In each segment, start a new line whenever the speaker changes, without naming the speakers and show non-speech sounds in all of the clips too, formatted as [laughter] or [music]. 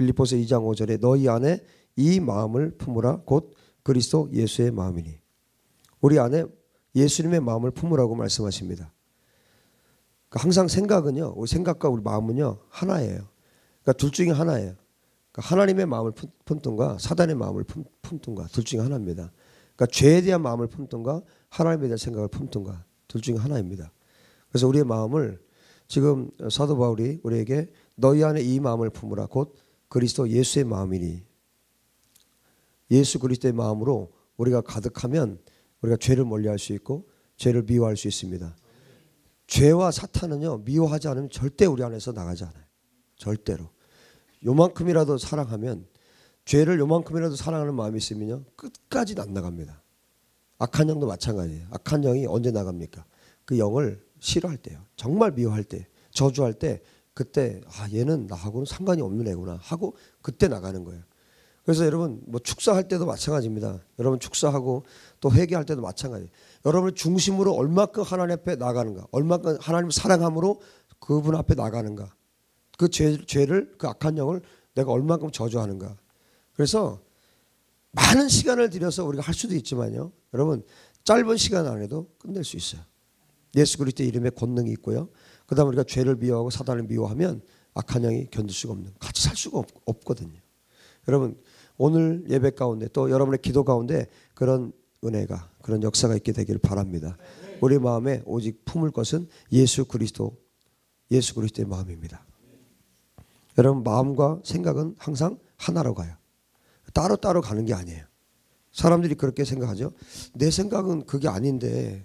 빌리포스 2장 5절에 너희 안에 이 마음을 품으라 곧 그리스도 예수의 마음이니 우리 안에 예수님의 마음을 품으라고 말씀하십니다. 그러니까 항상 생각은요, 우리 생각과 우리 마음은요 하나예요. 그러니까 둘 중에 하나예요. 그러니까 하나님의 마음을 품든가 사단의 마음을 품, 품든가 둘 중에 하나입니다. 그러니까 죄에 대한 마음을 품든가 하나님에 대한 생각을 품든가 둘 중에 하나입니다. 그래서 우리의 마음을 지금 사도 바울이 우리에게 너희 안에 이 마음을 품으라 곧 그리스도 예수의 마음이니 예수 그리스도의 마음으로 우리가 가득하면 우리가 죄를 멀리할 수 있고 죄를 미워할 수 있습니다. 죄와 사탄은요 미워하지 않으면 절대 우리 안에서 나가지 않아요. 절대로 요만큼이라도 사랑하면 죄를 요만큼이라도 사랑하는 마음이 있으면요 끝까지 안 나갑니다. 악한 영도 마찬가지예요. 악한 영이 언제 나갑니까? 그 영을 싫어할 때요. 정말 미워할 때, 저주할 때 그때 아 얘는 나하고는 상관이 없는 애구나 하고 그때 나가는 거예요. 그래서 여러분 뭐 축사할 때도 마찬가지입니다. 여러분 축사하고 또 회개할 때도 마찬가지. 예요 여러분을 중심으로 얼마큼 하나님 앞에 나가는가, 얼마큼 하나님 사랑함으로 그분 앞에 나가는가, 그 죄, 죄를 그 악한 영을 내가 얼마큼 저주하는가. 그래서 많은 시간을 들여서 우리가 할 수도 있지만요, 여러분 짧은 시간 안에도 끝낼 수 있어요. 예수 그리스도 이름에 권능이 있고요. 그다음 에 우리가 죄를 미워하고 사단을 미워하면 악한 아, 양이 견딜 수가 없는 같이 살 수가 없, 거든요 여러분 오늘 예배 가운데 또 여러분의 기도 가운데 그런 은혜가 그런 역사가 있게 되기를 바랍니다. 우리 마음에 오직 품을 것은 예수 그리스도 예수 그리스도의 마음입니다. 여러분 마음과 생각은 항상 하나로 가요. 따로따로 따로 가는 게 아니에요. 사람들이 그렇게 생각하죠. 내 생각은 그게 아닌데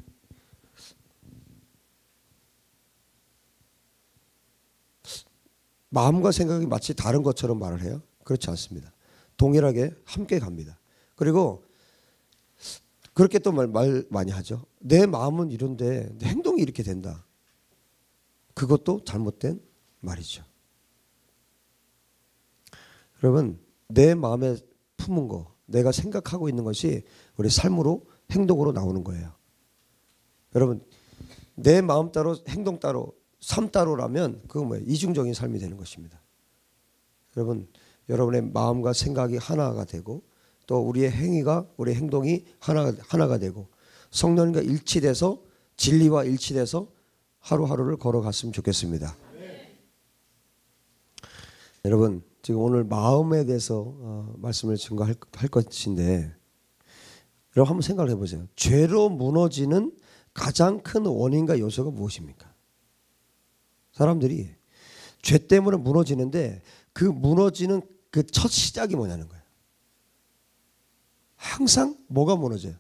마음과 생각이 마치 다른 것처럼 말을 해요. 그렇지 않습니다. 동일하게 함께 갑니다. 그리고 그렇게 또말말 많이 하죠. 내 마음은 이런데 내 행동이 이렇게 된다. 그것도 잘못된 말이죠. 여러분, 내 마음에 품은 거, 내가 생각하고 있는 것이 우리 삶으로 행동으로 나오는 거예요. 여러분, 내 마음 따로 행동 따로 삼따로라면 그거 뭐예요? 이중적인 삶이 되는 것입니다. 여러분, 여러분의 마음과 생각이 하나가 되고 또 우리의 행위가 우리의 행동이 하나 하나가 되고 성령과 일치돼서 진리와 일치돼서 하루하루를 걸어갔으면 좋겠습니다. 네. 여러분 지금 오늘 마음에 대해서 어, 말씀을 증거할 할 것인데 여러분 한번 생각해 보세요. 죄로 무너지는 가장 큰 원인과 요소가 무엇입니까? 사람들이 죄 때문에 무너지는데 그 무너지는 그 첫 시작이 뭐냐는 거예요. 항상 뭐가 무너져요?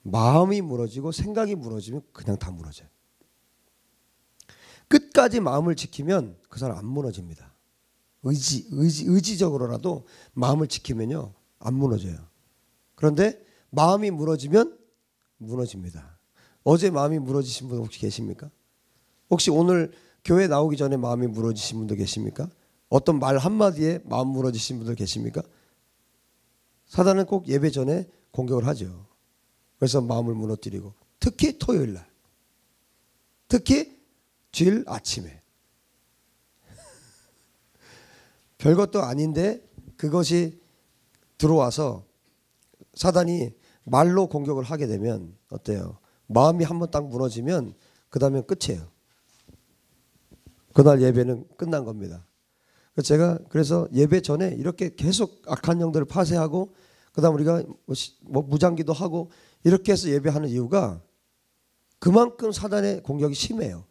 마음이 무너지고 생각이 무너지면 그냥 다 무너져요. 끝까지 마음을 지키면 그 사람 안 무너집니다. 의지, 의지, 의지적으로라도 마음을 지키면요. 안 무너져요. 그런데 마음이 무너지면 무너집니다. 어제 마음이 무너지신 분 혹시 계십니까? 혹시 오늘 교회 나오기 전에 마음이 무너지신 분들 계십니까? 어떤 말 한마디에 마음 무너지신 분들 계십니까? 사단은 꼭 예배 전에 공격을 하죠. 그래서 마음을 무너뜨리고 특히 토요일 날 특히 주일 아침에 [laughs] 별것도 아닌데 그것이 들어와서 사단이 말로 공격을 하게 되면 어때요? 마음이 한번 딱 무너지면 그 다음에 끝이에요. 그날 예배는 끝난 겁니다. 제가 그래서 예배 전에 이렇게 계속 악한 영들을 파쇄하고 그다음 우리가 뭐, 뭐 무장기도 하고 이렇게 해서 예배하는 이유가 그만큼 사단의 공격이 심해요.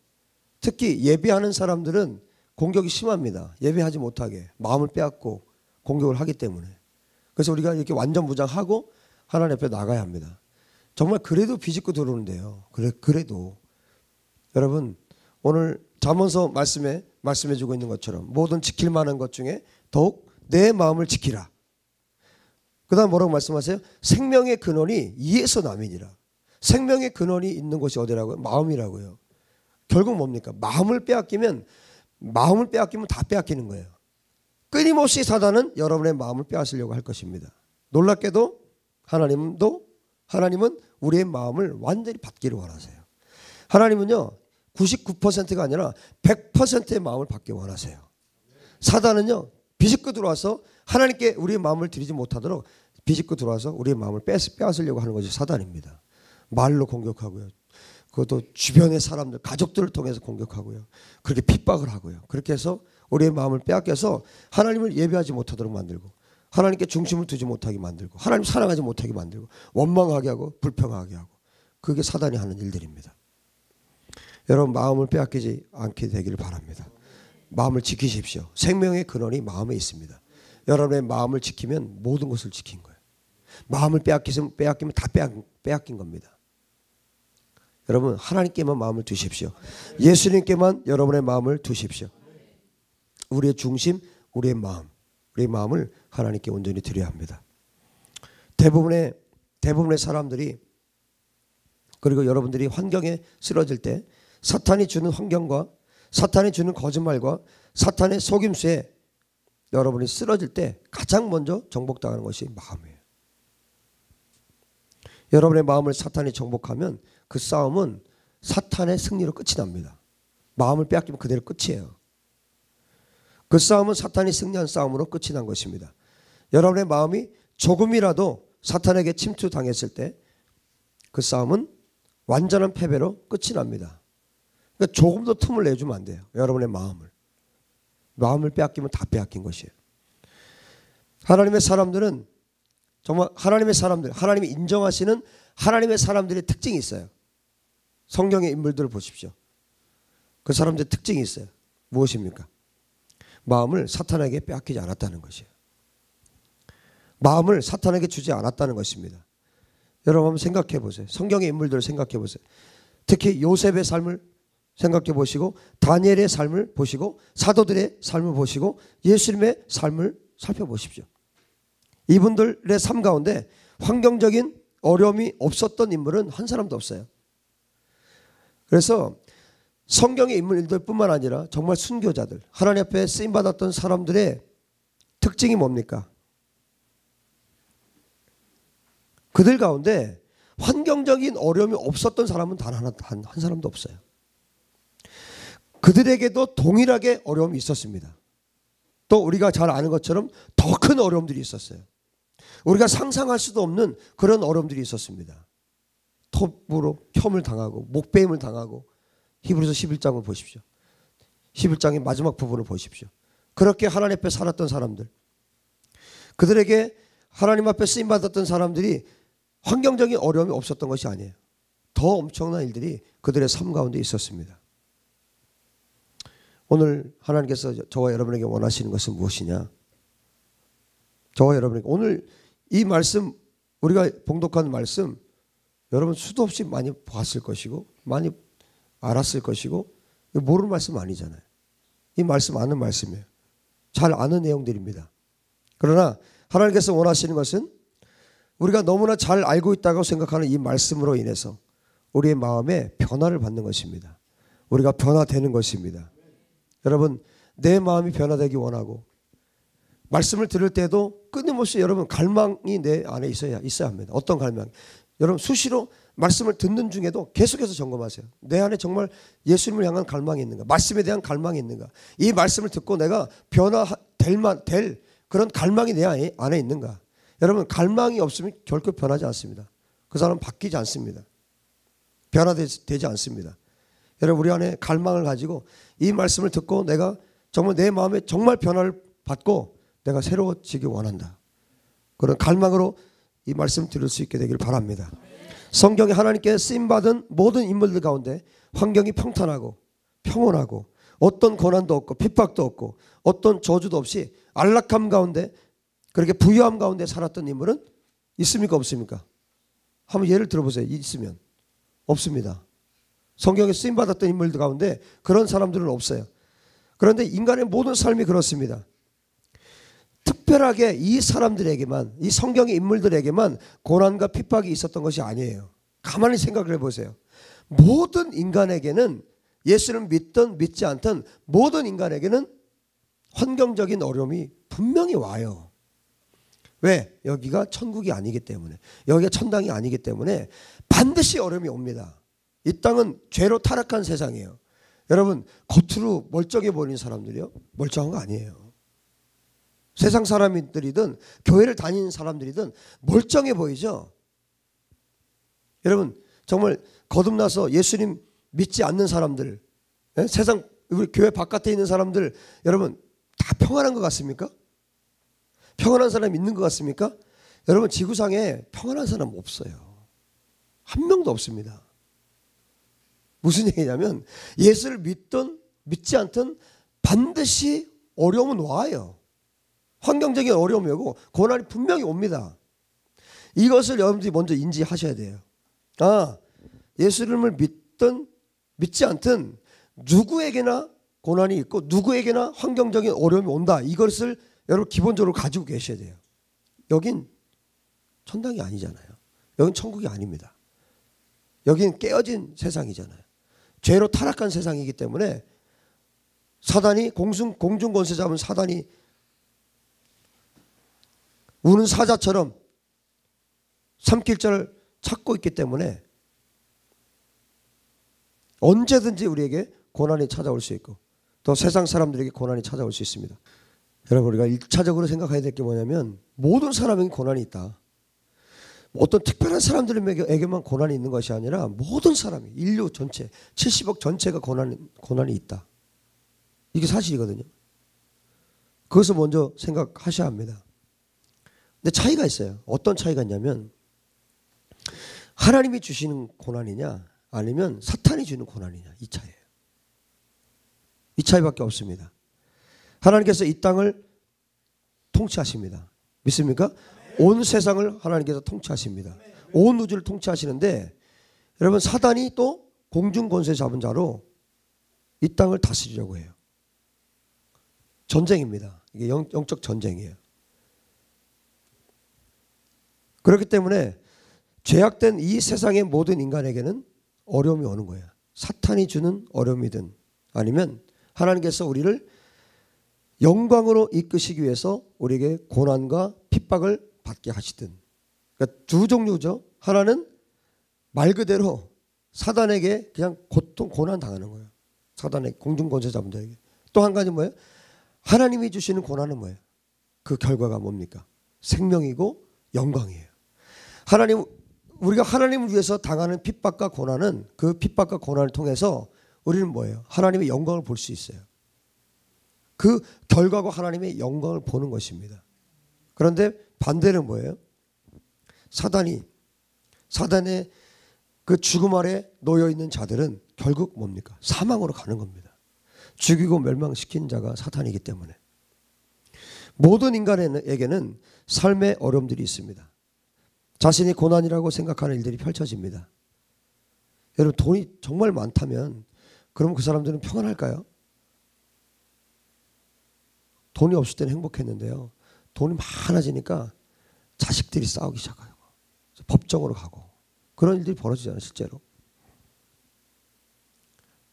특히 예배하는 사람들은 공격이 심합니다. 예배하지 못하게 마음을 빼앗고 공격을 하기 때문에. 그래서 우리가 이렇게 완전 무장하고 하나님 앞에 나가야 합니다. 정말 그래도 비집고 들어오는데요. 그래 그래도 여러분 오늘 자언서 말씀에 말씀해 주고 있는 것처럼 모든 지킬 만한 것 중에 더욱 내 마음을 지키라. 그다음 뭐라고 말씀하세요? 생명의 근원이 이에서 남이니라. 생명의 근원이 있는 곳이 어디라고요? 마음이라고요. 결국 뭡니까? 마음을 빼앗기면 마음을 빼앗기면 다 빼앗기는 거예요. 끊임없이 사단은 여러분의 마음을 빼앗으려고 할 것입니다. 놀랍게도 하나님도 하나님은 우리의 마음을 완전히 받기를 원하세요. 하나님은요 99%가 아니라 100%의 마음을 받기 원하세요. 사단은요, 비집고 들어와서 하나님께 우리의 마음을 드리지 못하도록 비집고 들어와서 우리의 마음을 뺏, 빼으려고 하는 것이 사단입니다. 말로 공격하고요. 그것도 주변의 사람들, 가족들을 통해서 공격하고요. 그렇게 핍박을 하고요. 그렇게 해서 우리의 마음을 빼앗겨서 하나님을 예배하지 못하도록 만들고 하나님께 중심을 두지 못하게 만들고 하나님 사랑하지 못하게 만들고 원망하게 하고 불평하게 하고 그게 사단이 하는 일들입니다. 여러분 마음을 빼앗기지 않게 되기를 바랍니다. 마음을 지키십시오. 생명의 근원이 마음에 있습니다. 여러분의 마음을 지키면 모든 것을 지킨 거예요. 마음을 빼앗기면, 빼앗기면 다 빼앗, 긴 겁니다. 여러분 하나님께만 마음을 두십시오. 예수님께만 여러분의 마음을 두십시오. 우리의 중심, 우리의 마음, 우리의 마음을 하나님께 온전히 드려야 합니다. 대부분의 대부분의 사람들이 그리고 여러분들이 환경에 쓰러질 때 사탄이 주는 환경과 사탄이 주는 거짓말과 사탄의 속임수에 여러분이 쓰러질 때 가장 먼저 정복당하는 것이 마음이에요. 여러분의 마음을 사탄이 정복하면 그 싸움은 사탄의 승리로 끝이 납니다. 마음을 빼앗기면 그대로 끝이에요. 그 싸움은 사탄이 승리한 싸움으로 끝이 난 것입니다. 여러분의 마음이 조금이라도 사탄에게 침투당했을 때 그 싸움은 완전한 패배로 끝이 납니다. 그러니까 조금 더 틈을 내주면 안 돼요. 여러분의 마음을. 마음을 빼앗기면 다 빼앗긴 것이에요. 하나님의 사람들은 정말 하나님의 사람들, 하나님이 인정하시는 하나님의 사람들의 특징이 있어요. 성경의 인물들을 보십시오. 그 사람들의 특징이 있어요. 무엇입니까? 마음을 사탄에게 빼앗기지 않았다는 것이에요. 마음을 사탄에게 주지 않았다는 것입니다. 여러분 한번 생각해 보세요. 성경의 인물들을 생각해 보세요. 특히 요셉의 삶을 생각해 보시고 다니엘의 삶을 보시고 사도들의 삶을 보시고 예수님의 삶을 살펴보십시오. 이분들의 삶 가운데 환경적인 어려움이 없었던 인물은 한 사람도 없어요. 그래서 성경의 인물들뿐만 아니라 정말 순교자들, 하나님 앞에 쓰임 받았던 사람들의 특징이 뭡니까? 그들 가운데 환경적인 어려움이 없었던 사람은 단하한 사람도 없어요. 그들에게도 동일하게 어려움이 있었습니다. 또 우리가 잘 아는 것처럼 더 큰 어려움들이 있었어요. 우리가 상상할 수도 없는 그런 어려움들이 있었습니다. 톱으로 혐을 당하고 목배임을 당하고 히브리서 11장을 보십시오. 11장의 마지막 부분을 보십시오. 그렇게 하나님 앞에 살았던 사람들. 그들에게 하나님 앞에 쓰임 받았던 사람들이 환경적인 어려움이 없었던 것이 아니에요. 더 엄청난 일들이 그들의 삶 가운데 있었습니다. 오늘 하나님께서 저와 여러분에게 원하시는 것은 무엇이냐? 저와 여러분에게 오늘 이 말씀 우리가 봉독한 말씀 여러분 수도 없이 많이 봤을 것이고 많이 알았을 것이고 모르는 말씀 아니잖아요. 이 말씀 아는 말씀이에요. 잘 아는 내용들입니다. 그러나 하나님께서 원하시는 것은 우리가 너무나 잘 알고 있다고 생각하는 이 말씀으로 인해서 우리의 마음에 변화를 받는 것입니다. 우리가 변화되는 것입니다. 여러분 내 마음이 변화되기 원하고 말씀을 들을 때도 끊임없이 여러분 갈망이 내 안에 있어야 있어야 합니다. 어떤 갈망? 여러분 수시로 말씀을 듣는 중에도 계속해서 점검하세요. 내 안에 정말 예수님을 향한 갈망이 있는가? 말씀에 대한 갈망이 있는가? 이 말씀을 듣고 내가 변화될 만, 될 그런 갈망이 내 안에, 안에 있는가? 여러분 갈망이 없으면 결코 변하지 않습니다. 그사람 바뀌지 않습니다. 변화되지 않습니다. 여러분 우리 안에 갈망을 가지고 이 말씀을 듣고 내가 정말 내 마음에 정말 변화를 받고 내가 새로워지기 원한다. 그런 갈망으로 이 말씀 들을 수 있게 되길 바랍니다. 성경에 하나님께 쓰임 받은 모든 인물들 가운데 환경이 평탄하고 평온하고 어떤 고난도 없고 핍박도 없고 어떤 저주도 없이 안락함 가운데 그렇게 부유함 가운데 살았던 인물은 있습니까 없습니까? 한번 예를 들어보세요. 있으면 없습니다. 성경에 쓰임 받았던 인물들 가운데 그런 사람들은 없어요. 그런데 인간의 모든 삶이 그렇습니다. 특별하게 이 사람들에게만 이 성경의 인물들에게만 고난과 핍박이 있었던 것이 아니에요. 가만히 생각을 해보세요. 모든 인간에게는 예수를 믿든 믿지 않든 모든 인간에게는 환경적인 어려움이 분명히 와요. 왜? 여기가 천국이 아니기 때문에 여기가 천당이 아니기 때문에 반드시 어려움이 옵니다. 이 땅은 죄로 타락한 세상이에요. 여러분 겉으로 멀쩡해 보이는 사람들이요 멀쩡한 거 아니에요. 세상 사람들이든 교회를 다니는 사람들이든 멀쩡해 보이죠. 여러분 정말 거듭나서 예수님 믿지 않는 사람들, 예? 세상 우리 교회 바깥에 있는 사람들 여러분 다 평안한 것 같습니까? 평안한 사람 있는 것 같습니까? 여러분 지구상에 평안한 사람 없어요. 한 명도 없습니다. 무슨 얘기냐면 예수를 믿든 믿지 않든 반드시 어려움은 와요. 환경적인 어려움이 오고 고난이 분명히 옵니다. 이것을 여러분들이 먼저 인지하셔야 돼요. 아, 예수님을 믿든 믿지 않든 누구에게나 고난이 있고 누구에게나 환경적인 어려움이 온다. 이것을 여러분 기본적으로 가지고 계셔야 돼요. 여긴 천당이 아니잖아요. 여긴 천국이 아닙니다. 여긴 깨어진 세상이잖아요. 죄로 타락한 세상이기 때문에 사단이 공중, 공중권세 잡은 사단이 우는 사자처럼 삼킬자를 찾고 있기 때문에 언제든지 우리에게 고난이 찾아올 수 있고 또 세상 사람들에게 고난이 찾아올 수 있습니다. 여러분 우리가 1차적으로 생각해야 될 게 뭐냐면 모든 사람에게 고난이 있다. 어떤 특별한 사람들에게만 만 고난이 있는 것이 아니라 모든 사람이 인류 전체 70억 전체가 고난 고난이 있다. 이게 사실이거든요. 그것을 먼저 생각하셔야 합니다. 근데 차이가 있어요. 어떤 차이가 있냐면 하나님이 주시는 고난이냐 아니면 사탄이 주는 고난이냐 이 차이예요. 이 차이밖에 없습니다. 하나님께서 이 땅을 통치하십니다. 믿습니까? 온 세상을 하나님께서 통치하십니다. 온 우주를 통치하시는데 여러분 사단이 또 공중 권세 잡은 자로 이 땅을 다스리려고 해요. 전쟁입니다. 이게 영, 영적 전쟁이에요. 그렇기 때문에 죄악된 이 세상의 모든 인간에게는 어려움이 오는 거예요. 사탄이 주는 어려움이든 아니면 하나님께서 우리를 영광으로 이끄시기 위해서 우리에게 고난과 핍박을 받게 하시든. 그러니까 두 종류죠. 하나는 말 그대로 사단에게 그냥 고통, 고난 당하는 거예요. 사단의 공중권세자분들에게. 또 한 가지 뭐예요? 하나님이 주시는 고난은 뭐예요? 그 결과가 뭡니까? 생명이고 영광이에요. 하나님, 우리가 하나님을 위해서 당하는 핍박과 고난은 그 핍박과 고난을 통해서 우리는 뭐예요? 하나님의 영광을 볼 수 있어요. 그결과가 하나님의 영광을 보는 것입니다. 그런데 반대는 뭐예요? 사단이 사단의 그 죽음 아래 놓여 있는 자들은 결국 뭡니까? 사망으로 가는 겁니다. 죽이고 멸망시킨 자가 사탄이기 때문에 모든 인간에게는 삶의 어려움들이 있습니다. 자신이 고난이라고 생각하는 일들이 펼쳐집니다. 여러분 돈이 정말 많다면 그러그 사람들은 평안할까요? 돈이 없을 때는 행복했는데요. 돈이 많아지니까 자식들이 싸우기 시작하고 법정으로 가고 그런 일들이 벌어지잖아요 실제로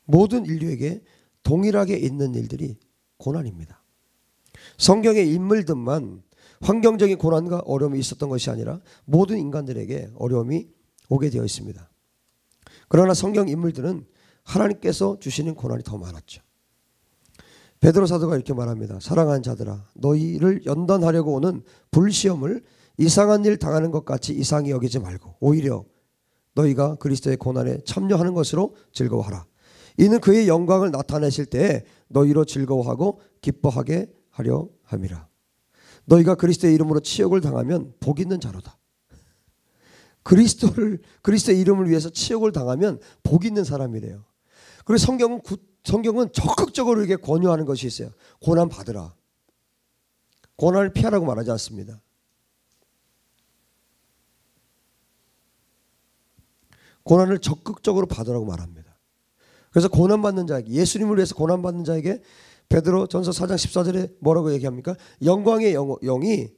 모든 인류에게 동일하게 있는 일들이 고난입니다 성경의 인물들만 환경적인 고난과 어려움이 있었던 것이 아니라 모든 인간들에게 어려움이 오게 되어 있습니다 그러나 성경 인물들은 하나님께서 주시는 고난이 더 많았죠 베드로 사도가 이렇게 말합니다. 사랑하는 자들아 너희를 연단하려고 오는 불시험을 이상한 일 당하는 것 같이 이상히 여기지 말고 오히려 너희가 그리스도의 고난에 참여하는 것으로 즐거워하라. 이는 그의 영광을 나타내실 때에 너희로 즐거워하고 기뻐하게 하려 함이라. 너희가 그리스도의 이름으로 치욕을 당하면 복 있는 자로다. 그리스도를 그리스도의 이름을 위해서 치욕을 당하면 복 있는 사람이래요. 그리고 성경은 구, 성경은 적극적으로 이렇게 권유하는 것이 있어요. 고난 받으라. 고난을 피하라고 말하지 않습니다. 고난을 적극적으로 받으라고 말합니다. 그래서 고난받는 자에게 예수님을 위해서 고난받는 자에게 베드로 전서 4장 14절에 뭐라고 얘기합니까? 영광의 영, 영이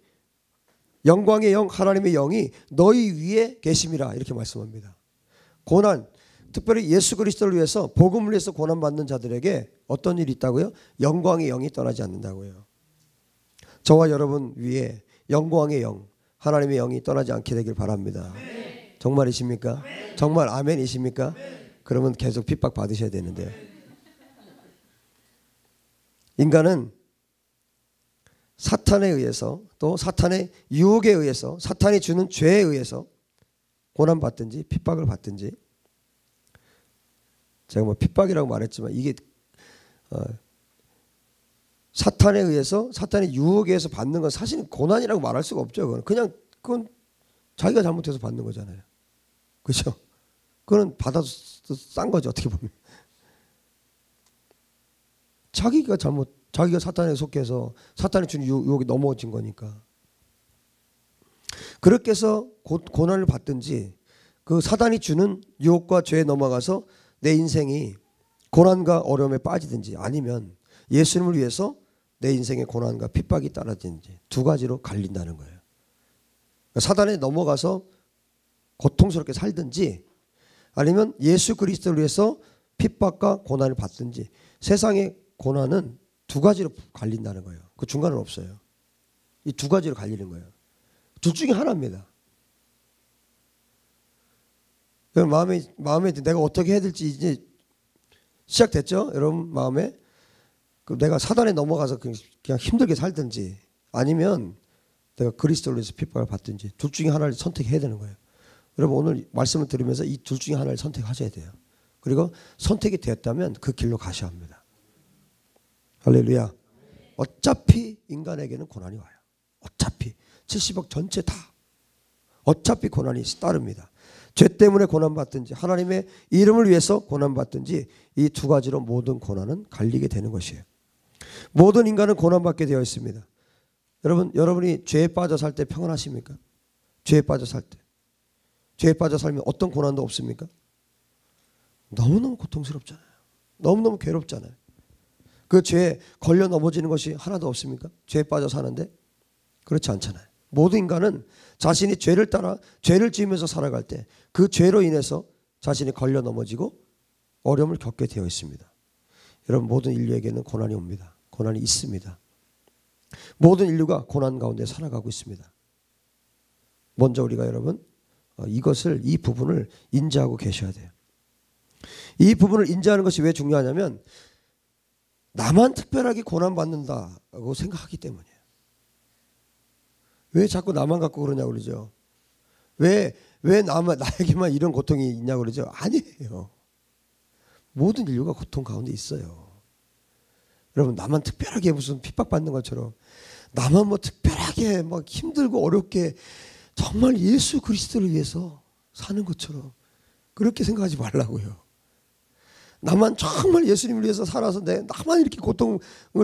영광의 영 하나님의 영이 너희 위에 계심이라 이렇게 말씀합니다. 고난 특별히 예수 그리스도를 위해서 복음을 위해서 고난 받는 자들에게 어떤 일이 있다고요? 영광의 영이 떠나지 않는다고요. 저와 여러분 위에 영광의 영, 하나님의 영이 떠나지 않게 되길 바랍니다. 네. 정말이십니까? 네. 정말 아멘이십니까? 네. 그러면 계속 핍박 받으셔야 되는데요. 인간은 사탄에 의해서 또 사탄의 유혹에 의해서 사탄이 주는 죄에 의해서 고난 받든지 핍박을 받든지 제가 뭐 핍박이라고 말했지만 이게 어, 사탄에 의해서 사탄의 유혹에 의해서 받는 건 사실은 고난이라고 말할 수가 없죠. 그건 그냥 그건 자기가 잘못해서 받는 거잖아요. 그렇죠? 그건 받아서 싼 거죠 어떻게 보면. 자기가 잘못 자기가 사탄에 속해서 사탄이 주는 유혹이 넘어진 거니까. 그렇게 해서 고, 난을 받든지 그 사단이 주는 유혹과 죄에 넘어가서 내 인생이 고난과 어려움에 빠지든지 아니면 예수님을 위해서 내 인생의 고난과 핍박이 따라는지두 가지로 갈린다는 거예요. 그러니까 사단에 넘어가서 고통스럽게 살든지 아니면 예수 그리스도를 위해서 핍박과 고난을 받든지 세상의 고난은 두 가지로 갈린다는 거예요. 그 중간은 없어요. 이 두 가지로 갈리는 거예요. 둘 중에 하나입니다. 그럼 마음에 마음에 내가 어떻게 해야 될지 이제 시작됐죠, 여러분 마음에. 그럼 내가 사단에 넘어가서 그냥, 그냥 힘들게 살든지 아니면 내가 그리스도로서 핍박을 받든지 둘 중에 하나를 선택해야 되는 거예요. 여러분 오늘 말씀을 들으면서 이 둘 중에 하나를 선택하셔야 돼요. 그리고 선택이 되었다면 그 길로 가셔야 합니다. 할렐루야. 어차피 인간에게는 고난이 와요. 어차피 70억 전체 다 어차피 고난이 따릅니다. 죄 때문에 고난받든지 하나님의 이름을 위해서 고난받든지 이 두 가지로 모든 고난은 갈리게 되는 것이에요. 모든 인간은 고난받게 되어 있습니다. 여러분, 여러분이 죄에 빠져 살 때 평안하십니까? 죄에 빠져 살 때. 죄에 빠져 살면 어떤 고난도 없습니까? 너무너무 고통스럽잖아요. 너무너무 괴롭잖아요. 그 죄에 걸려 넘어지는 것이 하나도 없습니까? 죄에 빠져 사는데? 그렇지 않잖아요. 모든 인간은 자신이 죄를 따라 죄를 지으면서 살아갈 때 그 죄로 인해서 자신이 걸려 넘어지고 어려움을 겪게 되어 있습니다. 여러분 모든 인류에게는 고난이 옵니다. 고난이 있습니다. 모든 인류가 고난 가운데 살아가고 있습니다. 먼저 우리가 여러분 어, 이것을 이 부분을 인지하고 계셔야 돼요. 이 부분을 인지하는 것이 왜 중요하냐면 나만 특별하게 고난 받는다고 생각하기 때문이에요. 왜 자꾸 나만 갖고 그러냐고 그러죠. 왜, 왜 나만, 나에게만 이런 고통이 있냐고 그러죠. 아니에요. 모든 인류가 고통 가운데 있어요. 여러분, 나만 특별하게 무슨 핍박받는 것처럼, 나만 뭐 특별하게 막 뭐 힘들고 어렵게 정말 예수 그리스도를 위해서 사는 것처럼 그렇게 생각하지 말라고요. 나만 정말 예수님을 위해서 살아서 내 나만 이렇게 고통을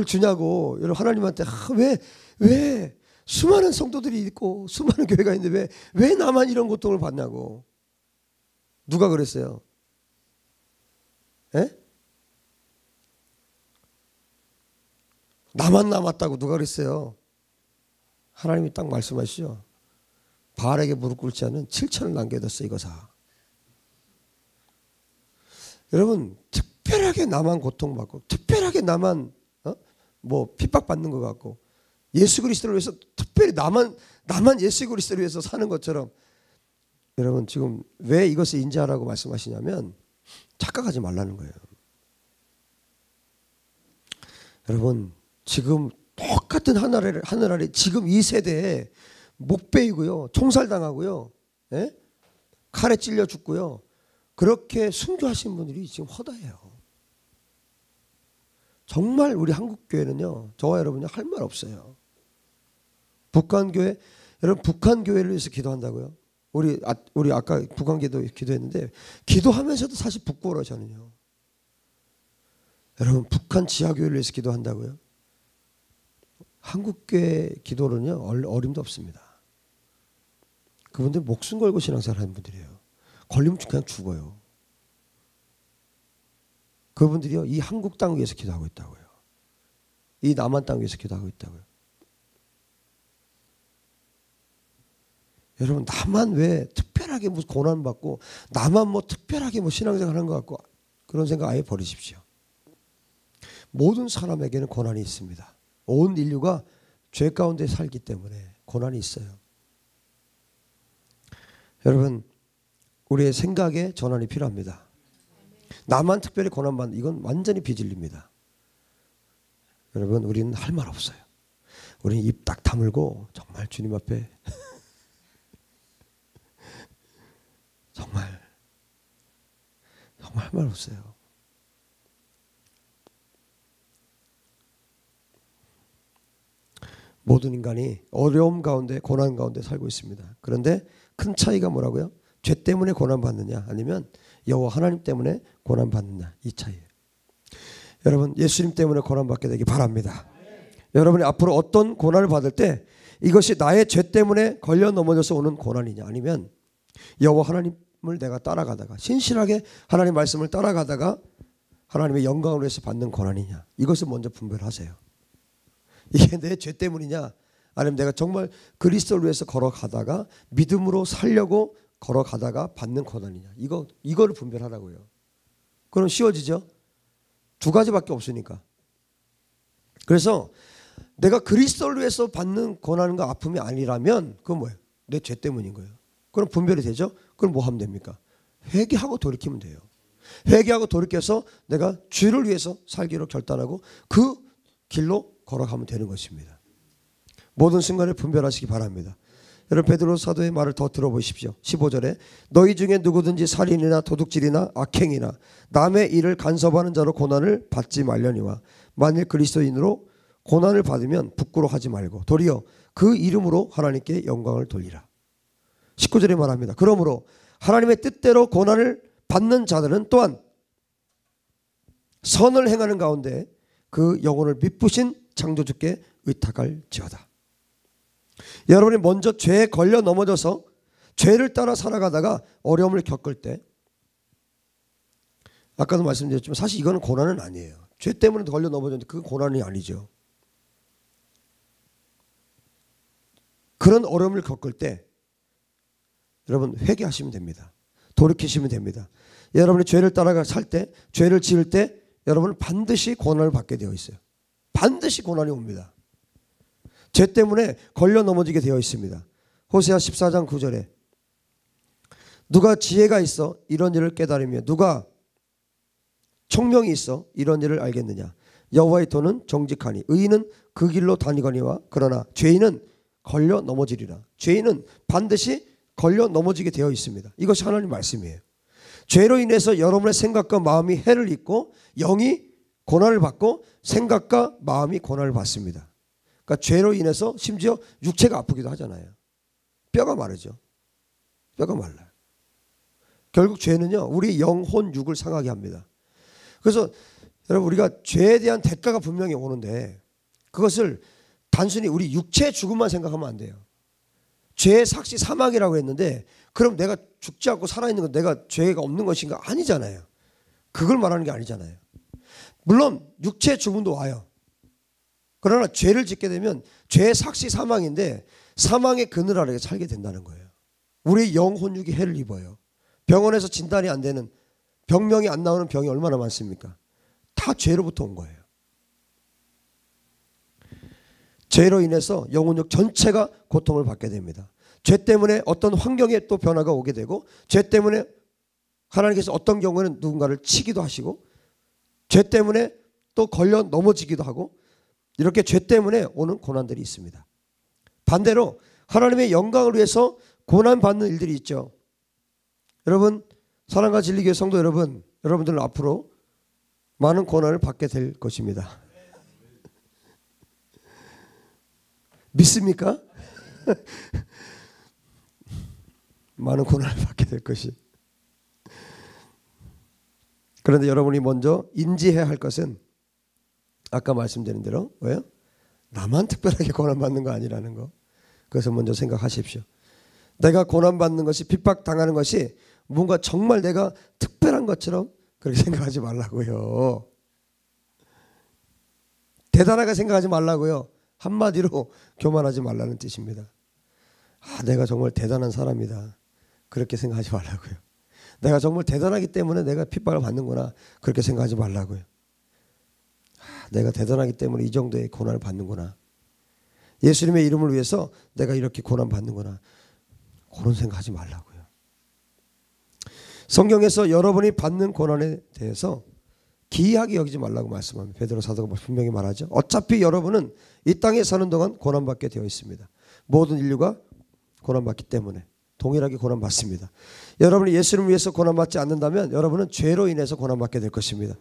주냐고 여러분 하나님한테 아, 왜 왜? 수많은 성도들이 있고 수많은 교회가 있는데 왜, 왜 나만 이런 고통을 받냐고. 누가 그랬어요? 에? 예? 나만 남았다고 누가 그랬어요? 하나님이 딱 말씀하시죠. 바알에게 무릎 꿇지 않은 7천을 남겨뒀어 이거사. 여러분 특별하게 나만 고통받고 특별하게 나만 어? 뭐 핍박받는 것 같고 예수 그리스도를 위해서 특별히 나만 나만 예수 그리스도를 위해서 사는 것처럼 여러분 지금 왜 이것을 인지하라고 말씀하시냐면 착각하지 말라는 거예요. 여러분 지금 똑같은 하늘 하늘 아래 지금 이 세대에 목베이고요, 총살당하고요, 예? 칼에 찔려 죽고요. 그렇게 순교하신 분들이 지금 허다해요. 정말 우리 한국 교회는요, 저와 여러분이 할 말 없어요. 북한 교회 여러분 북한 교회를 위해서 기도한다고요. 우리 아, 우리 아까 북한 기도 기도했는데 기도하면서도 사실 부끄러워 저는요. 여러분 북한 지하 교회를 위해서 기도한다고요. 한국 교회 기도는요 어림도 없습니다. 그분들 목숨 걸고 신앙생활 하는 분들이에요. 걸리면 그냥 죽어요. 그분들이요 이 한국 땅 위에서 기도하고 있다고요. 이 남한 땅 위에서 기도하고 있다고요. 여러분 나만 왜 특별하게 무슨 고난 받고 나만 뭐 특별하게 뭐 신앙생활 하는 것 같고 그런 생각 아예 버리십시오. 모든 사람에게는 고난이 있습니다. 온 인류가 죄 가운데 살기 때문에 고난이 있어요. 여러분 우리의 생각에 전환이 필요합니다. 나만 특별히 고난 받는 이건 완전히 비질립니다. 여러분 우리는 할 말 없어요. 우리는 입 딱 다물고 정말 주님 앞에 정말 정말 할 말 없어요. 모든 인간이 어려움 가운데 고난 가운데 살고 있습니다. 그런데 큰 차이가 뭐라고요? 죄 때문에 고난 받느냐 아니면 여호와 하나님 때문에 고난 받느냐 이 차이예요. 여러분 예수님 때문에 고난 받게 되기 바랍니다. 여러분이 앞으로 어떤 고난을 받을 때 이것이 나의 죄 때문에 걸려 넘어져서 오는 고난이냐 아니면 여호와 하나님 말씀을 내가 따라가다가 신실하게 하나님 말씀을 따라가다가 하나님의 영광으로 해서 받는 권한이냐 이것을 먼저 분별하세요. 이게 내 죄 때문이냐 아니면 내가 정말 그리스도를 위해서 걸어가다가 믿음으로 살려고 걸어가다가 받는 고난이냐 이거 이거를 분별하라고요. 그럼 쉬워지죠. 두 가지밖에 없으니까. 그래서 내가 그리스도를 위해서 받는 고난과 아픔이 아니라면 그건 뭐예요? 내 죄 때문인 거예요. 그럼 분별이 되죠? 그럼 뭐 하면 됩니까? 회개하고 돌이키면 돼요. 회개하고 돌이켜서 내가 죄를 위해서 살기로 결단하고 그 길로 걸어가면 되는 것입니다. 모든 순간에 분별하시기 바랍니다. 여러분 베드로 사도의 말을 더 들어보십시오. 15절에 너희 중에 누구든지 살인이나 도둑질이나 악행이나 남의 일을 간섭하는 자로 고난을 받지 말려니와 만일 그리스도인으로 고난을 받으면 부끄러하지 말고 도리어 그 이름으로 하나님께 영광을 돌리라. 19절에 말합니다. 그러므로 하나님의 뜻대로 고난을 받는 자들은 또한 선을 행하는 가운데 그 영혼을 미쁘신 창조주께 의탁할지어다. 여러분이 먼저 죄에 걸려 넘어져서 죄를 따라 살아가다가 어려움을 겪을 때 아까도 말씀드렸지만 사실 이거는 고난은 아니에요. 죄 때문에 걸려 넘어졌는데 그건 고난이 아니죠. 그런 어려움을 겪을 때 여러분 회개하시면 됩니다. 돌이키시면 됩니다. 여러분이 죄를 따라가 살 때, 죄를 지을 때 여러분은 반드시 고난을 받게 되어 있어요. 반드시 고난이 옵니다. 죄 때문에 걸려 넘어지게 되어 있습니다. 호세아 14장 9절에 누가 지혜가 있어 이런 일을 깨달으며 누가 총명이 있어 이런 일을 알겠느냐 여호와의 도는 정직하니 의인은 그 길로 다니거니와 그러나 죄인은 걸려 넘어지리라 죄인은 반드시 걸려 넘어지게 되어 있습니다. 이것이 하나님 말씀이에요. 죄로 인해서 여러분의 생각과 마음이 해를 입고 영이 고난을 받고 생각과 마음이 고난을 받습니다. 그러니까 죄로 인해서 심지어 육체가 아프기도 하잖아요. 뼈가 마르죠. 뼈가 말라요. 결국 죄는요, 우리 영혼 육을 상하게 합니다. 그래서 여러분 우리가 죄에 대한 대가가 분명히 오는데 그것을 단순히 우리 육체 죽음만 생각하면 안 돼요. 죄의 삭시 사망이라고 했는데 그럼 내가 죽지 않고 살아있는 건 내가 죄가 없는 것인가 아니잖아요. 그걸 말하는 게 아니잖아요. 물론 육체 주문도 와요. 그러나 죄를 짓게 되면 죄의 삭시 사망인데 사망의 그늘 아래 에 살게 된다는 거예요. 우리 영혼육이 해를 입어요. 병원에서 진단이 안 되는 병명이 안 나오는 병이 얼마나 많습니까? 다 죄로부터 온 거예요. 죄로 인해서 영혼력 전체가 고통을 받게 됩니다. 죄 때문에 어떤 환경에 또 변화가 오게 되고 죄 때문에 하나님께서 어떤 경우에는 누군가를 치기도 하시고 죄 때문에 또 걸려 넘어지기도 하고 이렇게 죄 때문에 오는 고난들이 있습니다. 반대로 하나님의 영광을 위해서 고난 받는 일들이 있죠. 여러분 사랑과 진리교회 성도 여러분, 여러분들은 앞으로 많은 고난을 받게 될 것입니다. 믿습니까? [laughs] 많은 고난을 받게 될 것이. 그런데 여러분이 먼저 인지해야 할 것은 아까 말씀드린 대로 왜요? 나만 특별하게 고난받는 거 아니라는 거. 그래서 먼저 생각하십시오. 내가 고난받는 것이 핍박당하는 것이 뭔가 정말 내가 특별한 것처럼 그렇게 [laughs] 생각하지 말라고요. 대단하게 생각하지 말라고요. 한마디로 [laughs] 교만하지 말라는 뜻입니다. 아, 내가 정말 대단한 사람이다. 그렇게 생각하지 말라고요. 내가 정말 대단하기 때문에 내가 핍박을 받는구나. 그렇게 생각하지 말라고요. 아, 내가 대단하기 때문에 이 정도의 고난을 받는구나. 예수님의 이름을 위해서 내가 이렇게 고난 받는구나. 그런 생각하지 말라고요. 성경에서 여러분이 받는 고난에 대해서 기이하게 여기지 말라고 말씀합니다. 베드로 사도가 분명히 말하죠. 어차피 여러분은 이 땅에 사는 동안 고난받게 되어 있습니다. 모든 인류가 고난받기 때문에 동일하게 고난받습니다. 여러분이 예수를 위해서 고난받지 않는다면 여러분은 죄로 인해서 고난받게 될 것입니다.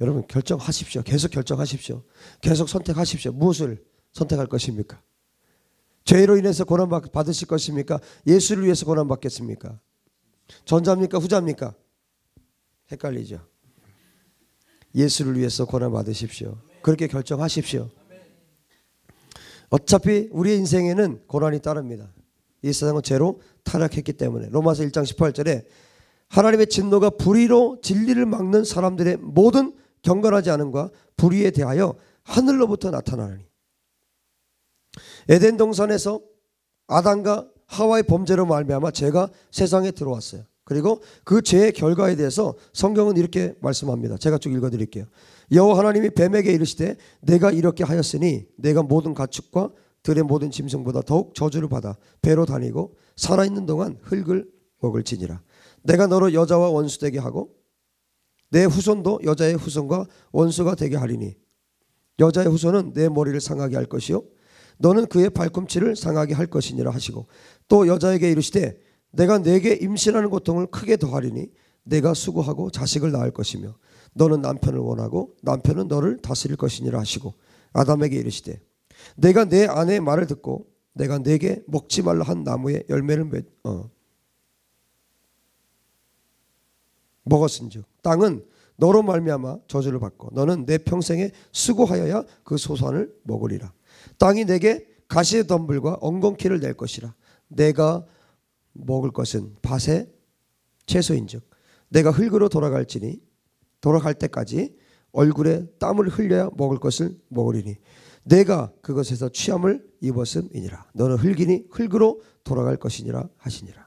여러분 결정하십시오. 계속 결정하십시오. 계속 선택하십시오. 무엇을 선택할 것입니까? 죄로 인해서 고난 받으실 것입니까? 예수를 위해서 고난 받겠습니까? 전자입니까? 후자입니까? 헷갈리죠. 예수를 위해서 고난 받으십시오. 그렇게 결정하십시오. 어차피 우리의 인생에는 고난이 따릅니다. 이 세상은 죄로 타락했기 때문에 로마서 1장 18절에 하나님의 진노가 불의로 진리를 막는 사람들의 모든 경건하지 않음과 불의에 대하여 하늘로부터 나타나니 에덴 동산에서 아담과 하와의 범죄로 말미암아 죄가 세상에 들어왔어요. 그리고 그 죄의 결과에 대해서 성경은 이렇게 말씀합니다. 제가 쭉 읽어드릴게요. 여호와 하나님이 뱀에게 이르시되 내가 이렇게 하였으니 내가 모든 가축과 들의 모든 짐승보다 더욱 저주를 받아 배로 다니고 살아있는 동안 흙을 먹을지니라 내가 너로 여자와 원수 되게 하고 내 후손도 여자의 후손과 원수가 되게 하리니 여자의 후손은 내 머리를 상하게 할 것이요 너는 그의 발꿈치를 상하게 할 것이니라 하시고 또 여자에게 이르시되 내가 내게 임신하는 고통을 크게 더하리니 내가 수고하고 자식을 낳을 것이며 너는 남편을 원하고 남편은 너를 다스릴 것이니라 하시고 아담에게 이르시되 내가 내 아내의 말을 듣고 내가 내게 먹지 말라 한 나무의 열매를 맺, 어. 먹었은즉 땅은 너로 말미암아 저주를 받고 너는 내 평생에 수고하여야 그 소산을 먹으리라 땅이 내게 가시의 덤불과 엉겅퀴를 낼 것이라 내가 먹을 것은 밭의 채소인즉 내가 흙으로 돌아갈지니 돌아갈 때까지 얼굴에 땀을 흘려야 먹을 것을 먹으리니 내가 그것에서 취함을 입었음이니라 너는 흙이니 흙으로 돌아갈 것이니라 하시니라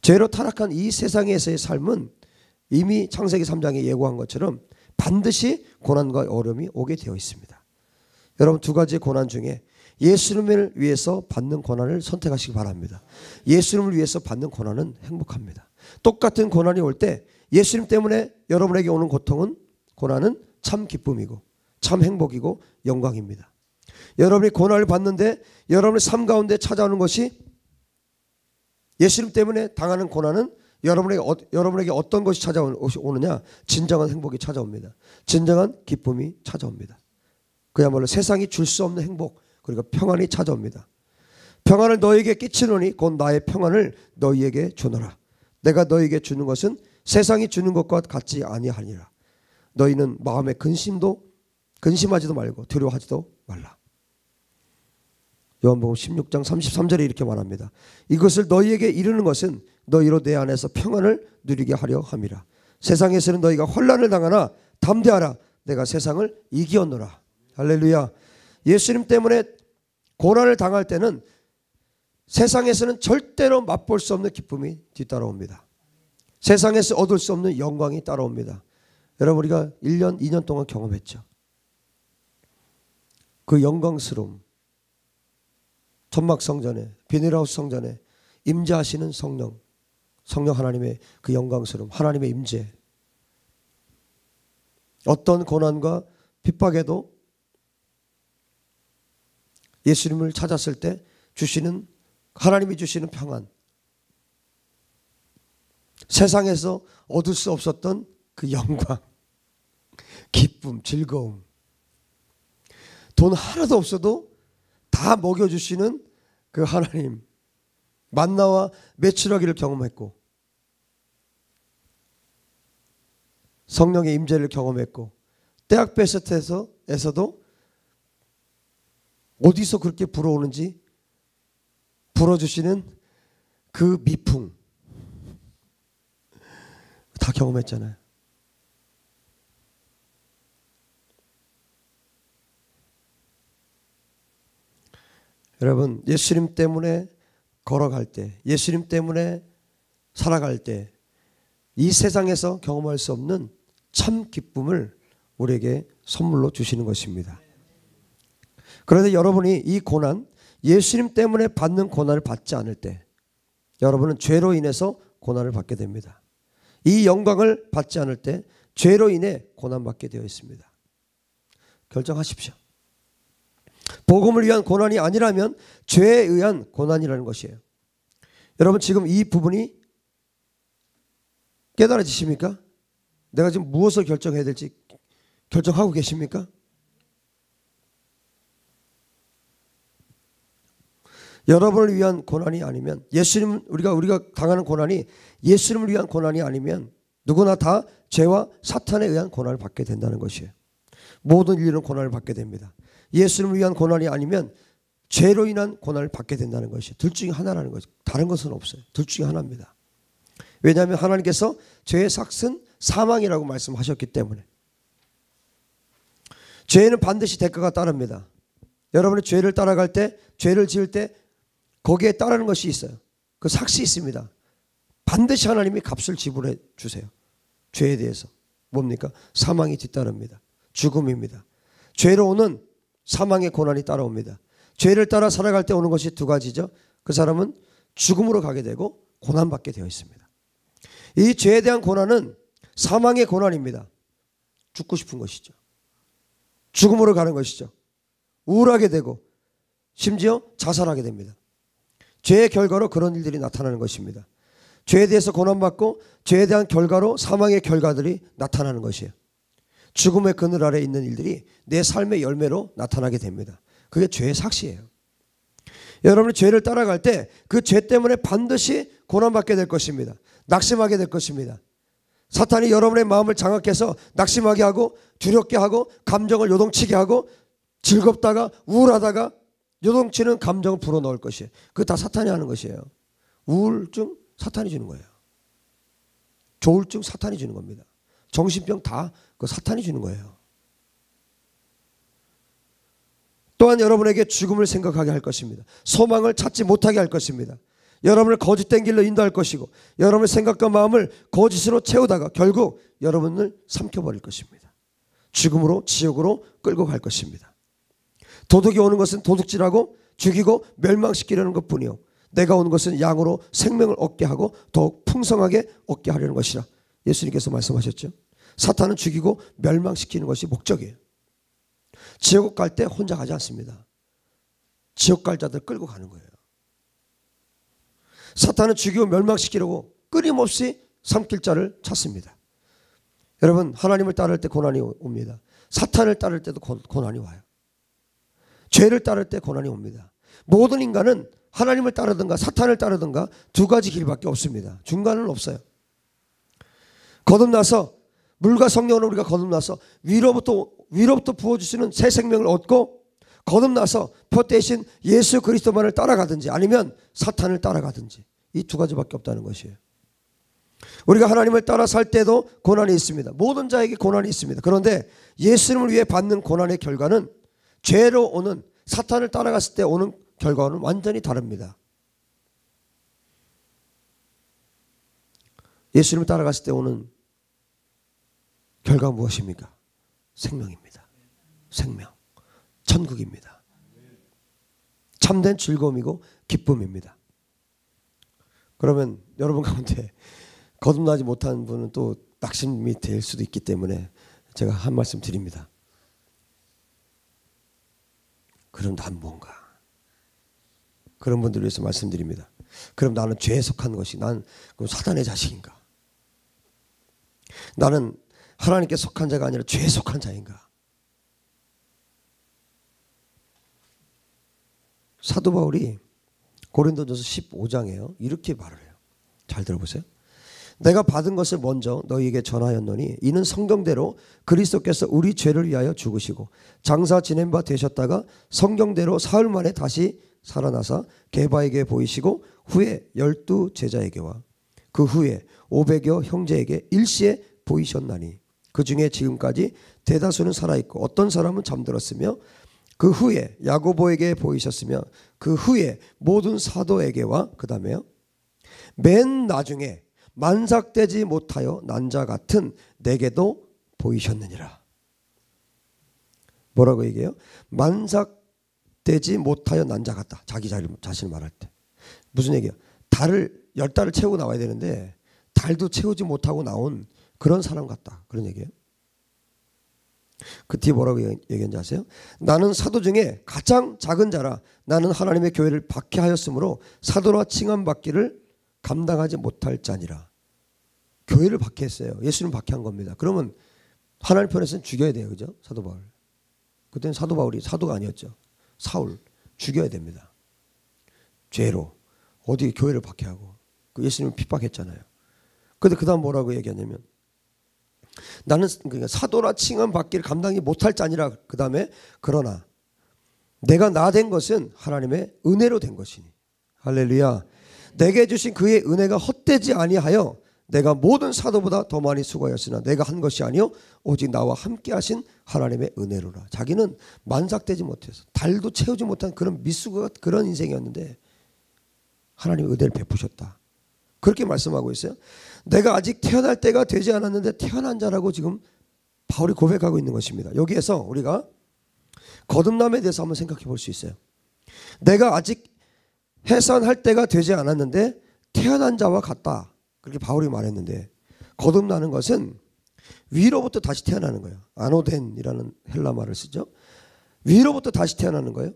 죄로 타락한 이 세상에서의 삶은 이미 창세기 3장에 예고한 것처럼 반드시 고난과 어려움이 오게 되어 있습니다. 여러분 두 가지 고난 중에 예수님을 위해서 받는 고난을 선택하시기 바랍니다. 예수님을 위해서 받는 고난은 행복합니다. 똑같은 고난이 올때 예수님 때문에 여러분에게 오는 고통은 고난은 참 기쁨이고 참 행복이고 영광입니다. 여러분이 고난을 받는데 여러분의 삶 가운데 찾아오는 것이 예수님 때문에 당하는 고난은 여러분에게, 어, 여러분에게 어떤 것이 찾아오느냐? 진정한 행복이 찾아옵니다. 진정한 기쁨이 찾아옵니다. 그야말로 세상이 줄 수 없는 행복, 그리고 평안이 찾아옵니다. 평안을 너에게 끼치노니 곧 나의 평안을 너희에게 주노라. 내가 너에게 주는 것은 세상이 주는 것과 같지 아니하니라. 너희는 마음에 근심도 근심하지도 말고 두려워하지도 말라. 요한복음 16장 33절에 이렇게 말합니다. 이것을 너희에게 이르는 것은 너희로 내 안에서 평안을 누리게 하려 함이라. 세상에서는 너희가 혼란을 당하나 담대하라. 내가 세상을 이기었노라. 할렐루야. 예수님 때문에 고난을 당할 때는 세상에서는 절대로 맛볼 수 없는 기쁨이 뒤따라옵니다. 세상에서 얻을 수 없는 영광이 따라옵니다. 여러분 우리가 1년, 2년 동안 경험했죠. 그 영광스러움. 천막 성전에, 비닐하우스 성전에 임재하시는 성령. 성령 하나님의 그 영광스러움, 하나님의 임재. 어떤 고난과 핍박에도 예수님을 찾았을 때 주시는 하나님이 주시는 평안, 세상에서 얻을 수 없었던 그 영광, 기쁨, 즐거움. 돈 하나도 없어도 다 먹여주시는 그 하나님. 만나와 매출하기를 경험했고, 성령의 임재를 경험했고, 대학 베스트에서에서도 어디서 그렇게 불어오는지 불어주시는 그 미풍. 다 경험했잖아요. 여러분, 예수님 때문에 걸어갈 때, 예수님 때문에 살아갈 때, 이 세상에서 경험할 수 없는 참 기쁨을 우리에게 선물로 주시는 것입니다. 그런데 여러분이 이 고난, 예수님 때문에 받는 고난을 받지 않을 때, 여러분은 죄로 인해서 고난을 받게 됩니다. 이 영광을 받지 않을 때 죄로 인해 고난받게 되어 있습니다. 결정하십시오. 복음을 위한 고난이 아니라면 죄에 의한 고난이라는 것이에요. 여러분 지금 이 부분이 깨달아지십니까? 내가 지금 무엇을 결정해야 될지 결정하고 계십니까? 여러분을 위한 고난이 아니면 예수님 우리가 우리가 당하는 고난이 예수님을 위한 고난이 아니면 누구나 다 죄와 사탄에 의한 고난을 받게 된다는 것이에요. 모든 인류는 고난을 받게 됩니다. 예수님을 위한 고난이 아니면 죄로 인한 고난을 받게 된다는 것이 둘 중에 하나라는 거죠. 다른 것은 없어요. 둘 중에 하나입니다. 왜냐하면 하나님께서 죄의 삭은 사망이라고 말씀하셨기 때문에 죄는 반드시 대가가 따릅니다. 여러분의 죄를 따라갈 때, 죄를 지을 때 거기에 따르는 것이 있어요. 그 삭시 있습니다. 반드시 하나님이 값을 지불해 주세요. 죄에 대해서. 뭡니까? 사망이 뒤따릅니다. 죽음입니다. 죄로 오는 사망의 고난이 따라옵니다. 죄를 따라 살아갈 때 오는 것이 두 가지죠. 그 사람은 죽음으로 가게 되고 고난받게 되어 있습니다. 이 죄에 대한 고난은 사망의 고난입니다. 죽고 싶은 것이죠. 죽음으로 가는 것이죠. 우울하게 되고 심지어 자살하게 됩니다. 죄의 결과로 그런 일들이 나타나는 것입니다. 죄에 대해서 고난받고 죄에 대한 결과로 사망의 결과들이 나타나는 것이에요. 죽음의 그늘 아래 있는 일들이 내 삶의 열매로 나타나게 됩니다. 그게 죄의 삭시예요. 여러분이 죄를 따라갈 때 그 죄 때문에 반드시 고난받게 될 것입니다. 낙심하게 될 것입니다. 사탄이 여러분의 마음을 장악해서 낙심하게 하고 두렵게 하고 감정을 요동치게 하고 즐겁다가 우울하다가 요동치는 감정을 불어넣을 것이에요. 그게 다 사탄이 하는 것이에요. 우울증 사탄이 주는 거예요. 조울증 사탄이 주는 겁니다. 정신병 다 그 사탄이 주는 거예요. 또한 여러분에게 죽음을 생각하게 할 것입니다. 소망을 찾지 못하게 할 것입니다. 여러분을 거짓된 길로 인도할 것이고 여러분의 생각과 마음을 거짓으로 채우다가 결국 여러분을 삼켜버릴 것입니다. 죽음으로 지옥으로 끌고 갈 것입니다. 도둑이 오는 것은 도둑질하고 죽이고 멸망시키려는 것 뿐이요. 내가 오는 것은 양으로 생명을 얻게 하고 더욱 풍성하게 얻게 하려는 것이라. 예수님께서 말씀하셨죠. 사탄은 죽이고 멸망시키는 것이 목적이에요. 지옥 갈 때 혼자 가지 않습니다. 지옥 갈 자들 끌고 가는 거예요. 사탄은 죽이고 멸망시키려고 끊임없이 삼킬 자를 찾습니다. 여러분, 하나님을 따를 때 고난이 옵니다. 사탄을 따를 때도 고, 난이 와요. 죄를 따를 때 고난이 옵니다. 모든 인간은 하나님을 따르든가 사탄을 따르든가 두 가지 길밖에 없습니다. 중간은 없어요. 거듭나서 물과 성령으로 우리가 거듭나서 위로부터 위로부터 부어주시는 새 생명을 얻고 거듭나서 표 대신 예수 그리스도만을 따라가든지 아니면 사탄을 따라가든지 이 두 가지밖에 없다는 것이에요. 우리가 하나님을 따라 살 때도 고난이 있습니다. 모든 자에게 고난이 있습니다. 그런데 예수님을 위해 받는 고난의 결과는 죄로 오는 사탄을 따라갔을 때 오는 결과는 완전히 다릅니다. 예수님을 따라갔을 때 오는 결과 무엇입니까? 생명입니다. 생명. 천국입니다. 참된 즐거움이고 기쁨입니다. 그러면 여러분 가운데 거듭나지 못한 분은 또 낙심이 될 수도 있기 때문에 제가 한 말씀 드립니다. 그럼 난 뭔가? 그런 분들을 위해서 말씀드립니다. 그럼 나는 죄에 속한 것이 난 사단의 자식인가? 나는 하나님께 속한 자가 아니라 죄에 속한 자인가? 사도 바울이 고린도전서 15장에요. 이렇게 말을 해요. 잘 들어보세요. 내가 받은 것을 먼저 너희에게 전하였노니 이는 성경대로 그리스도께서 우리 죄를 위하여 죽으시고 장사 지낸 바 되셨다가 성경대로 사흘 만에 다시 살아나사 개바에게 보이시고 후에 열두 제자에게와 그 후에 오백여 형제에게 일시에 보이셨나니 그 중에 지금까지 대다수는 살아있고 어떤 사람은 잠들었으며 그 후에 야고보에게 보이셨으며 그 후에 모든 사도에게와 그 다음에요. 맨 나중에 만삭되지 못하여 난자 같은 내게도 보이셨느니라. 뭐라고 얘기해요? 만삭되지 못하여 난자 같다. 자기 자신을 말할 때. 무슨 얘기예요? 달을 열 달을 채우고 나와야 되는데 달도 채우지 못하고 나온 그런 사람 같다. 그런 얘기예요. 그 뒤에 뭐라고 얘기한지 아세요? 나는 사도 중에 가장 작은 자라 나는 하나님의 교회를 박해하였으므로 사도라 칭함받기를 감당하지 못할 자니라. 교회를 박해했어요. 예수님 박해한 겁니다. 그러면 하나님 편에서는 죽여야 돼요. 그죠? 사도 바울. 그때는 사도 바울이 사도가 아니었죠. 사울. 죽여야 됩니다. 죄로. 어디 교회를 박해하고. 그 예수님을 핍박했잖아요. 근데 그 다음 뭐라고 얘기하냐면 나는 그러니까 사도라 칭함 받기를 감당이 못할 자니라. 그 다음에 그러나 내가 나 된 것은 하나님의 은혜로 된 것이니. 할렐루야. 내게 주신 그의 은혜가 헛되지 아니하여 내가 모든 사도보다 더 많이 수고하였으나 내가 한 것이 아니요 오직 나와 함께 하신 하나님의 은혜로라. 자기는 만삭되지 못해서 달도 채우지 못한 그런 미숙한 그런 인생이었는데 하나님의 은혜를 베푸셨다. 그렇게 말씀하고 있어요. 내가 아직 태어날 때가 되지 않았는데 태어난 자라고 지금 바울이 고백하고 있는 것입니다. 여기에서 우리가 거듭남에 대해서 한번 생각해 볼 수 있어요. 내가 아직 해산할 때가 되지 않았는데 태어난 자와 같다. 그렇게 바울이 말했는데 거듭나는 것은 위로부터 다시 태어나는 거예요. 아노덴이라는 헬라 말을 쓰죠. 위로부터 다시 태어나는 거예요.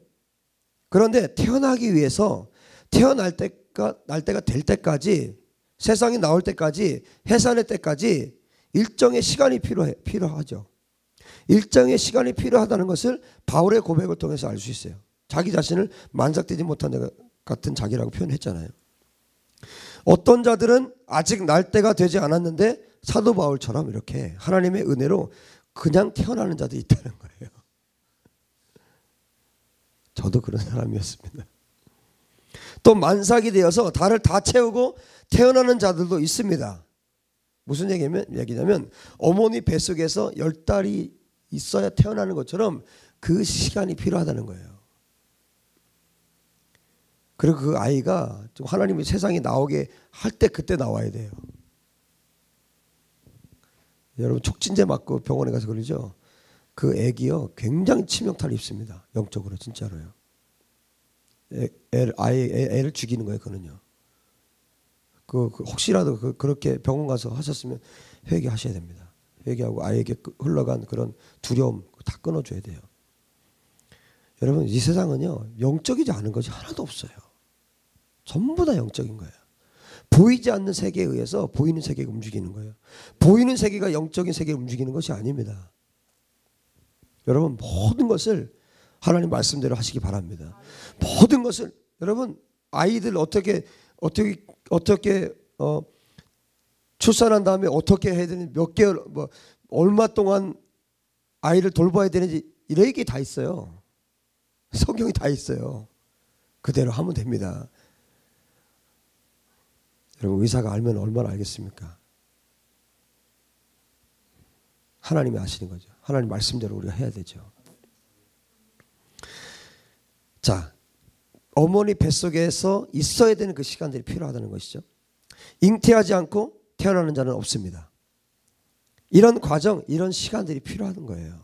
그런데 태어나기 위해서 태어날 때가 날 때가 될 때까지 세상이 나올 때까지 해산의 때까지 일정의 시간이 필요해 필요하죠. 일정의 시간이 필요하다는 것을 바울의 고백을 통해서 알 수 있어요. 자기 자신을 만삭되지 못한 내가 같은 자기라고 표현했잖아요. 어떤 자들은 아직 날 때가 되지 않았는데 사도 바울처럼 이렇게 하나님의 은혜로 그냥 태어나는 자도 있다는 거예요. 저도 그런 사람이었습니다. 또 만삭이 되어서 달을 다 채우고 태어나는 자들도 있습니다. 무슨 얘기냐면, 얘기냐면 어머니 뱃속에서 열 달이 있어야 태어나는 것처럼 그 시간이 필요하다는 거예요. 그리고 그 아이가 좀 하나님의 세상에 나오게 할 때 그때 나와야 돼요. 여러분 촉진제 맞고 병원에 가서 그러죠. 그 애기요 굉장히 치명타를 입습니다. 영적으로 진짜로요. 애, 애를, 아이, 애, 를 죽이는 거예요. 그는요. 그, 그 혹시라도 그, 그렇게 병원 가서 하셨으면 회개하셔야 됩니다. 회개하고 아이에게 그 흘러간 그런 두려움 다 끊어줘야 돼요. 여러분 이 세상은요 영적이지 않은 것이 하나도 없어요. 전부 다 영적인 거예요. 보이지 않는 세계에 의해서 보이는 세계가 움직이는 거예요. 보이는 세계가 영적인 세계를 움직이는 것이 아닙니다. 여러분 모든 것을 하나님 말씀대로 하시기 바랍니다. 모든 것을 여러분 아이들 어떻게 어떻게 어떻게 어, 출산한 다음에 어떻게 해야 되는지 몇 개월 뭐 얼마 동안 아이를 돌봐야 되는지 이런 얘다 있어요. 성경이 다 있어요. 그대로 하면 됩니다. 여러분 의사가 알면 얼마나 알겠습니까? 하나님이 아시는 거죠. 하나님 말씀대로 우리가 해야 되죠. 자, 어머니 뱃속에서 있어야 되는 그 시간들이 필요하다는 것이죠. 잉태하지 않고 태어나는 자는 없습니다. 이런 과정, 이런 시간들이 필요하는 거예요.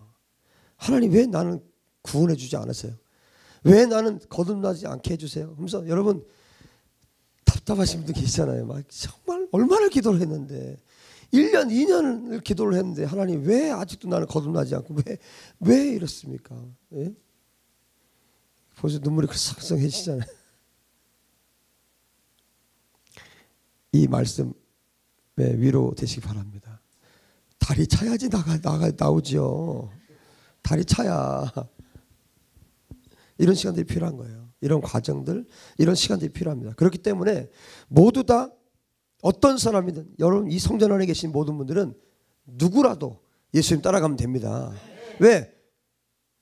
하나님 왜 나는 구원해 주지 않으세요? 왜 나는 거듭나지 않게 해주세요? 그러면서 여러분 답답하신 분들 계시잖아요. 막 정말 얼마나 기도를 했는데 1년, 2년을 기도를 했는데 하나님 왜 아직도 나는 거듭나지 않고 왜, 왜 이렇습니까? 예? 벌써 눈물이 글썽해지잖아요이 말씀에 위로 되시기 바랍니다. 다리 차야지 나가, 나가, 나오지요. 다리 차야. 이런 시간들이 필요한 거예요. 이런 과정들, 이런 시간들이 필요합니다. 그렇기 때문에 모두 다 어떤 사람이든 여러분 이 성전 안에 계신 모든 분들은 누구라도 예수님 따라가면 됩니다. 왜?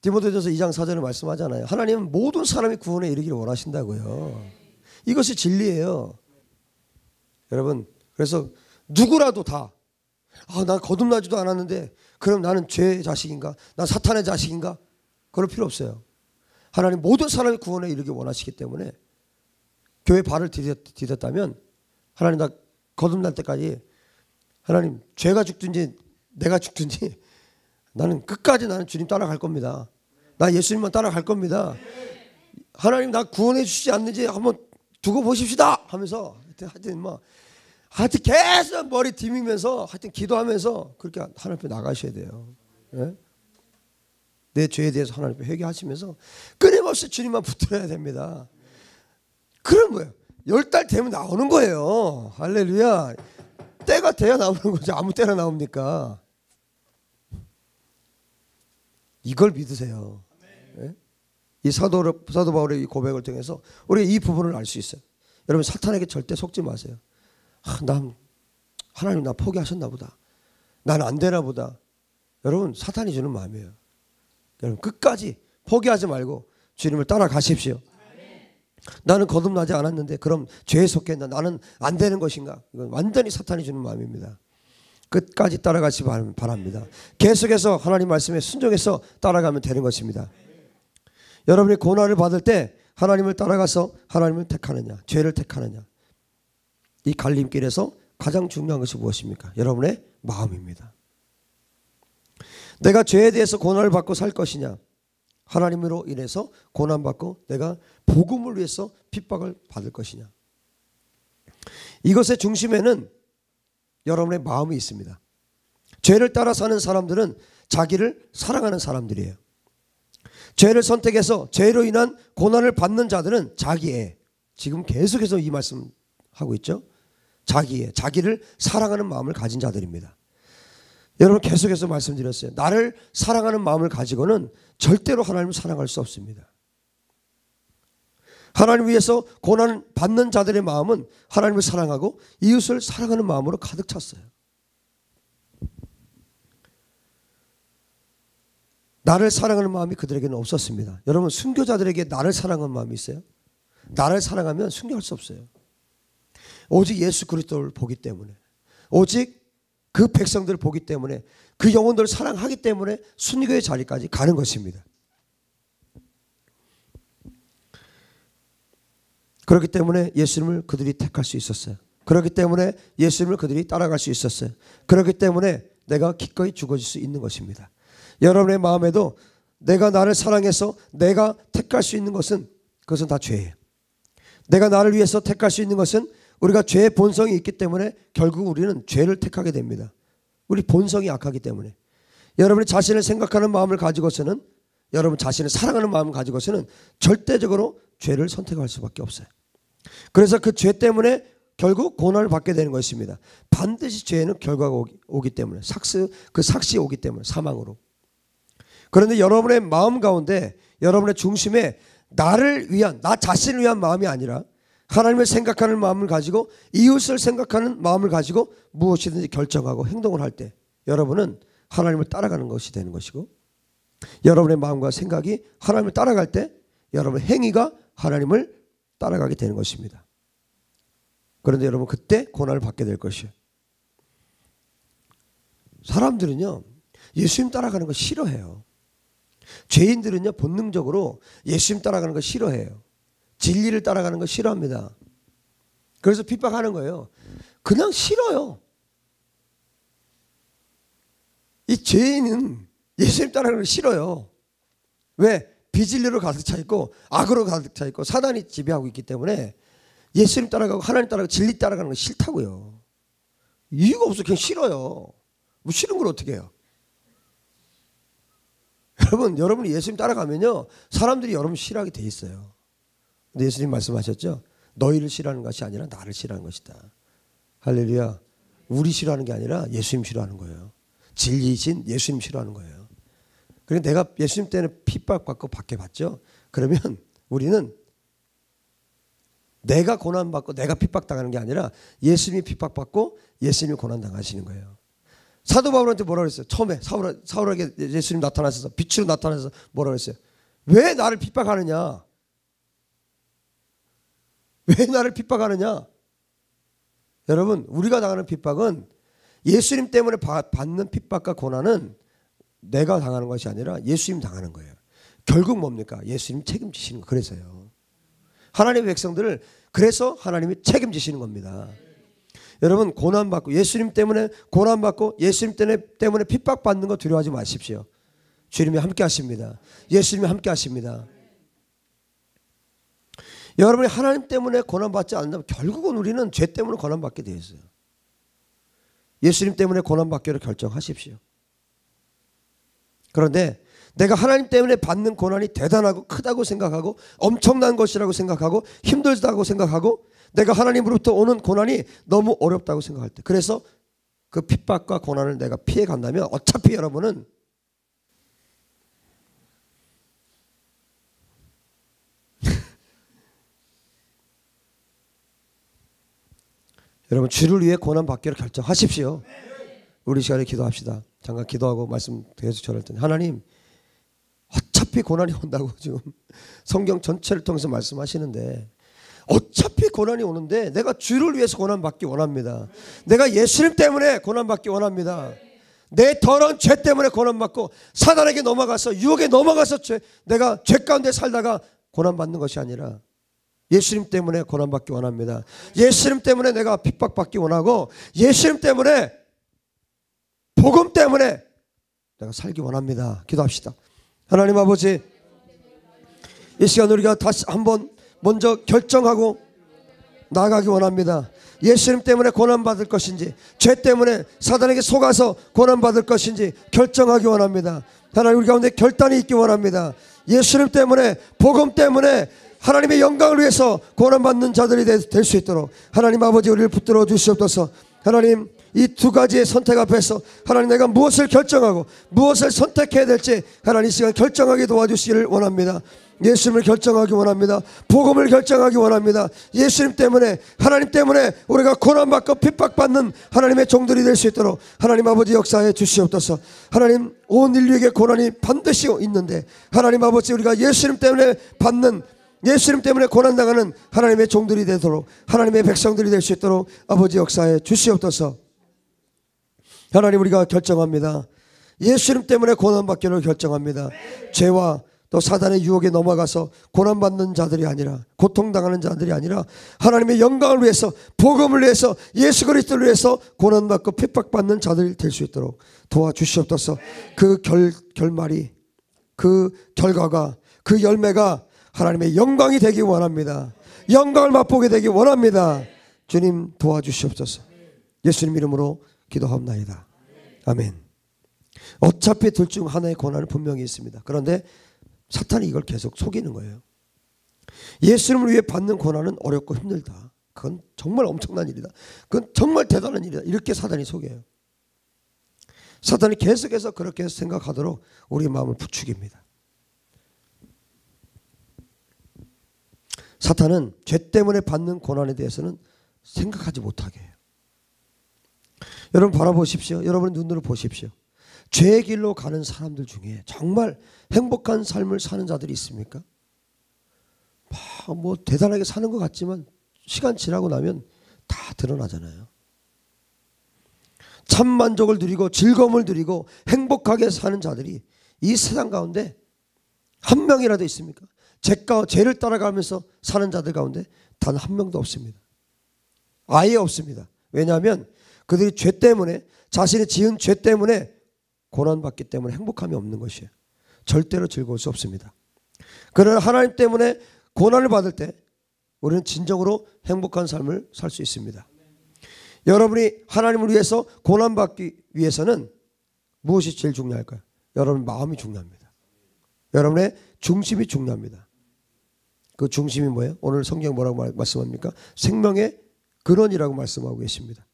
디모데전서 2장 4절에 말씀하잖아요. 하나님은 모든 사람이 구원에 이르기를 원하신다고요. 이것이 진리예요. 여러분, 그래서 누구라도 다, 아, 난 거듭나지도 않았는데, 그럼 나는 죄의 자식인가? 나 사탄의 자식인가? 그럴 필요 없어요. 하나님 모든 사람이 구원에 이르기 원하시기 때문에 교회 발을 디뎠, 다면 하나님 나 거듭날 때까지 하나님 죄가 죽든지 내가 죽든지 [laughs] 나는 끝까지 나는 주님 따라갈 겁니다. 나 예수님만 따라갈 겁니다. 하나님 나 구원해 주시지 않는지 한번 두고 보십시다 하면서 하여튼 뭐 하여튼 계속 머리 디미면서 하여튼 기도하면서 그렇게 하나님 앞에 나가셔야 돼요. 예? 내 죄에 대해서 하나님 께 회개하시면서 끊임없이 주님만 붙들어야 됩니다. 그럼 뭐예요? 열 달 되면 나오는 거예요. 할렐루야. 때가 돼야 나오는 거죠. 아무 때나 나옵니까? 이걸 믿으세요. 네? 이 사도, 사도 바울의 이 고백을 통해서 우리 이 부분을 알 수 있어요. 여러분, 사탄에게 절대 속지 마세요. 아, 난, 하나님 나 포기하셨나 보다. 난 안 되나 보다. 여러분, 사탄이 주는 마음이에요. 여러분 끝까지 포기하지 말고 주님을 따라가십시오. 나는 거듭나지 않았는데 그럼 죄에 속했나? 나는 안 되는 것인가? 이건 완전히 사탄이 주는 마음입니다. 끝까지 따라가시 바랍니다. 계속해서 하나님 말씀에 순종해서 따라가면 되는 것입니다. 여러분이 고난을 받을 때 하나님을 따라가서 하나님을 택하느냐, 죄를 택하느냐. 이 갈림길에서 가장 중요한 것이 무엇입니까? 여러분의 마음입니다. 내가 죄에 대해서 고난을 받고 살 것이냐? 하나님으로 인해서 고난 받고 내가 복음을 위해서 핍박을 받을 것이냐? 이것의 중심에는 여러분의 마음이 있습니다. 죄를 따라 사는 사람들은 자기를 사랑하는 사람들이에요. 죄를 선택해서 죄로 인한 고난을 받는 자들은 자기의 지금 계속해서 이 말씀 하고 있죠. 자기의 자기를 사랑하는 마음을 가진 자들입니다. 여러분 계속해서 말씀드렸어요. 나를 사랑하는 마음을 가지고는 절대로 하나님을 사랑할 수 없습니다. 하나님 위해서 고난 받는 자들의 마음은 하나님을 사랑하고 이웃을 사랑하는 마음으로 가득 찼어요. 나를 사랑하는 마음이 그들에게는 없었습니다. 여러분 순교자들에게 나를 사랑하는 마음이 있어요? 나를 사랑하면 순교할 수 없어요. 오직 예수 그리스도를 보기 때문에 오직 그 백성들을 보기 때문에 그 영혼들을 사랑하기 때문에 순교의 자리까지 가는 것입니다. 그렇기 때문에 예수님을 그들이 택할 수 있었어요. 그렇기 때문에 예수님을 그들이 따라갈 수 있었어요. 그렇기 때문에 내가 기꺼이 죽어질 수 있는 것입니다. 여러분의 마음에도 내가 나를 사랑해서 내가 택할 수 있는 것은 그것은 다 죄예요. 내가 나를 위해서 택할 수 있는 것은 우리가 죄의 본성이 있기 때문에 결국 우리는 죄를 택하게 됩니다. 우리 본성이 악하기 때문에. 여러분이 자신을 생각하는 마음을 가지고서는 여러분 자신을 사랑하는 마음을 가지고서는 절대적으로 죄를 선택할 수밖에 없어요. 그래서 그 죄 때문에 결국 고난을 받게 되는 것입니다. 반드시 죄는 결과가 오기, 오기 때문에 삭스 그 삭시 오기 때문에 사망으로. 그런데 여러분의 마음 가운데 여러분의 중심에 나를 위한 나 자신을 위한 마음이 아니라 하나님을 생각하는 마음을 가지고 이웃을 생각하는 마음을 가지고 무엇이든지 결정하고 행동을 할 때 여러분은 하나님을 따라가는 것이 되는 것이고 여러분의 마음과 생각이 하나님을 따라갈 때 여러분의 행위가 하나님을 따라가게 되는 것입니다. 그런데 여러분 그때 고난을 받게 될 것이에요. 사람들은요 예수님 따라가는 거 싫어해요. 죄인들은요 본능적으로 예수님 따라가는 거 싫어해요. 진리를 따라가는 거 싫어합니다. 그래서 핍박하는 거예요. 그냥 싫어요. 이 죄인은 예수님 따라가는 걸 싫어요. 왜? 비진리로 가득 차 있고 악으로 가득 차 있고 사단이 지배하고 있기 때문에 예수님 따라가고 하나님 따라가고 진리 따라가는 거 싫다고요. 이유가 없어 그냥 싫어요. 뭐 싫은 걸 어떻게 해요? 여러분 여러분이 예수님 따라가면요 사람들이 여러분 싫어하게 돼 있어요. 예수님 말씀하셨죠. 너희를 싫어하는 것이 아니라 나를 싫어하는 것이다. 할렐루야. 우리 싫어하는 게 아니라 예수님 싫어하는 거예요. 진리이신 예수님 싫어하는 거예요. 그리고 내가 예수님 때는 핍박받고 밖에 받죠. 그러면 우리는 내가 고난받고 내가 핍박당하는 게 아니라 예수님이 핍박받고 예수님이 고난당하시는 거예요. 사도 바울한테 뭐라 그랬어요? 처음에 사울, 사울에게 예수님 나타나셔서 빛으로 나타나셔서 뭐라 그랬어요? 왜 나를 핍박하느냐? 왜 나를 핍박하느냐? 여러분, 우리가 당하는 핍박은 예수님 때문에 받는 핍박과 고난은 내가 당하는 것이 아니라 예수님 당하는 거예요. 결국 뭡니까? 예수님 책임지시는 거. 그래서요. 하나님의 백성들을 그래서 하나님이 책임지시는 겁니다. 여러분 고난 받고 예수님 때문에 고난 받고 예수님 때문에 핍박 받는 거 두려워하지 마십시오. 주님이 함께 하십니다. 예수님이 함께 하십니다. 여러분이 하나님 때문에 고난받지 않는다면 결국은 우리는 죄 때문에 고난받게 되어 있어요. 예수님 때문에 고난받기로 결정하십시오. 그런데 내가 하나님 때문에 받는 고난이 대단하고 크다고 생각하고 엄청난 것이라고 생각하고 힘들다고 생각하고 내가 하나님으로부터 오는 고난이 너무 어렵다고 생각할 때 그래서 그 핍박과 고난을 내가 피해 간다면 어차피 여러분은 여러분 주를 위해 고난 받기를 결정하십시오. 우리 시간에 기도합시다. 잠깐 기도하고 말씀 계속 전할 텐 하나님 어차피 고난이 온다고 지금 성경 전체를 통해서 말씀하시는데 어차피 고난이 오는데 내가 주를 위해서 고난 받기 원합니다. 내가 예수님 때문에 고난 받기 원합니다. 내 더러운 죄 때문에 고난 받고 사단에게 넘어가서 유혹에 넘어가서 죄, 내가 죄 가운데 살다가 고난 받는 것이 아니라 예수님 때문에 고난받기 원합니다. 예수님 때문에 내가 핍박받기 원하고 예수님 때문에 복음 때문에 내가 살기 원합니다. 기도합시다. 하나님 아버지 이 시간 우리가 다시 한번 먼저 결정하고 나가기 원합니다. 예수님 때문에 고난받을 것인지 죄 때문에 사단에게 속아서 고난받을 것인지 결정하기 원합니다. 하나님 우리 가운데 결단이 있기 원합니다. 예수님 때문에 복음 때문에 하나님의 영광을 위해서 고난받는 자들이 될 수 있도록 하나님 아버지 우리를 붙들어 주시옵소서 하나님 이 두 가지의 선택 앞에서 하나님 내가 무엇을 결정하고 무엇을 선택해야 될지 하나님 이 시간 결정하게 도와주시기를 원합니다. 예수님을 결정하기 원합니다. 복음을 결정하기 원합니다. 예수님 때문에 하나님 때문에 우리가 고난받고 핍박받는 하나님의 종들이 될 수 있도록 하나님 아버지 역사에 주시옵소서. 하나님 온 인류에게 고난이 반드시 있는데 하나님 아버지 우리가 예수님 때문에 받는 예수님 때문에 고난당하는 하나님의 종들이 되도록 하나님의 백성들이 될 수 있도록 아버지 역사에 주시옵소서. 하나님 우리가 결정합니다. 예수님 때문에 고난받기를 결정합니다. 죄와 또 사단의 유혹에 넘어가서 고난받는 자들이 아니라 고통당하는 자들이 아니라 하나님의 영광을 위해서 복음을 위해서 예수 그리스도를 위해서 고난받고 핍박받는 자들이 될 수 있도록 도와주시옵소서. 그 결, 결말이 그 결과가 그 열매가 하나님의 영광이 되기 원합니다. 영광을 맛보게 되기 원합니다. 주님 도와주시옵소서. 예수님 이름으로 기도합나이다. 아멘. 어차피 둘 중 하나의 고난은 분명히 있습니다. 그런데 사탄이 이걸 계속 속이는 거예요. 예수님을 위해 받는 고난은 어렵고 힘들다. 그건 정말 엄청난 일이다. 그건 정말 대단한 일이다. 이렇게 사단이 속여요. 사탄이 계속해서 그렇게 생각하도록 우리 마음을 부추깁니다. 사탄은 죄 때문에 받는 고난에 대해서는 생각하지 못하게 해요. 여러분 바라보십시오. 여러분의 눈으로 보십시오. 죄의 길로 가는 사람들 중에 정말 행복한 삶을 사는 자들이 있습니까? 뭐 대단하게 사는 것 같지만 시간 지나고 나면 다 드러나잖아요. 참 만족을 누리고 즐거움을 누리고 행복하게 사는 자들이 이 세상 가운데 한 명이라도 있습니까? 죄가, 죄를 따라가면서 사는 자들 가운데 단 한 명도 없습니다. 아예 없습니다. 왜냐하면 그들이 죄 때문에 자신이 지은 죄 때문에 고난받기 때문에 행복함이 없는 것이에요. 절대로 즐거울 수 없습니다. 그러나 하나님 때문에 고난을 받을 때 우리는 진정으로 행복한 삶을 살 수 있습니다. 여러분이 하나님을 위해서 고난받기 위해서는 무엇이 제일 중요할까요? 여러분 마음이 중요합니다. 여러분의 중심이 중요합니다. 그 중심이 뭐예요? 오늘 성경 뭐라고 말, 말씀합니까? 생명의 근원이라고 말씀하고 계십니다.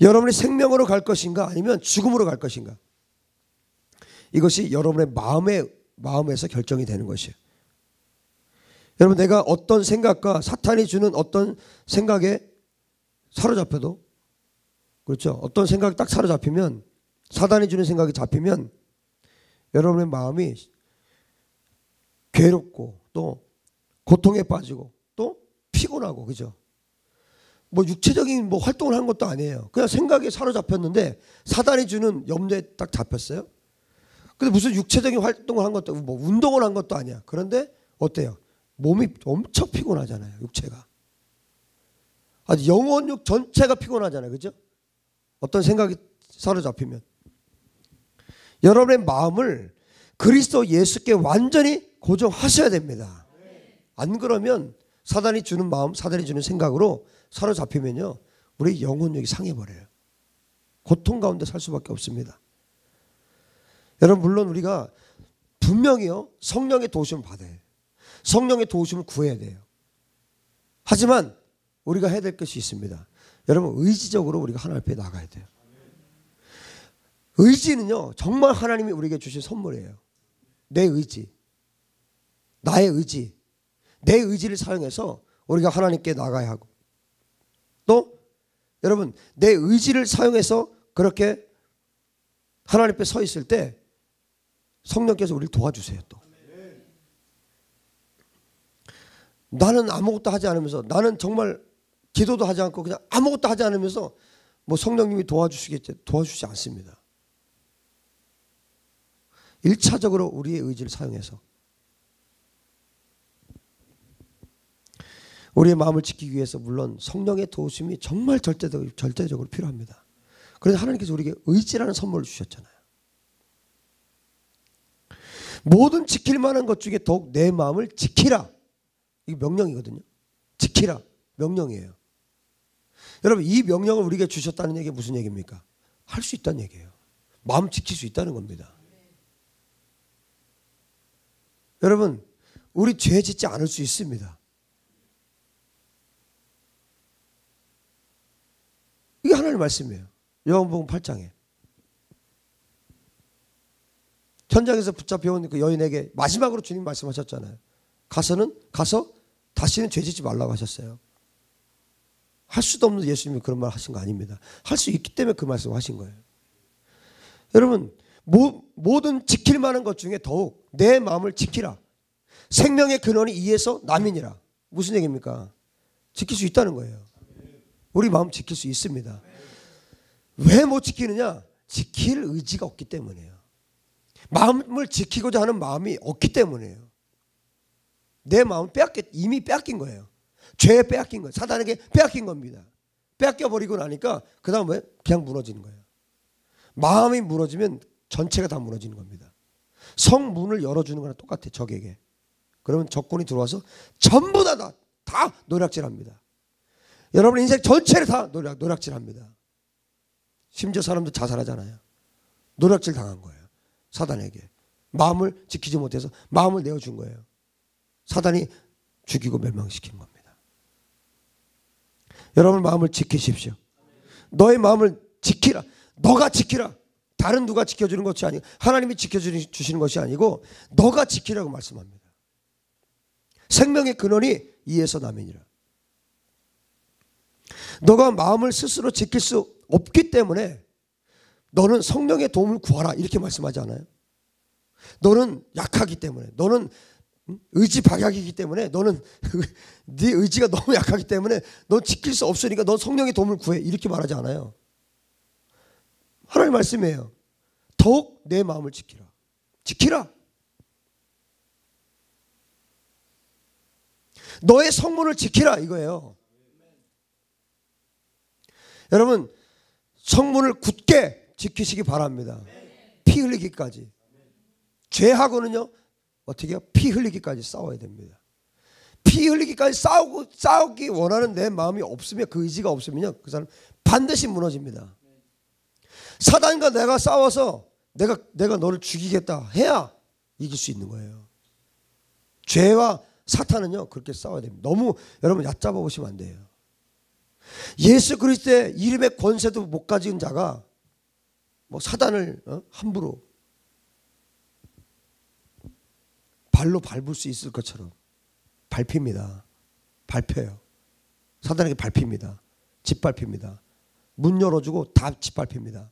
여러분이 생명으로 갈 것인가 아니면 죽음으로 갈 것인가? 이것이 여러분의 마음의 마음에서 결정이 되는 것이에요. 여러분 내가 어떤 생각과 사탄이 주는 어떤 생각에 사로잡혀도 그렇죠. 어떤 생각이 딱 사로잡히면 사단이 주는 생각이 잡히면 여러분의 마음이 괴롭고 또 고통에 빠지고 또 피곤하고 그죠? 뭐 육체적인 뭐 활동을 한 것도 아니에요. 그냥 생각에 사로잡혔는데 사단이 주는 염려에 딱 잡혔어요. 근데 무슨 육체적인 활동을 한 것도 뭐 운동을 한 것도 아니야. 그런데 어때요? 몸이 엄청 피곤하잖아요. 육체가. 아주 영혼육 전체가 피곤하잖아요. 그죠? 어떤 생각이 사로잡히면 여러분의 마음을 그리스도 예수께 완전히 고정하셔야 됩니다. 안 그러면 사단이 주는 마음, 사단이 주는 생각으로 사로잡히면요. 우리 영혼력이 상해버려요. 고통 가운데 살 수밖에 없습니다. 여러분, 물론 우리가 분명히요. 성령의 도우심을 받아야 돼요. 성령의 도우심을 구해야 돼요. 하지만 우리가 해야 될 것이 있습니다. 여러분, 의지적으로 우리가 하나님 앞에 나가야 돼요. 의지는요, 정말 하나님이 우리에게 주신 선물이에요. 내 의지. 나의 의지, 내 의지를 사용해서 우리가 하나님께 나가야 하고 또 여러분 내 의지를 사용해서 그렇게 하나님 앞에 서 있을 때 성령께서 우리를 도와주세요 또 나는 아무것도 하지 않으면서 나는 정말 기도도 하지 않고 그냥 아무것도 하지 않으면서 뭐 성령님이 도와주시겠지 도와주지 않습니다 1차적으로 우리의 의지를 사용해서 우리의 마음을 지키기 위해서 물론 성령의 도우심이 정말 절대적으로, 절대적으로 필요합니다. 그래서 하나님께서 우리에게 의지라는 선물을 주셨잖아요. 모든 지킬 만한 것 중에 더욱 내 마음을 지키라. 이게 명령이거든요. 지키라. 명령이에요. 여러분, 이 명령을 우리에게 주셨다는 얘기 무슨 얘기입니까? 할 수 있다는 얘기예요. 마음 지킬 수 있다는 겁니다. 여러분, 우리 죄 짓지 않을 수 있습니다. 이게 하나님 말씀이에요. 요한복음 8장에. 현장에서 붙잡혀 온 그 여인에게 마지막으로 주님 말씀하셨잖아요. 가서는 가서 다시는 죄짓지 말라고 하셨어요. 할 수도 없는 예수님이 그런 말 하신 거 아닙니다. 할 수 있기 때문에 그 말씀을 하신 거예요. 여러분 모, 모든 지킬 만한 것 중에 더욱 내 마음을 지키라. 생명의 근원이 이에서 남이니라. 무슨 얘기입니까? 지킬 수 있다는 거예요. 우리 마음 지킬 수 있습니다. 왜 못 지키느냐? 지킬 의지가 없기 때문이에요. 마음을 지키고자 하는 마음이 없기 때문이에요. 내 마음 빼앗겼, 이미 빼앗긴 거예요. 죄에 빼앗긴 거예요. 사단에게 빼앗긴 겁니다. 빼앗겨 버리고 나니까 그 다음에 그냥 무너지는 거예요. 마음이 무너지면 전체가 다 무너지는 겁니다. 성문을 열어주는 거랑 똑같아 요 적에게. 그러면 적군이 들어와서 전부 다 다 노략질합니다. 여러분 인생 전체를 다 노력, 노략질합니다. 심지어 사람들 자살하잖아요. 노략질 당한 거예요. 사단에게. 마음을 지키지 못해서 마음을 내어준 거예요. 사단이 죽이고 멸망시킨 겁니다. 여러분 마음을 지키십시오. 너의 마음을 지키라. 너가 지키라. 다른 누가 지켜주는 것이 아니고 하나님이 지켜주시는 것이 아니고 너가 지키라고 말씀합니다. 생명의 근원이 이에서 남이니라. 너가 마음을 스스로 지킬 수 없기 때문에 너는 성령의 도움을 구하라 이렇게 말씀하지 않아요? 너는 약하기 때문에 너는 음, 의지 박약이기 때문에 너는 [laughs] 네 의지가 너무 약하기 때문에 너 지킬 수 없으니까 너 성령의 도움을 구해 이렇게 말하지 않아요. 하나님 말씀이에요. 더욱 내 마음을 지키라. 지키라. 너의 성문을 지키라 이거예요. 여러분 성문을 굳게 지키시기 바랍니다. 피 흘리기까지. 죄하고는요 어떻게 요피 흘리기까지 싸워야 됩니다. 피 흘리기까지 싸우고 싸우기 원하는 내 마음이 없으면 그 의지가 없으면요 그 사람 반드시 무너집니다. 사단과 내가 싸워서 내가 내가 너를 죽이겠다 해야 이길 수 있는 거예요. 죄와 사탄은요 그렇게 싸워야 됩니다. 너무 여러분 얕잡아 보시면 안 돼요. 예수 그리스도의 이름의 권세도 못 가진 자가 뭐 사단을 어? 함부로 발로 밟을 수 있을 것처럼 밟힙니다. 밟혀요. 사단에게 밟힙니다. 짓밟힙니다. 문 열어주고 다 짓밟힙니다.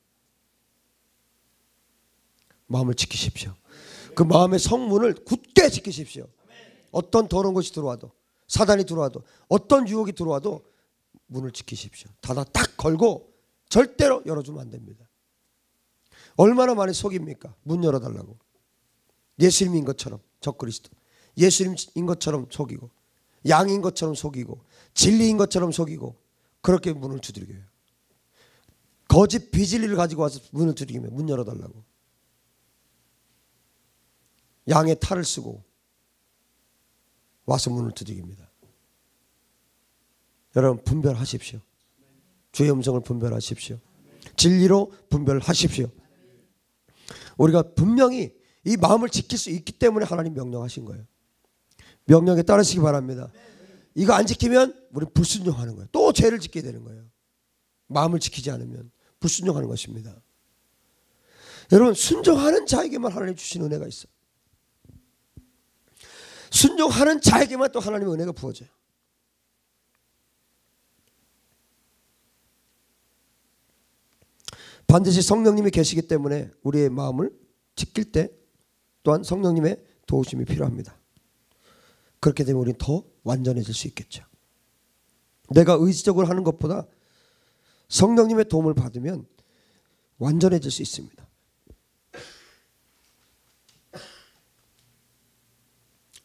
마음을 지키십시오. 그 마음의 성문을 굳게 지키십시오. 어떤 더러운 것이 들어와도 사단이 들어와도 어떤 유혹이 들어와도 문을 지키십시오. 닫아 딱 걸고 절대로 열어주면 안 됩니다. 얼마나 많이 속입니까? 문 열어달라고. 예수님인 것처럼 적그리스도. 예수님인 것처럼 속이고 양인 것처럼 속이고 진리인 것처럼 속이고 그렇게 문을 두드려요. 거짓 비진리를 가지고 와서 문을 두드리면 문 열어달라고. 양의 탈을 쓰고 와서 문을 두드립니다. 여러분 분별하십시오. 주의 음성을 분별하십시오. 진리로 분별하십시오. 우리가 분명히 이 마음을 지킬 수 있기 때문에 하나님 명령하신 거예요. 명령에 따르시기 바랍니다. 이거 안 지키면 우리 불순종하는 거예요. 또 죄를 짓게 되는 거예요. 마음을 지키지 않으면 불순종하는 것입니다. 여러분 순종하는 자에게만 하나님 주신 은혜가 있어요. 순종하는 자에게만 또 하나님의 은혜가 부어져요. 반드시 성령님이 계시기 때문에 우리의 마음을 지킬 때 또한 성령님의 도우심이 필요합니다. 그렇게 되면 우리는 더 완전해질 수 있겠죠. 내가 의지적으로 하는 것보다 성령님의 도움을 받으면 완전해질 수 있습니다.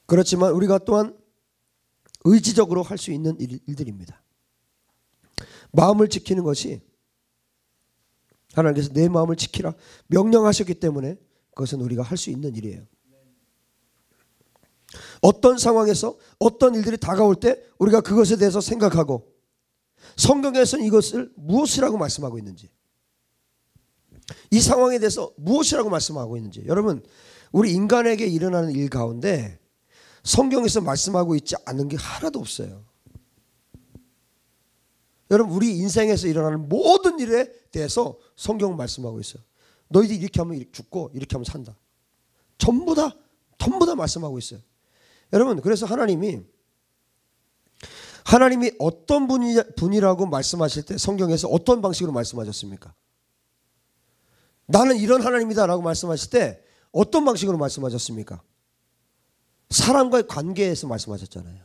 그렇지만 우리가 또한 의지적으로 할 수 있는 일, 들입니다 마음을 지키는 것이 하나님께서 내 마음을 지키라 명령하셨기 때문에 그것은 우리가 할 수 있는 일이에요. 어떤 상황에서 어떤 일들이 다가올 때 우리가 그것에 대해서 생각하고 성경에서는 이것을 무엇이라고 말씀하고 있는지 이 상황에 대해서 무엇이라고 말씀하고 있는지 여러분 우리 인간에게 일어나는 일 가운데 성경에서 말씀하고 있지 않은 게 하나도 없어요. 여러분 우리 인생에서 일어나는 모든 일에 대해서 성경 말씀하고 있어요. 너희들이 이렇게 하면 죽고 이렇게 하면 산다. 전부 다 전부 다 말씀하고 있어요. 여러분 그래서 하나님이 하나님이 어떤 분이, 분이라고 말씀하실 때 성경에서 어떤 방식으로 말씀하셨습니까? 나는 이런 하나님이다라고 말씀하실 때 어떤 방식으로 말씀하셨습니까? 사람과의 관계에서 말씀하셨잖아요.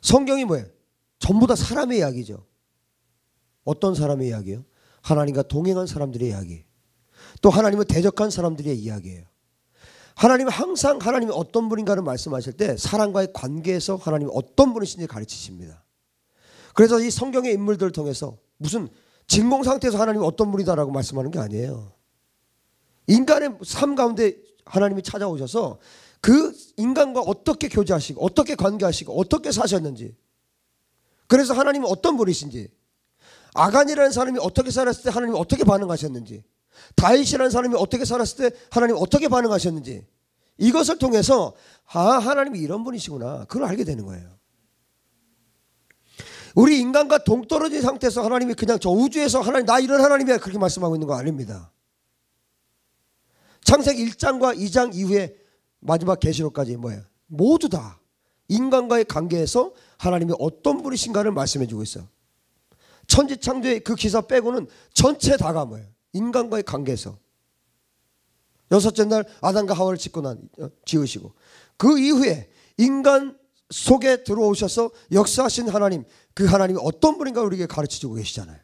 성경이 뭐예요? 전부 다 사람의 이야기죠. 어떤 사람의 이야기요? 하나님과 동행한 사람들의 이야기. 또 하나님을 대적한 사람들의 이야기예요. 하나님은 항상 하나님이 어떤 분인가를 말씀하실 때 사람과의 관계에서 하나님이 어떤 분이신지 가르치십니다. 그래서 이 성경의 인물들을 통해서 무슨 진공 상태에서 하나님이 어떤 분이다라고 말씀하는 게 아니에요. 인간의 삶 가운데 하나님이 찾아오셔서 그 인간과 어떻게 교제하시고 어떻게 관계하시고 어떻게 사셨는지 그래서 하나님은 어떤 분이신지 아간이라는 사람이 어떻게 살았을 때 하나님이 어떻게 반응하셨는지 다윗이라는 사람이 어떻게 살았을 때 하나님이 어떻게 반응하셨는지 이것을 통해서 아 하나님이 이런 분이시구나 그걸 알게 되는 거예요. 우리 인간과 동떨어진 상태에서 하나님이 그냥 저 우주에서 하나님 나 이런 하나님이야 그렇게 말씀하고 있는 거 아닙니다. 창세기 1장과 2장 이후에 마지막 계시록까지 뭐예요? 모두 다 인간과의 관계에서 하나님이 어떤 분이신가를 말씀해 주고 있어. 천지 창조의 그 기사 빼고는 전체 다 감아요. 인간과의 관계에서. 여섯째 날 아담과 하와를 짓고 난 어, 지으시고 그 이후에 인간 속에 들어오셔서 역사하신 하나님 그 하나님이 어떤 분인가 우리에게 가르쳐 주고 계시잖아요.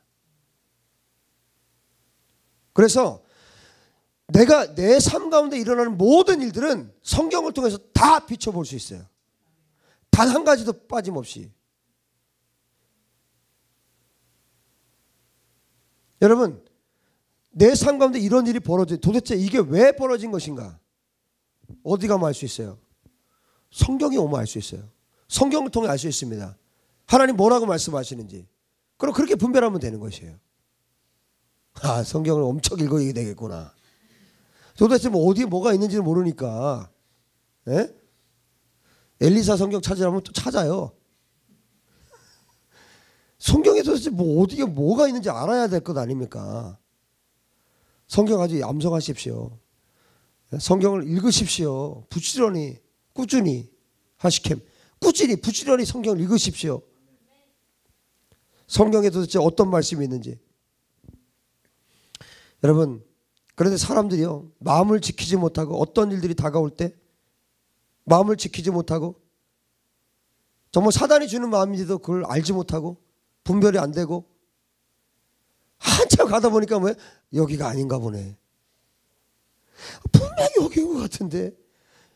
그래서 내가 내 삶 가운데 일어나는 모든 일들은 성경을 통해서 다 비춰볼 수 있어요. 단한 가지도 빠짐없이. 여러분, 내 삶 가운데 이런 일이 벌어진, 도대체 이게 왜 벌어진 것인가? 어디 가면 뭐 알수 있어요? 성경이 오면 알 수 있어요. 성경을 통해 알 수 있습니다. 하나님 뭐라고 말씀하시는지. 그럼 그렇게 분별하면 되는 것이에요. 아, 성경을 엄청 읽어야 되겠구나. 도대체 뭐 어디에 뭐가 있는지를 모르니까. 에? 예? 엘리사 성경 찾으라면 또 찾아요. 성경에 도대체 뭐 어디에 뭐가 있는지 알아야 될 것 아닙니까? 성경 아주 암송하십시오. 성경을 읽으십시오. 부지런히 꾸준히 하시캠. 꾸준히 부지런히 성경을 읽으십시오. 성경에 도대체 어떤 말씀이 있는지. 여러분, 그런데 사람들이요. 마음을 지키지 못하고 어떤 일들이 다가올 때 마음을 지키지 못하고 정말 사단이 주는 마음인지도 그걸 알지 못하고 분별이 안 되고 한참 가다 보니까 왜 여기가 아닌가 보네. 분명히 여기인 것 같은데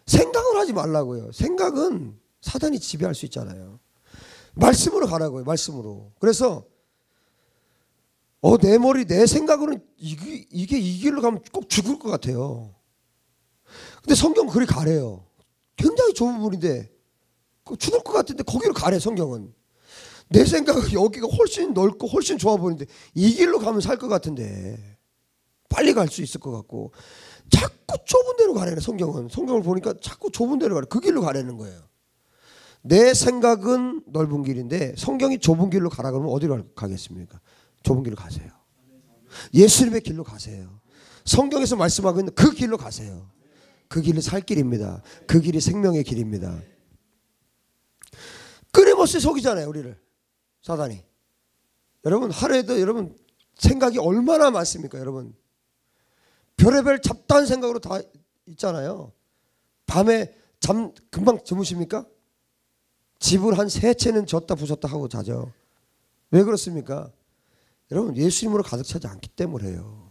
생각을 하지 말라고요. 생각은 사단이 지배할 수 있잖아요. 말씀으로 가라고요. 말씀으로. 그래서 어, 내 머리 내 생각으로는 이게, 이게 이 길로 가면 꼭 죽을 것 같아요. 근데 성경 그리 가래요. 굉장히 좁은 분인데 그 죽을 것 같은데 거기로 가래 성경은. 내 생각은 여기가 훨씬 넓고 훨씬 좋아 보이는데 이 길로 가면 살 것 같은데 빨리 갈 수 있을 것 같고 자꾸 좁은 데로 가래 성경은 성경을 보니까 자꾸 좁은 데로 가래 그 길로 가래는 거예요. 내 생각은 넓은 길인데 성경이 좁은 길로 가라 그러면 어디로 가겠습니까? 좁은 길로 가세요. 예수님의 길로 가세요. 성경에서 말씀하고 있는 그 길로 가세요. 그 길이 살 길입니다. 그 길이 생명의 길입니다. 끊임없이 속이잖아요, 우리를. 사단이. 여러분, 하루에도 여러분 생각이 얼마나 많습니까, 여러분? 별의별 잡다한 생각으로 다 있잖아요. 밤에 잠 금방 주무십니까? 집을 한 세 채는 졌다 부셨다 하고 자죠. 왜 그렇습니까? 여러분 예수님으로 가득 차지 않기 때문에요.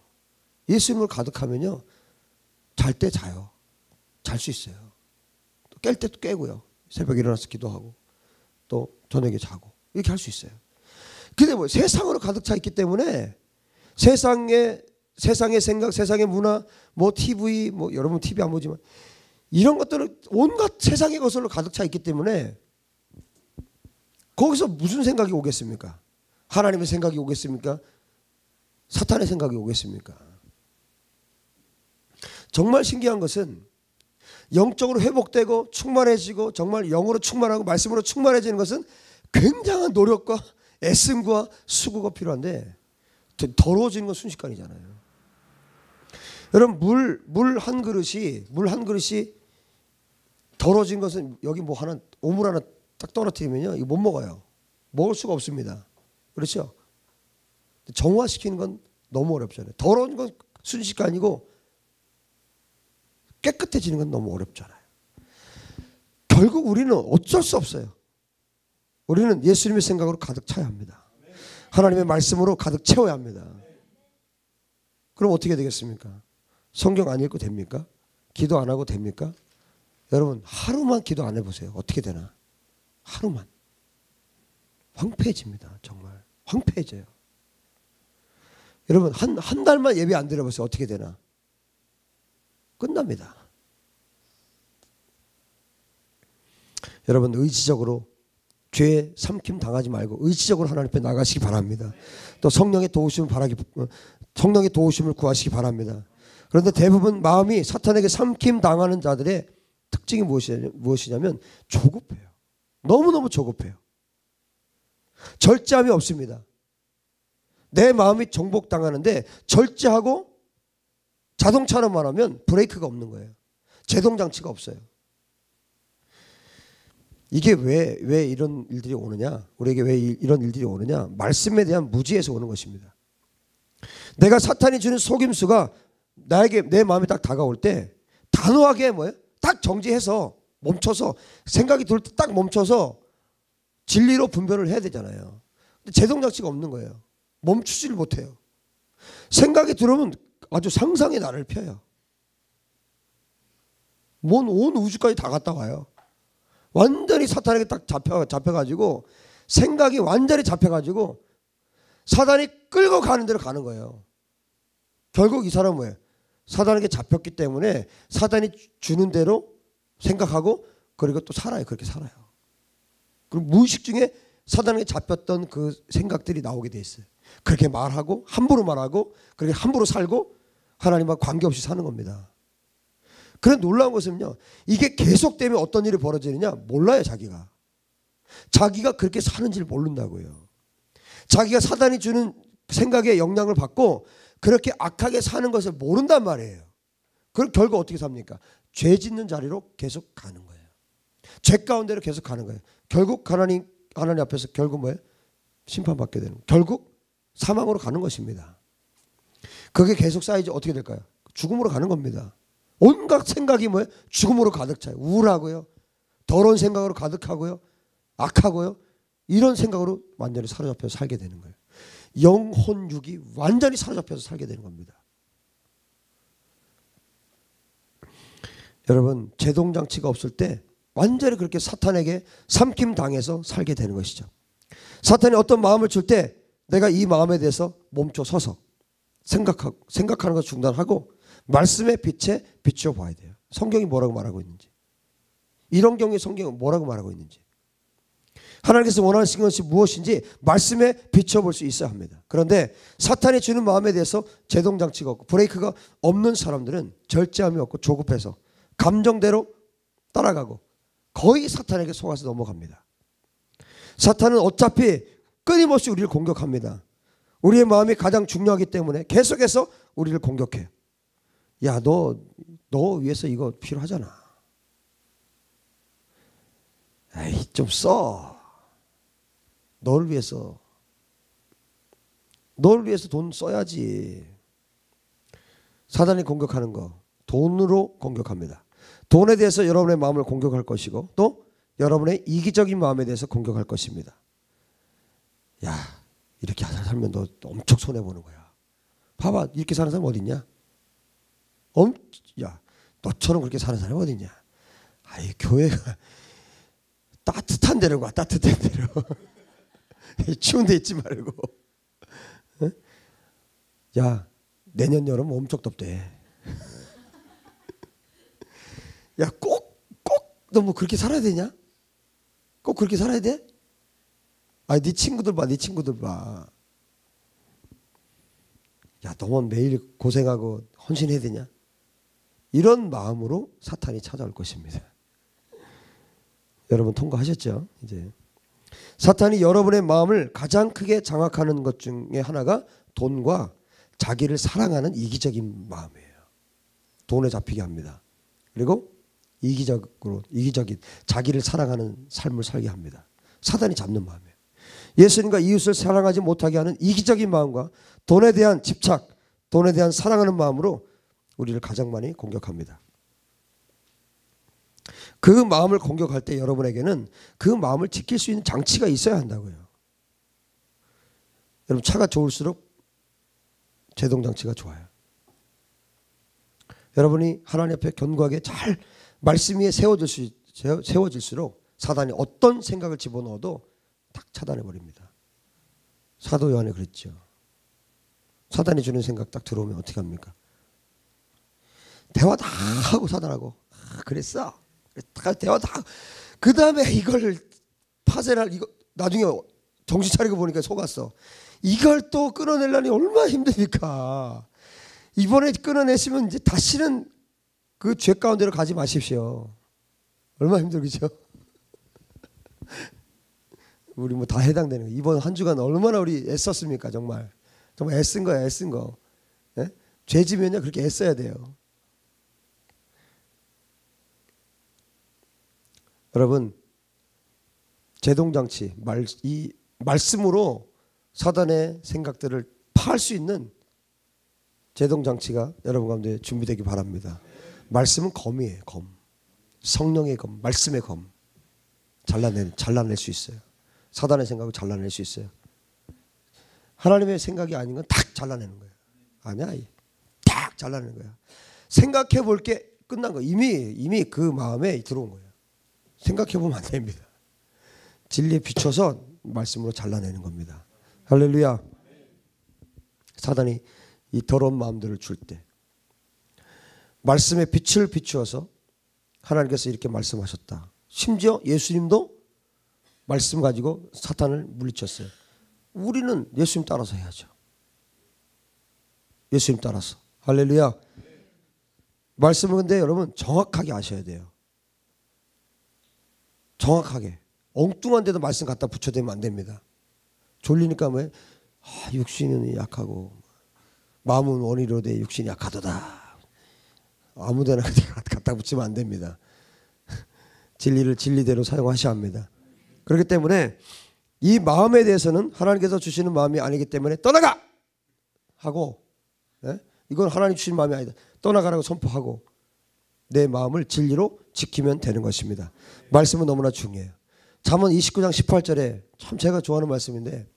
예수님으로 가득하면요 잘 때 자요. 잘수 있어요. 또깰 때도 깨고요. 새벽에 일어나서 기도하고 또 저녁에 자고 이렇게 할 수 있어요. 근데 뭐 세상으로 가득 차 있기 때문에 세상의 세상의 생각, 세상의 문화, 뭐 TV, 뭐 여러분 TV 안 보지만 이런 것들을 온갖 세상의 것으로 가득 차 있기 때문에 거기서 무슨 생각이 오겠습니까? 하나님의 생각이 오겠습니까? 사탄의 생각이 오겠습니까? 정말 신기한 것은 영적으로 회복되고 충만해지고 정말 영으로 충만하고 말씀으로 충만해지는 것은 굉장한 노력과 애씀과 수고가 필요한데 더러워지는 건 순식간이잖아요. 여러분 물 물 한 그릇이 물 한 그릇이 더러워진 것은 여기 뭐 하나 오물 하나 딱 떨어뜨리면요 이거 못 먹어요. 먹을 수가 없습니다. 그렇죠? 정화시키는 건 너무 어렵잖아요. 더러운 건 순식간이고 깨끗해지는 건 너무 어렵잖아요. 결국 우리는 어쩔 수 없어요. 우리는 예수님의 생각으로 가득 차야 합니다. 하나님의 말씀으로 가득 채워야 합니다. 그럼 어떻게 되겠습니까? 성경 안 읽고 됩니까? 기도 안 하고 됩니까? 여러분, 하루만 기도 안 해보세요. 어떻게 되나? 하루만. 황폐해집니다. 정말. 황폐해져요. 여러분, 한, 한 달만 예배 안 드려보세요. 어떻게 되나? 끝납니다. 여러분 의지적으로 죄 삼킴 당하지 말고 의지적으로 하나님 앞에 나가시기 바랍니다. 또 성령의 도우심을 바라기 성령의 도우심을 구하시기 바랍니다. 그런데 대부분 마음이 사탄에게 삼킴 당하는 자들의 특징이 무엇이냐면 조급해요. 너무너무 조급해요. 절제함이 없습니다. 내 마음이 정복당하는데 절제하고 자동차로 말하면 브레이크가 없는 거예요. 제동 장치가 없어요. 이게 왜, 왜 이런 일들이 오느냐? 우리에게 왜 이, 런 일들이 오느냐? 말씀에 대한 무지에서 오는 것입니다. 내가 사탄이 주는 속임수가 나에게 내 마음에 딱 다가올 때 단호하게 뭐예요? 딱 정지해서 멈춰서 생각이 들때딱 멈춰서 진리로 분별을 해야 되잖아요. 근데 제동장치가 없는 거예요. 멈추질 못해요. 생각이 들어오면 아주 상상의 나를 펴요. 뭔 온 우주까지 다 갔다 와요. 완전히 사탄에게 딱 잡혀 잡혀가지고 생각이 완전히 잡혀가지고 사단이 끌고 가는 대로 가는 거예요. 결국 이 사람은 왜? 사단에게 잡혔기 때문에 사단이 주는 대로 생각하고 그리고 또 살아요. 그렇게 살아요. 그리 무의식 중에 사단에게 잡혔던 그 생각들이 나오게 돼 있어요. 그렇게 말하고 함부로 말하고 그렇게 함부로 살고 하나님과 관계없이 사는 겁니다. 그런 놀라운 것은요. 이게 계속되면 어떤 일이 벌어지느냐 몰라요 자기가. 자기가 그렇게 사는지를 모른다고요. 자기가 사단이 주는 생각에 영향을 받고 그렇게 악하게 사는 것을 모른단 말이에요. 그럼 결국 어떻게 삽니까? 죄 짓는 자리로 계속 가는 거예요. 죄 가운데로 계속 가는 거예요. 결국 하나님 하나님 앞에서 결국 뭐예요? 심판받게 되는 거예요. 결국 사망으로 가는 것입니다. 그게 계속 쌓이지 어떻게 될까요? 죽음으로 가는 겁니다. 온갖 생각이 뭐예요? 죽음으로 가득 차요. 우울하고요. 더러운 생각으로 가득하고요. 악하고요. 이런 생각으로 완전히 사로잡혀 살게 되는 거예요. 영혼육이 완전히 사로잡혀서 살게 되는 겁니다. 여러분, 제동장치가 없을 때 완전히 그렇게 사탄에게 삼킴 당해서 살게 되는 것이죠. 사탄이 어떤 마음을 줄때 내가 이 마음에 대해서 멈춰 서서 생각하고 생각하는 것 중단하고 말씀의 빛에 비추어 봐야 돼요. 성경이 뭐라고 말하고 있는지. 이런 경우에 성경은 뭐라고 말하고 있는지. 하나님께서 원하시는 것이 무엇인지 말씀에 비춰볼 수 있어야 합니다. 그런데 사탄이 주는 마음에 대해서 제동장치가 없고 브레이크가 없는 사람들은 절제함이 없고 조급해서 감정대로 따라가고 거의 사탄에게 속아서 넘어갑니다. 사탄은 어차피 끊임없이 우리를 공격합니다. 우리의 마음이 가장 중요하기 때문에 계속해서 우리를 공격해. 야, 너, 너 위해서 이거 필요하잖아. 에이, 좀 써. 너를 위해서. 너를 위해서 돈 써야지. 사단이 공격하는 거. 돈으로 공격합니다. 돈에 대해서 여러분의 마음을 공격할 것이고 또 여러분의 이기적인 마음에 대해서 공격할 것입니다. 야 이렇게 살면 너 엄청 손해 보는 거야. 봐봐 이렇게 사는 사람 어딨냐 엄, 야 너처럼 그렇게 사는 사람 어딨냐 아이 교회가 [laughs] 따뜻한 데로 가 따뜻한 데로 [laughs] 추운 데 있지 말고 야 내년 여름 엄청 덥대 [laughs] 야 꼭 꼭너 뭐 그렇게 살아야 되냐 꼭 그렇게 살아야 돼 아니 네 친구들 봐, 네 친구들 봐. 야 너만 매일 고생하고 헌신해야 되냐? 이런 마음으로 사탄이 찾아올 것입니다. [laughs] 여러분 통과하셨죠? 이제 사탄이 여러분의 마음을 가장 크게 장악하는 것 중에 하나가 돈과 자기를 사랑하는 이기적인 마음이에요. 돈에 잡히게 합니다. 그리고 이기적으로 이기적인 자기를 사랑하는 삶을 살게 합니다. 사단이 잡는 마음. 예수님과 이웃을 사랑하지 못하게 하는 이기적인 마음과 돈에 대한 집착, 돈에 대한 사랑하는 마음으로 우리를 가장 많이 공격합니다. 그 마음을 공격할 때 여러분에게는 그 마음을 지킬 수 있는 장치가 있어야 한다고요. 여러분 차가 좋을수록 제동 장치가 좋아요. 여러분이 하나님 앞에 견고하게 잘 말씀 위에 세워질 수 세워질수록 사단이 어떤 생각을 집어넣어도 탁 차단해 버립니다. 사도 요한이 그랬죠. 사단이 주는 생각 딱 들어오면 어떻게 합니까? 대화 다 하고 사단하고 아, 그랬어. 대화 다. 그 다음에 이걸 파쇄할 이거 나중에 정신 차리고 보니까 속았어. 이걸 또 끊어내려니 얼마나 힘드니까. 이번에 끊어내시면 이제 다시는 그 죄 가운데로 가지 마십시오. 얼마나 힘들겠죠? 우리 뭐 다 해당되는 거. 이번 한 주간 얼마나 우리 애썼습니까, 정말. 정말 애쓴 거야, 애쓴 거. 네? 죄지면요 그렇게 애써야 돼요. 여러분 제동장치 말 이 말씀으로 사단의 생각들을 파할 수 있는 제동장치가 여러분 가운데 준비되기 바랍니다. 말씀은 검이에요, 검. 성령의 검, 말씀의 검. 잘라내 잘라낼 수 있어요. 사단의 생각을 잘라낼 수 있어요. 하나님의 생각이 아닌 건 딱 잘라내는 거예요. 아니야. 딱 잘라내는 거야. 생각해 볼 게 끝난 거 이미 이미 그 마음에 들어온 거예요. 생각해 보면 안 됩니다. 진리에 비춰서 말씀으로 잘라내는 겁니다. 할렐루야. 사단이 이 더러운 마음들을 줄 때 말씀의 빛을 비추어서 하나님께서 이렇게 말씀하셨다. 심지어 예수님도 말씀 가지고 사탄을 물리쳤어요. 우리는 예수님 따라서 해야죠. 예수님 따라서. 할렐루야. 말씀은 근데 여러분 정확하게 아셔야 돼요. 정확하게. 엉뚱한 데도 말씀 갖다 붙여대면 안 됩니다. 졸리니까 왜? 뭐, 아, 육신은 약하고 마음은 원의로 돼 육신이 약하도다. 아무데나 [laughs] 갖다 붙이면 안 됩니다. 진리를 진리대로 사용하셔야 합니다. 그렇기 때문에 이 마음에 대해서는 하나님께서 주시는 마음이 아니기 때문에 떠나가 하고 네? 이건 하나님 주신 마음이 아니다. 떠나가라고 선포하고 내 마음을 진리로 지키면 되는 것입니다. 말씀은 너무나 중요해요. 잠언 29장 18절에 참 제가 좋아하는 말씀인데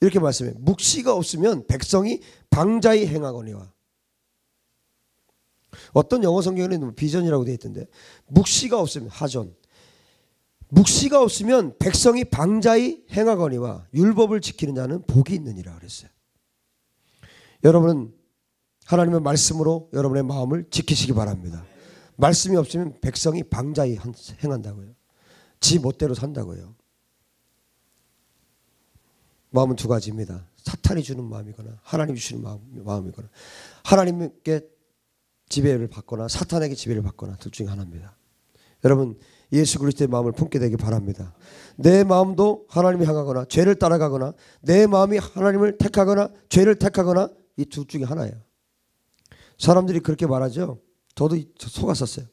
이렇게 말씀해요. 묵시가 없으면 백성이 방자히 행하거니와 어떤 영어 성경에는 뭐 비전이라고 되어 있던데 묵시가 없으면 하전 묵시가 없으면 백성이 방자히 행하거니와 율법을 지키는 자는 복이 있느니라 그랬어요. 여러분은 하나님의 말씀으로 여러분의 마음을 지키시기 바랍니다. 말씀이 없으면 백성이 방자히 행한다고요. 지 멋대로 산다고요. 마음은 두 가지입니다. 사탄이 주는 마음이거나 하나님이 주시는 마음, 이거나 하나님께 지배를 받거나 사탄에게 지배를 받거나 둘 중에 하나입니다. 여러분 예수 그리스도의 마음을 품게 되기 바랍니다. 내 마음도 하나님을 향하거나 죄를 따라가거나 내 마음이 하나님을 택하거나 죄를 택하거나 이둘 중에 하나예요. 사람들이 그렇게 말하죠. 저도 속았었어요.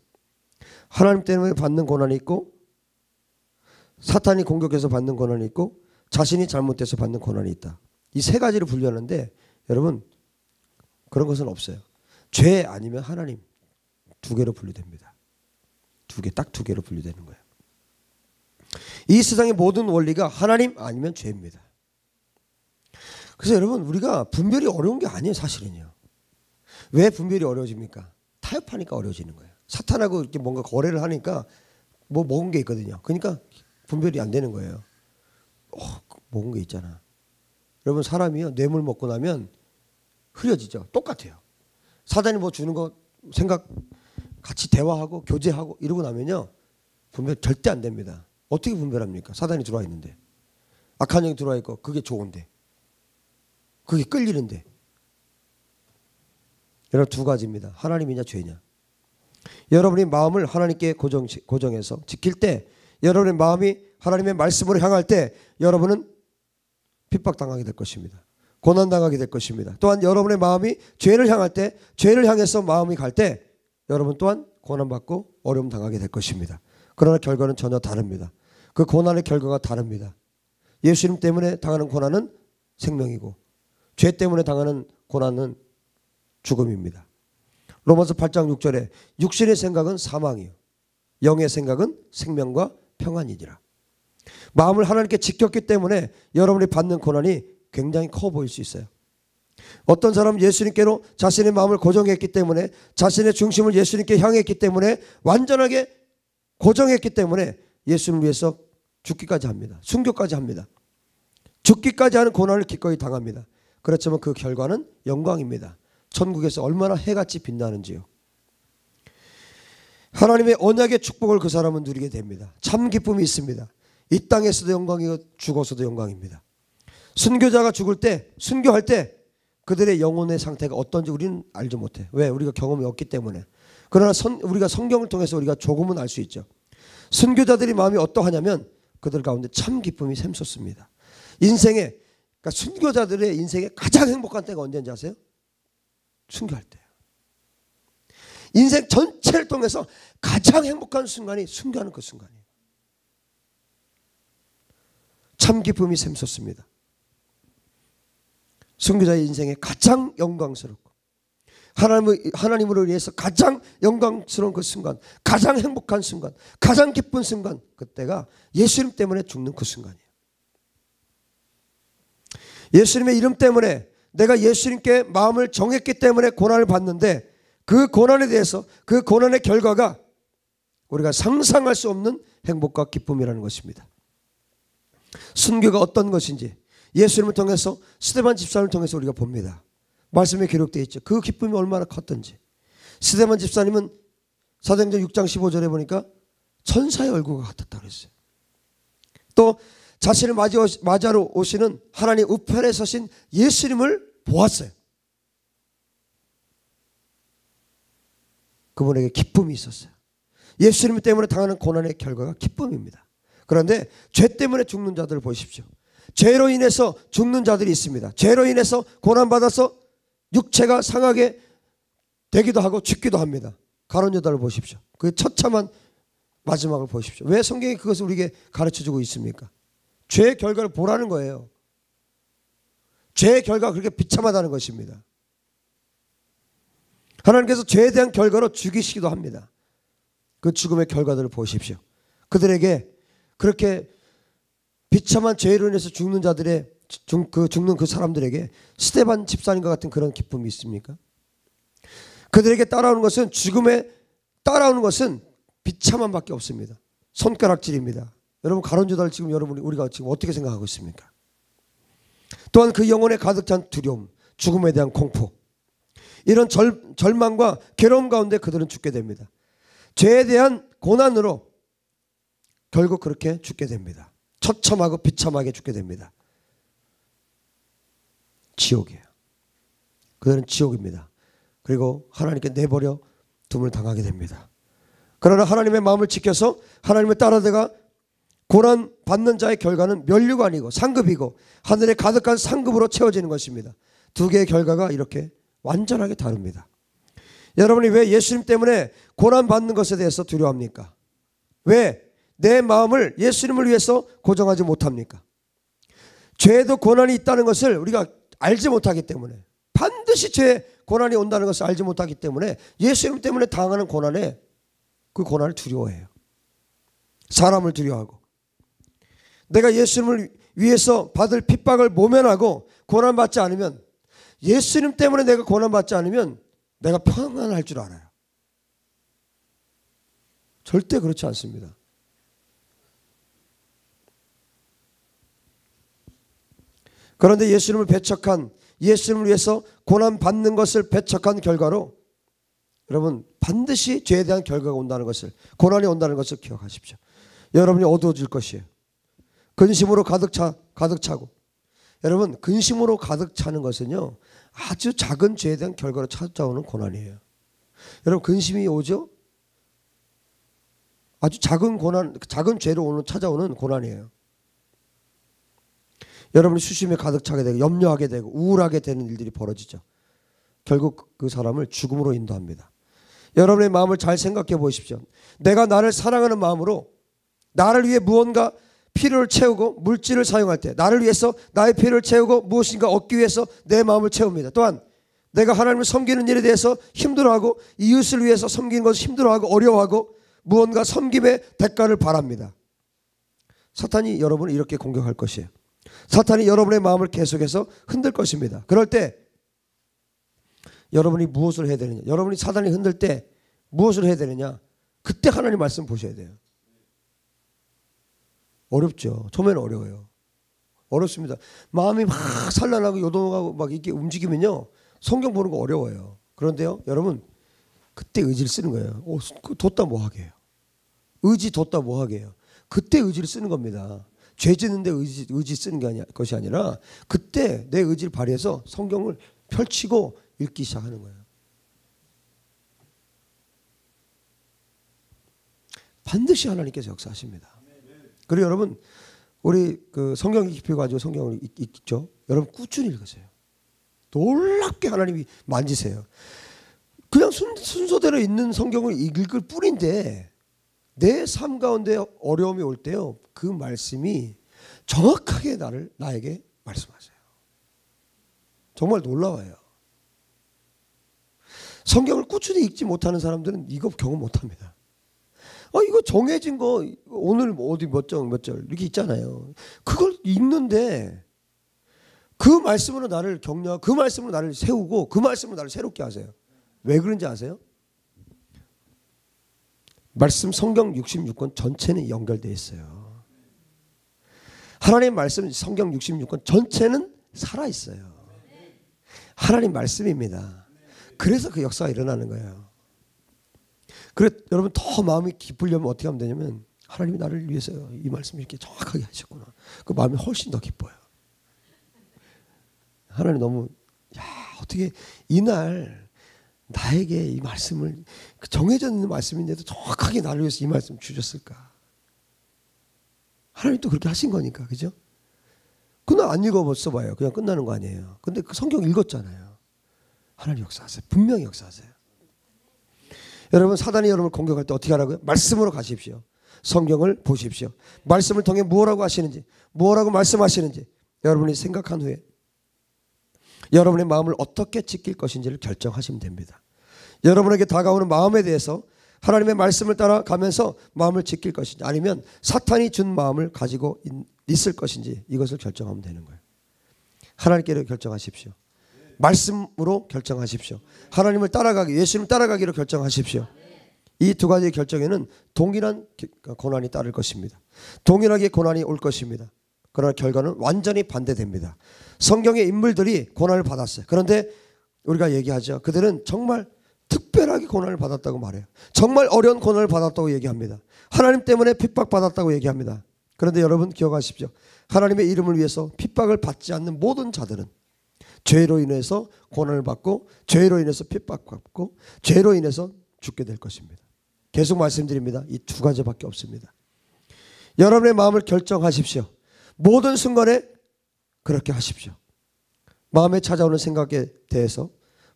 하나님 때문에 받는 고난이 있고 사탄이 공격해서 받는 고난이 있고 자신이 잘못돼서 받는 고난이 있다. 이 세 가지를 분류하는데 여러분 그런 것은 없어요. 죄 아니면 하나님 두 개로 분류됩니다. 두 개, 딱 두 개로 분류되는 거예요. 이 세상의 모든 원리가 하나님 아니면 죄입니다. 그래서 여러분 우리가 분별이 어려운 게 아니에요 사실은요. 왜 분별이 어려워집니까? 타협하니까 어려워지는 거예요. 사탄하고 이렇게 뭔가 거래를 하니까 뭐 먹은 게 있거든요. 그러니까 분별이 안 되는 거예요. 어, 먹은 게 있잖아. 여러분 사람이요 뇌물 먹고 나면 흐려지죠. 똑같아요. 사단이 뭐 주는 거 생각 같이 대화하고 교제하고 이러고 나면요. 분별 절대 안 됩니다. 어떻게 분별합니까? 사단이 들어와 있는데. 악한 영이 들어와 있고 그게 좋은데. 그게 끌리는데. 여러분 두 가지입니다. 하나님이냐 죄냐. 여러분의 마음을 하나님께 고정, 고정해서 지킬 때 여러분의 마음이 하나님의 말씀으로 향할 때 여러분은 핍박당하게 될 것입니다. 고난당하게 될 것입니다. 또한 여러분의 마음이 죄를 향할 때 죄를 향해서 마음이 갈때 여러분 또한 고난받고 어려움 당하게 될 것입니다. 그러나 결과는 전혀 다릅니다. 그 고난의 결과가 다릅니다. 예수님 때문에 당하는 고난은 생명이고 죄 때문에 당하는 고난은 죽음입니다. 로마서 8장 6절에 육신의 생각은 사망이요 영의 생각은 생명과 평안이니라. 마음을 하나님께 지켰기 때문에 여러분이 받는 고난이 굉장히 커 보일 수 있어요. 어떤 사람은 예수님께로 자신의 마음을 고정했기 때문에 자신의 중심을 예수님께 향했기 때문에 완전하게 고정했기 때문에 예수를 위해서 죽기까지 합니다. 순교까지 합니다. 죽기까지 하는 고난을 기꺼이 당합니다. 그렇지만 그 결과는 영광입니다. 천국에서 얼마나 해같이 빛나는지요. 하나님의 언약의 축복을 그 사람은 누리게 됩니다. 참 기쁨이 있습니다. 이 땅에서도 영광이고 죽어서도 영광입니다. 순교자가 죽을 때, 순교할 때 그들의 영혼의 상태가 어떤지 우리는 알지 못해. 왜? 우리가 경험이 없기 때문에. 그러나 선, 우리가 성경을 통해서 우리가 조금은 알 수 있죠. 순교자들의 마음이 어떠하냐면 그들 가운데 참 기쁨이 샘솟습니다. 인생에 그러니까 순교자들의 인생에 가장 행복한 때가 언제인지 아세요? 순교할 때예요. 인생 전체를 통해서 가장 행복한 순간이 순교하는 그 순간이에요. 참 기쁨이 샘솟습니다. 순교자의 인생에 가장 영광스럽고 하나님을, 하나님으로 위해서 가장 영광스러운 그 순간 가장 행복한 순간 가장 기쁜 순간 그때가 예수님 때문에 죽는 그 순간이에요 예수님의 이름 때문에 내가 예수님께 마음을 정했기 때문에 고난을 받는데 그 고난에 대해서 그 고난의 결과가 우리가 상상할 수 없는 행복과 기쁨이라는 것입니다 순교가 어떤 것인지 예수님을 통해서 스테반 집사님을 통해서 우리가 봅니다. 말씀에 기록되어 있죠. 그 기쁨이 얼마나 컸던지. 스테반 집사님은 사도행전 6장 15절에 보니까 천사의 얼굴과 같았다고 그어요또 자신을 맞이하러 오시는 하나님 우편에 서신 예수님을 보았어요. 그분에게 기쁨이 있었어요. 예수님 때문에 당하는 고난의 결과가 기쁨입니다. 그런데 죄 때문에 죽는 자들을 보십시오. 죄로 인해서 죽는 자들이 있습니다. 죄로 인해서 고난받아서 육체가 상하게 되기도 하고 죽기도 합니다. 가론 여다를 보십시오. 그 처참한 마지막을 보십시오. 왜 성경이 그것을 우리에게 가르쳐주고 있습니까? 죄의 결과를 보라는 거예요. 죄의 결과가 그렇게 비참하다는 것입니다. 하나님께서 죄에 대한 결과로 죽이시기도 합니다. 그 죽음의 결과들을 보십시오. 그들에게 그렇게 비참한 죄로 인해서 죽는 자들의 죽, 그 죽는 그 사람들에게 스테반 집사님과 같은 그런 기쁨이 있습니까? 그들에게 따라오는 것은 죽음에 따라오는 것은 비참함밖에 없습니다. 손가락질입니다. 여러분 가론주다를 지금 여러분 우리가 지금 어떻게 생각하고 있습니까? 또한 그 영혼에 가득 찬 두려움, 죽음에 대한 공포, 이런 절, 절망과 괴로움 가운데 그들은 죽게 됩니다. 죄에 대한 고난으로 결국 그렇게 죽게 됩니다. 처참하고 비참하게 죽게 됩니다. 지옥이에요. 그들은 지옥입니다. 그리고 하나님께 내버려 둠을 당하게 됩니다. 그러나 하나님의 마음을 지켜서 하나님을 따라다가 고난 받는 자의 결과는 면류가 아니고 상급이고 하늘에 가득한 상급으로 채워지는 것입니다. 두 개의 결과가 이렇게 완전하게 다릅니다. 여러분이 왜 예수님 때문에 고난 받는 것에 대해서 두려워합니까? 왜내 마음을 예수님을 위해서 고정하지 못합니까? 죄도 고난이 있다는 것을 우리가 알지 못하기 때문에 반드시 죄 고난이 온다는 것을 알지 못하기 때문에 예수님 때문에 당하는 고난에 그 고난을 두려워해요. 사람을 두려워하고 내가 예수님을 위해서 받을 핍박을 모면하고 고난받지 않으면 예수님 때문에 내가 고난받지 않으면 내가 평안할 줄 알아요. 절대 그렇지 않습니다. 그런데 예수님을 배척한 예수님을 위해서 고난 받는 것을 배척한 결과로 여러분 반드시 죄에 대한 결과가 온다는 것을 고난이 온다는 것을 기억하십시오. 여러분이 어두워질 것이에요. 근심으로 가득 차 가득 차고 여러분 근심으로 가득 차는 것은요 아주 작은 죄에 대한 결과로 찾아오는 고난이에요. 여러분 근심이 오죠? 아주 작은 고난, 작은 죄로 오는 찾아오는 고난이에요. 여러분이 수심에 가득 차게 되고 염려하게 되고 우울하게 되는 일들이 벌어지죠. 결국 그 사람을 죽음으로 인도합니다. 여러분의 마음을 잘 생각해 보십시오. 내가 나를 사랑하는 마음으로 나를 위해 무언가 피요를 채우고 물질을 사용할 때 나를 위해서 나의 피요를 채우고 무엇인가 얻기 위해서 내 마음을 채웁니다. 또한 내가 하나님을 섬기는 일에 대해서 힘들어하고 이웃을 위해서 섬기는 것을 힘들어하고 어려워하고 무언가 섬김의 대가를 바랍니다. 사탄이 여러분을 이렇게 공격할 것이에요. 사탄이 여러분의 마음을 계속해서 흔들 것입니다. 그럴 때 여러분이 무엇을 해야 되느냐? 여러분이 사단이 흔들 때 무엇을 해야 되느냐? 그때 하나님 말씀 보셔야 돼요. 어렵죠. 처음에는 어려워요. 어렵습니다. 마음이 막 산란하고 요동하고 막 이렇게 움직이면요. 성경 보는 거 어려워요. 그런데요, 여러분, 그때 의지를 쓰는 거예요. 오, 어, 그 뒀다 뭐 하게 해요. 의지 뒀다 뭐 하게 해요. 그때 의지를 쓰는 겁니다. 죄 짓는데 의지, 의지 쓰는 게 아니, 것이 아니라 그때 내 의지를 발휘해서 성경을 펼치고 읽기 시작하는 거예요. 반드시 하나님께서 역사하십니다. 그리고 여러분 우리 그 성경 읽기 가지고 성경을 읽, 죠 여러분 꾸준히 읽으세요. 놀랍게 하나님이 만지세요. 그냥 순, 순서대로 있는 성경을 읽을 뿐인데 내삶 가운데 어려움이 올 때요. 그 말씀이 정확하게 나를 나에게 말씀하세요. 정말 놀라워요. 성경을 꾸준히 읽지 못하는 사람들은 이거 경험 못 합니다. 어, 이거 정해진 거 오늘 뭐 어디 몇장몇절 이렇게 있잖아요. 그걸 읽는데 그 말씀으로 나를 격려, 그 말씀으로 나를 세우고 그 말씀으로 나를 새롭게 하세요. 왜 그런지 아세요? 말씀 성경 66권 전체는 연결되어 있어요. 하나님 말씀 성경 66권 전체는 살아 있어요. 하나님 말씀입니다. 그래서 그 역사가 일어나는 거예요. 그래 여러분 더 마음이 기쁘려면 어떻게 하면 되냐면 하나님이 나를 위해서 이 말씀을 이렇게 정확하게 하셨구나. 그 마음이 훨씬 더 기뻐요. 하나님 너무 야 어떻게 이날 나에게 이 말씀을 그 정해져 있는 말씀인데도 정확하게 나를 위해서 이 말씀 을 주셨을까? 하나님 또 그렇게 하신 거니까, 그죠? 그날 안 읽어봤어 봐요. 그냥 끝나는 거 아니에요. 근데 그 성경 읽었잖아요. 하나님 역사하세요. 분명히 역사하세요. 여러분 사단이 여러분을 공격할 때 어떻게 하라고요? 말씀으로 가십시오. 성경을 보십시오. 말씀을 통해 무엇라고 하시는지, 무엇라고 말씀하시는지 여러분이 생각한 후에 여러분의 마음을 어떻게 지킬 것인지를 결정하시면 됩니다. 여러분에게 다가오는 마음에 대해서 하나님의 말씀을 따라가면서 마음을 지킬 것인지 아니면 사탄이 준 마음을 가지고 있을 것인지 이것을 결정하면 되는 거예요. 하나님께로 결정하십시오. 말씀으로 결정하십시오. 하나님을 따라가기, 예수님 따라가기로 결정하십시오. 이 두 가지의 결정에는 동일한 그러니까 고난이 따를 것입니다. 동일하게 고난이 올 것입니다. 그러나 결과는 완전히 반대됩니다. 성경의 인물들이 고난을 받았어요. 그런데 우리가 얘기하죠. 그들은 정말 특별하게 고난을 받았다고 말해요. 정말 어려운 고난을 받았다고 얘기합니다. 하나님 때문에 핍박받았다고 얘기합니다. 그런데 여러분 기억하십시오. 하나님의 이름을 위해서 핍박을 받지 않는 모든 자들은 죄로 인해서 고난을 받고 죄로 인해서 핍박받고 죄로 인해서 죽게 될 것입니다. 계속 말씀드립니다. 이 두 가지밖에 없습니다. 여러분의 마음을 결정하십시오. 모든 순간에 그렇게 하십시오. 마음에 찾아오는 생각에 대해서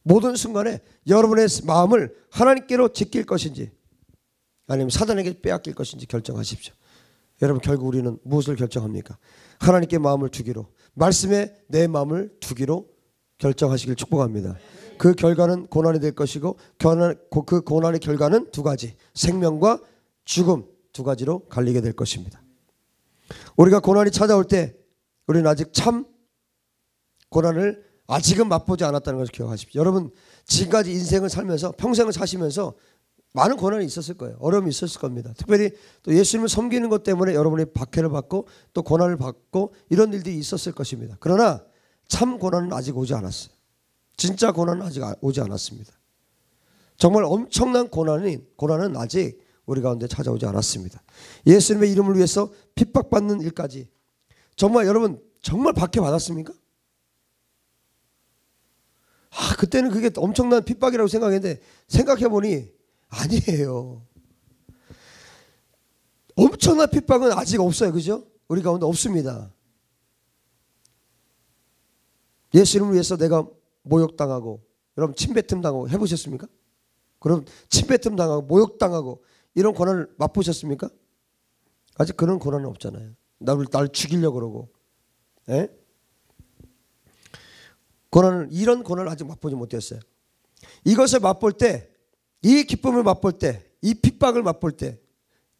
모든 순간에 여러분의 마음을 하나님께로 지킬 것인지 아니면 사단에게 빼앗길 것인지 결정하십시오. 여러분 결국 우리는 무엇을 결정합니까? 하나님께 마음을 두기로 말씀에 내 마음을 두기로 결정하시길 축복합니다. 그 결과는 고난이 될 것이고 그 고난의 결과는 두 가지 생명과 죽음 두 가지로 갈리게 될 것입니다. 우리가 고난이 찾아올 때 우리는 아직 참 고난을 아직은 맛보지 않았다는 것을 기억하십시오. 여러분 지금까지 인생을 살면서 평생을 사시면서 많은 고난이 있었을 거예요. 어려움이 있었을 겁니다. 특별히 또 예수님을 섬기는 것 때문에 여러분이 박해를 받고 또 고난을 받고 이런 일들이 있었을 것입니다. 그러나 참 고난은 아직 오지 않았어요. 진짜 고난은 아직 아- 오지 않았습니다. 정말 엄청난 고난이 고난은 아직 우리 가운데 찾아오지 않았습니다. 예수님의 이름을 위해서 핍박받는 일까지 정말 여러분 정말 박해받았습니까? 아, 그때는 그게 엄청난 핍박이라고 생각했는데 생각해보니 아니에요. 엄청난 핍박은 아직 없어요. 그죠? 우리 가운데 없습니다. 예수님을 위해서 내가 모욕당하고 여러분 침뱉음 당하고 해보셨습니까? 그럼 침뱉음 당하고 모욕당하고 이런 고난을 맛보셨습니까? 아직 그런 고난은 없잖아요. 나를 날 죽이려고 그러고, 에? 예? 고난을 이런 고난을 아직 맛보지 못했어요. 이것을 맛볼 때, 이 기쁨을 맛볼 때, 이 핍박을 맛볼 때,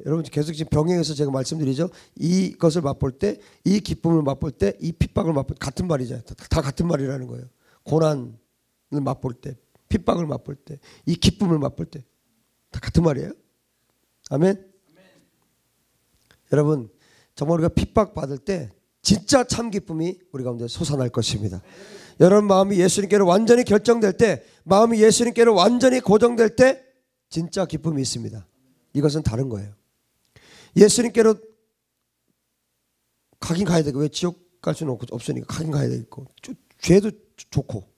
여러분 계속 지금 병행해서 제가 말씀드리죠. 이것을 맛볼 때, 이 기쁨을 맛볼 때, 이 핍박을 맛볼 때 같은 말이잖아다 같은 말이라는 거예요. 고난을 맛볼 때, 핍박을 맛볼 때, 이 기쁨을 맛볼 때, 다 같은 말이에요. 아멘. 여러분 정말 우리가 핍박 받을 때 진짜 참 기쁨이 우리 가운데 솟아날 것입니다. 여러분 마음이 예수님께로 완전히 결정될 때, 마음이 예수님께로 완전히 고정될 때 진짜 기쁨이 있습니다. 이것은 다른 거예요. 예수님께로 가긴 가야 되고 왜 지옥 갈 수는 없으니까 가긴 가야 되고 죄도 좋고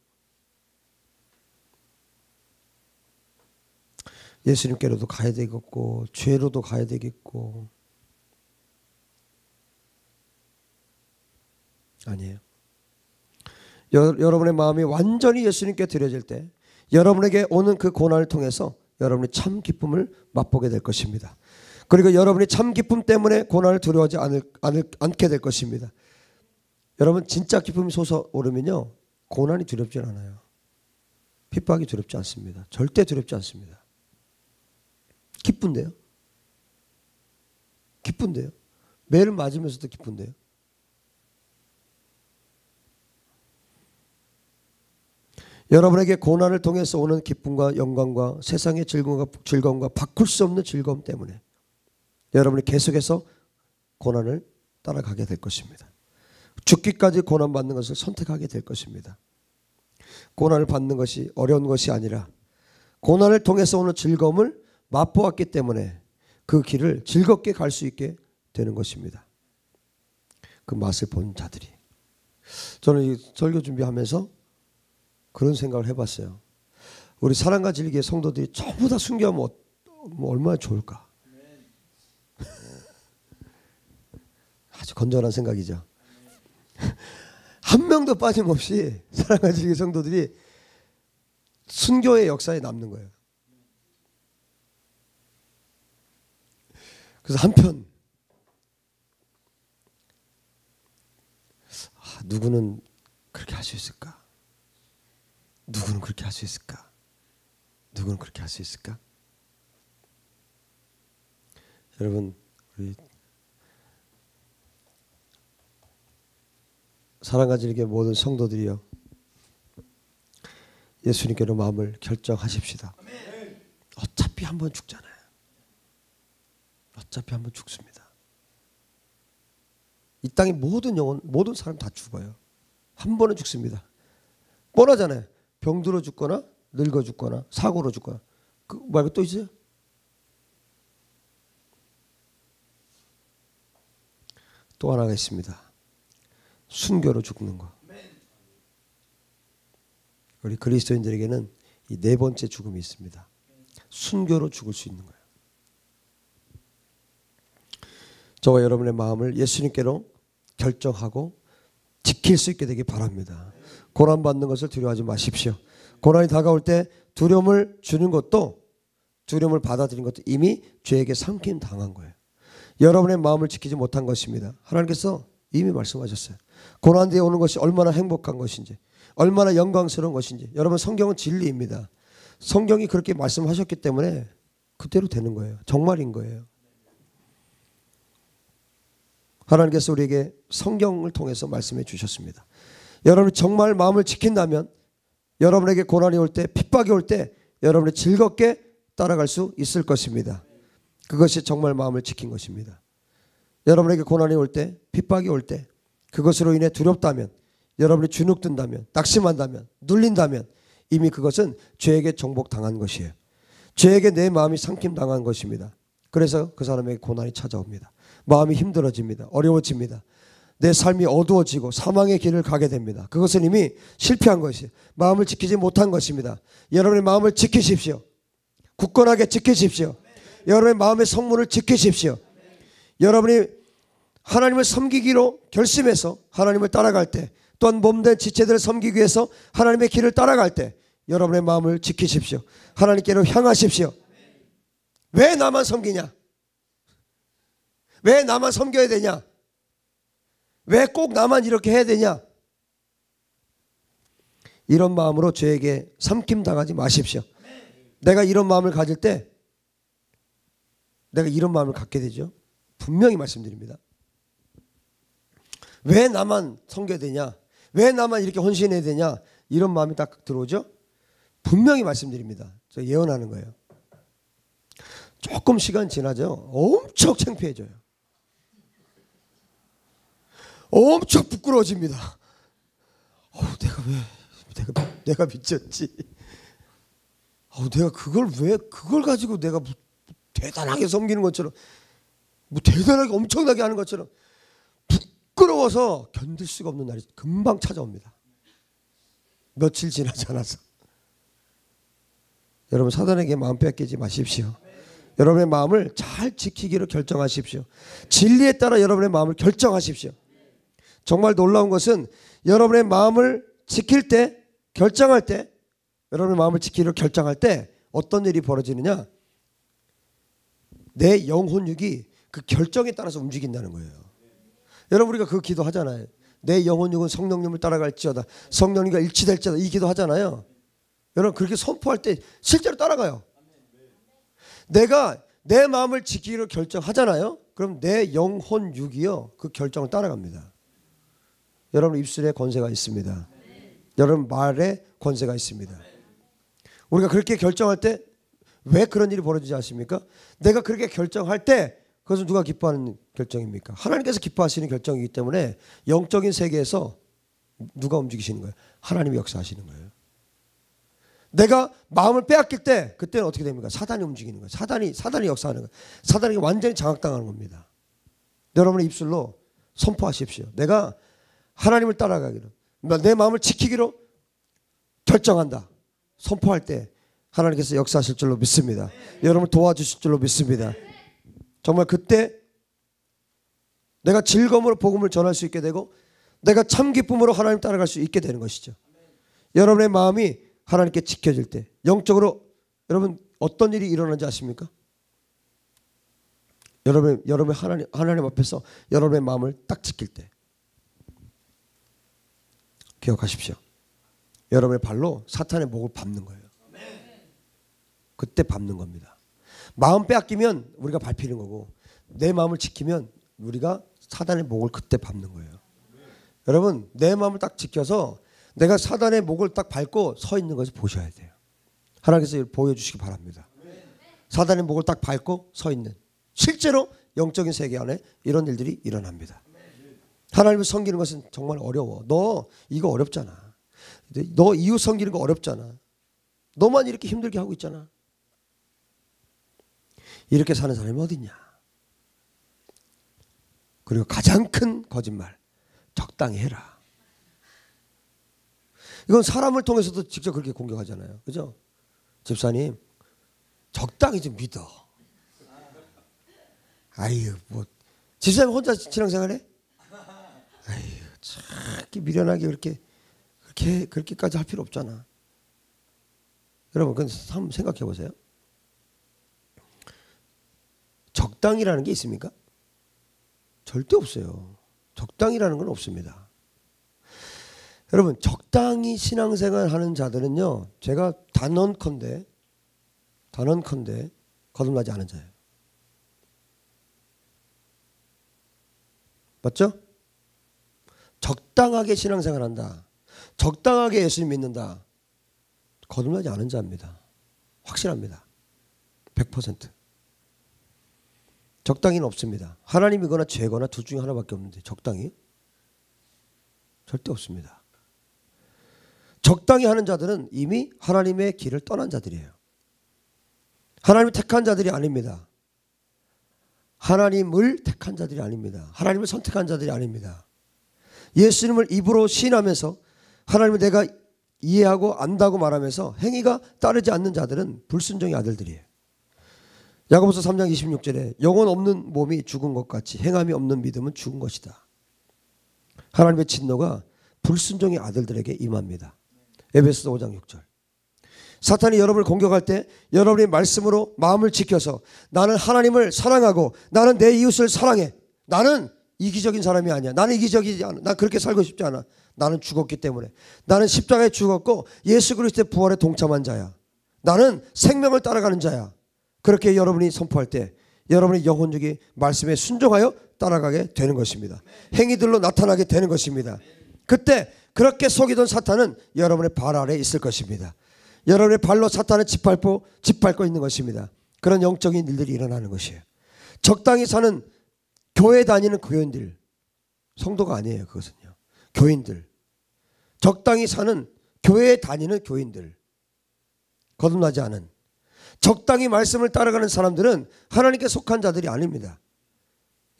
예수님께로도 가야 되겠고 죄로도 가야 되겠고 아니에요. 여, 여러분의 마음이 완전히 예수님께 드려질 때 여러분에게 오는 그 고난을 통해서 여러분이 참 기쁨을 맛보게 될 것입니다. 그리고 여러분이 참 기쁨 때문에 고난을 두려워하지 않을, 않을, 않게 될 것입니다. 여러분 진짜 기쁨이 솟아오르면요 고난이 두렵지 않아요. 핍박이 두렵지 않습니다. 절대 두렵지 않습니다. 기쁜데요. 기쁜데요. 매를 맞으면서도 기쁜데요. 여러분에게 고난을 통해서 오는 기쁨과 영광과 세상의 즐거움과, 즐거움과 바꿀 수 없는 즐거움 때문에 여러분이 계속해서 고난을 따라가게 될 것입니다. 죽기까지 고난받는 것을 선택하게 될 것입니다. 고난을 받는 것이 어려운 것이 아니라 고난을 통해서 오는 즐거움을 맛보았기 때문에 그 길을 즐겁게 갈 수 있게 되는 것입니다. 그 맛을 본 자들이. 저는 이 설교 준비하면서 그런 생각을 해봤어요. 우리 사랑과 진기의 성도들이 전부 다 숨겨하면 어, 뭐 얼마나 좋을까. [laughs] 아주 건전한 생각이죠. [laughs] 한 명도 빠짐없이 사랑과 진기의 성도들이 순교의 역사에 남는 거예요. 그래서 한편 아, 누구는 그렇게 할 수 있을까? 누구는 그렇게 할 수 있을까? 누구는 그렇게 할 수 있을까? 여러분 우리 사랑과 질게 모든 성도들이여 예수님께로 마음을 결정하십시다. 어차피 한 번 죽잖아요. 어차피 한 번 죽습니다. 이 땅의 모든 영혼, 모든 사람 다 죽어요. 한 번은 죽습니다. 뻔하잖아요. 병들어 죽거나 늙어 죽거나 사고로 죽거나 그 말고 또 있어요? 또 하나가 있습니다. 순교로 죽는 거. 우리 그리스도인들에게는 이 네 번째 죽음이 있습니다. 순교로 죽을 수 있는 거 저와 여러분의 마음을 예수님께로 결정하고 지킬 수 있게 되기 바랍니다. 고난 받는 것을 두려워하지 마십시오. 고난이 다가올 때 두려움을 주는 것도 두려움을 받아들인 것도 이미 죄에게 삼킴 당한 거예요. 여러분의 마음을 지키지 못한 것입니다. 하나님께서 이미 말씀하셨어요. 고난 뒤에 오는 것이 얼마나 행복한 것인지, 얼마나 영광스러운 것인지. 여러분 성경은 진리입니다. 성경이 그렇게 말씀하셨기 때문에 그대로 되는 거예요. 정말인 거예요. 하나님께서 우리에게 성경을 통해서 말씀해 주셨습니다. 여러분 정말 마음을 지킨다면 여러분에게 고난이 올 때, 핍박이 올 때 여러분이 즐겁게 따라갈 수 있을 것입니다. 그것이 정말 마음을 지킨 것입니다. 여러분에게 고난이 올 때, 핍박이 올 때, 그것으로 인해 두렵다면, 여러분이 주눅든다면, 낙심한다면, 눌린다면, 이미 그것은 죄에게 정복당한 것이에요. 죄에게 내 마음이 상킴당한 것입니다. 그래서 그 사람에게 고난이 찾아옵니다. 마음이 힘들어집니다. 어려워집니다. 내 삶이 어두워지고 사망의 길을 가게 됩니다. 그것은 이미 실패한 것이 에요 마음을 지키지 못한 것입니다. 여러분의 마음을 지키십시오. 굳건하게 지키십시오. 여러분의 마음의 성문을 지키십시오. 여러분이 하나님을 섬기기로 결심해서 하나님을 따라갈 때 또한 몸된 지체들을 섬기기 위해서 하나님의 길을 따라갈 때 여러분의 마음을 지키십시오. 하나님께로 향하십시오. 왜 나만 섬기냐? 왜 나만 섬겨야 되냐? 왜 꼭 나만 이렇게 해야 되냐? 이런 마음으로 죄에게 삼킴 당하지 마십시오. 내가 이런 마음을 가질 때 내가 이런 마음을 갖게 되죠. 분명히 말씀드립니다. 왜 나만 섬겨야 되냐? 왜 나만 이렇게 헌신해야 되냐? 이런 마음이 딱 들어오죠. 분명히 말씀드립니다. 저 예언하는 거예요. 조금 시간 지나죠. 엄청 창피해져요. 엄청 부끄러워집니다. 어우, 내가 왜, 내가, 내가 미쳤지. 어우, 내가 그걸 왜, 그걸 가지고 내가 뭐, 대단하게 섬기는 것처럼, 뭐 대단하게 엄청나게 하는 것처럼 부끄러워서 견딜 수가 없는 날이 금방 찾아옵니다. 며칠 지나지 않아서. 여러분, 사단에게 마음 뺏기지 마십시오. 여러분의 마음을 잘 지키기로 결정하십시오. 진리에 따라 여러분의 마음을 결정하십시오. 정말 놀라운 것은 여러분의 마음을 지킬 때 결정할 때 여러분의 마음을 지키려 결정할 때 어떤 일이 벌어지느냐? 내 영혼육이 그 결정에 따라서 움직인다는 거예요. 여러분 우리가 그 기도하잖아요. 내 영혼육은 성령님을 따라갈지어다. 성령님과 일치될지어다. 이 기도하잖아요. 여러분 그렇게 선포할 때 실제로 따라가요. 내가 내 마음을 지키기로 결정하잖아요. 그럼 내 영혼육이요 그 결정을 따라갑니다. 여러분 입술에 권세가 있습니다. 여러분 말에 권세가 있습니다. 우리가 그렇게 결정할 때 왜 그런 일이 벌어지지 않습니까? 내가 그렇게 결정할 때 그것은 누가 기뻐하는 결정입니까? 하나님께서 기뻐하시는 결정이기 때문에 영적인 세계에서 누가 움직이시는 거예요? 하나님이 역사하시는 거예요. 내가 마음을 빼앗길 때 그때는 어떻게 됩니까? 사단이 움직이는 거예요. 사단이 사단이 역사하는 거예요. 사단이 완전히 장악당하는 겁니다. 여러분의 입술로 선포하십시오. 내가 하나님을 따라가기로 내 마음을 지키기로 결정한다. 선포할 때 하나님께서 역사하실 줄로 믿습니다. 네. 여러분 도와주실 줄로 믿습니다. 정말 그때 내가 즐거움으로 복음을 전할 수 있게 되고 내가 참 기쁨으로 하나님 따라갈 수 있게 되는 것이죠. 여러분의 마음이 하나님께 지켜질 때 영적으로 여러분 어떤 일이 일어나는지 아십니까? 여러분 여러분 하나님 하나님 앞에서 여러분의 마음을 딱 지킬 때 기억하십시오. 여러분의 발로 사탄의 목을 밟는 거예요. 그때 밟는 겁니다. 마음 빼앗기면 우리가 밟히는 거고 내 마음을 지키면 우리가 사단의 목을 그때 밟는 거예요. 여러분 내 마음을 딱 지켜서 내가 사단의 목을 딱 밟고 서 있는 것을 보셔야 돼요. 하나님께서 보여주시기 바랍니다. 사단의 목을 딱 밟고 서 있는 실제로 영적인 세계 안에 이런 일들이 일어납니다. 하나님을 섬기는 것은 정말 어려워. 너 이거 어렵잖아. 너 이웃 섬기는 거 어렵잖아. 너만 이렇게 힘들게 하고 있잖아. 이렇게 사는 사람이 어딨냐? 그리고 가장 큰 거짓말. 적당히 해라. 이건 사람을 통해서도 직접 그렇게 공격하잖아요. 그죠? 집사님, 적당히 좀 믿어. 아유, 뭐, 집사님 혼자 신앙생활 해? 아휴참 미련하게 그렇게 그렇게 그렇게까지 할 필요 없잖아. 여러분, 그 한번 생각해 보세요. 적당이라는 게 있습니까? 절대 없어요. 적당이라는 건 없습니다. 여러분, 적당히 신앙생활 하는 자들은요, 제가 단언컨대, 단언컨대, 거듭나지 않은 자예요. 맞죠? 적당하게 신앙생활한다. 적당하게 예수님 믿는다. 거듭나지 않은 자입니다. 확실합니다. 100%. 적당히는 없습니다. 하나님이거나 죄거나 둘 중에 하나밖에 없는데 적당히 절대 없습니다. 적당히 하는 자들은 이미 하나님의 길을 떠난 자들이에요. 하나님을 택한 자들이 아닙니다. 하나님을 택한 자들이 아닙니다. 하나님을 선택한 자들이 아닙니다. 예수님을 입으로 시인하면서 하나님을 내가 이해하고 안다고 말하면서 행위가 따르지 않는 자들은 불순종의 아들들이에요. 야고보서 3장 26절에 영혼 없는 몸이 죽은 것 같이 행함이 없는 믿음은 죽은 것이다. 하나님의 진노가 불순종의 아들들에게 임합니다. 에베소서 5장 6절. 사탄이 여러분을 공격할 때 여러분의 말씀으로 마음을 지켜서 나는 하나님을 사랑하고 나는 내 이웃을 사랑해. 나는 이기적인 사람이 아니야. 나는 이기적이지 않아. 난 그렇게 살고 싶지 않아. 나는 죽었기 때문에. 나는 십자가에 죽었고 예수 그리스도의 부활에 동참한 자야. 나는 생명을 따라가는 자야. 그렇게 여러분이 선포할 때 여러분의 영혼적인 말씀에 순종하여 따라가게 되는 것입니다. 행위들로 나타나게 되는 것입니다. 그때 그렇게 속이던 사탄은 여러분의 발 아래 있을 것입니다. 여러분의 발로 사탄을 짓밟고 짓밟고 있는 것입니다. 그런 영적인 일들이 일어나는 것이에요. 적당히 사는 교회 다니는 교인들 성도가 아니에요 그것은요 교인들 적당히 사는 교회에 다니는 교인들 거듭나지 않은 적당히 말씀을 따라가는 사람들은 하나님께 속한 자들이 아닙니다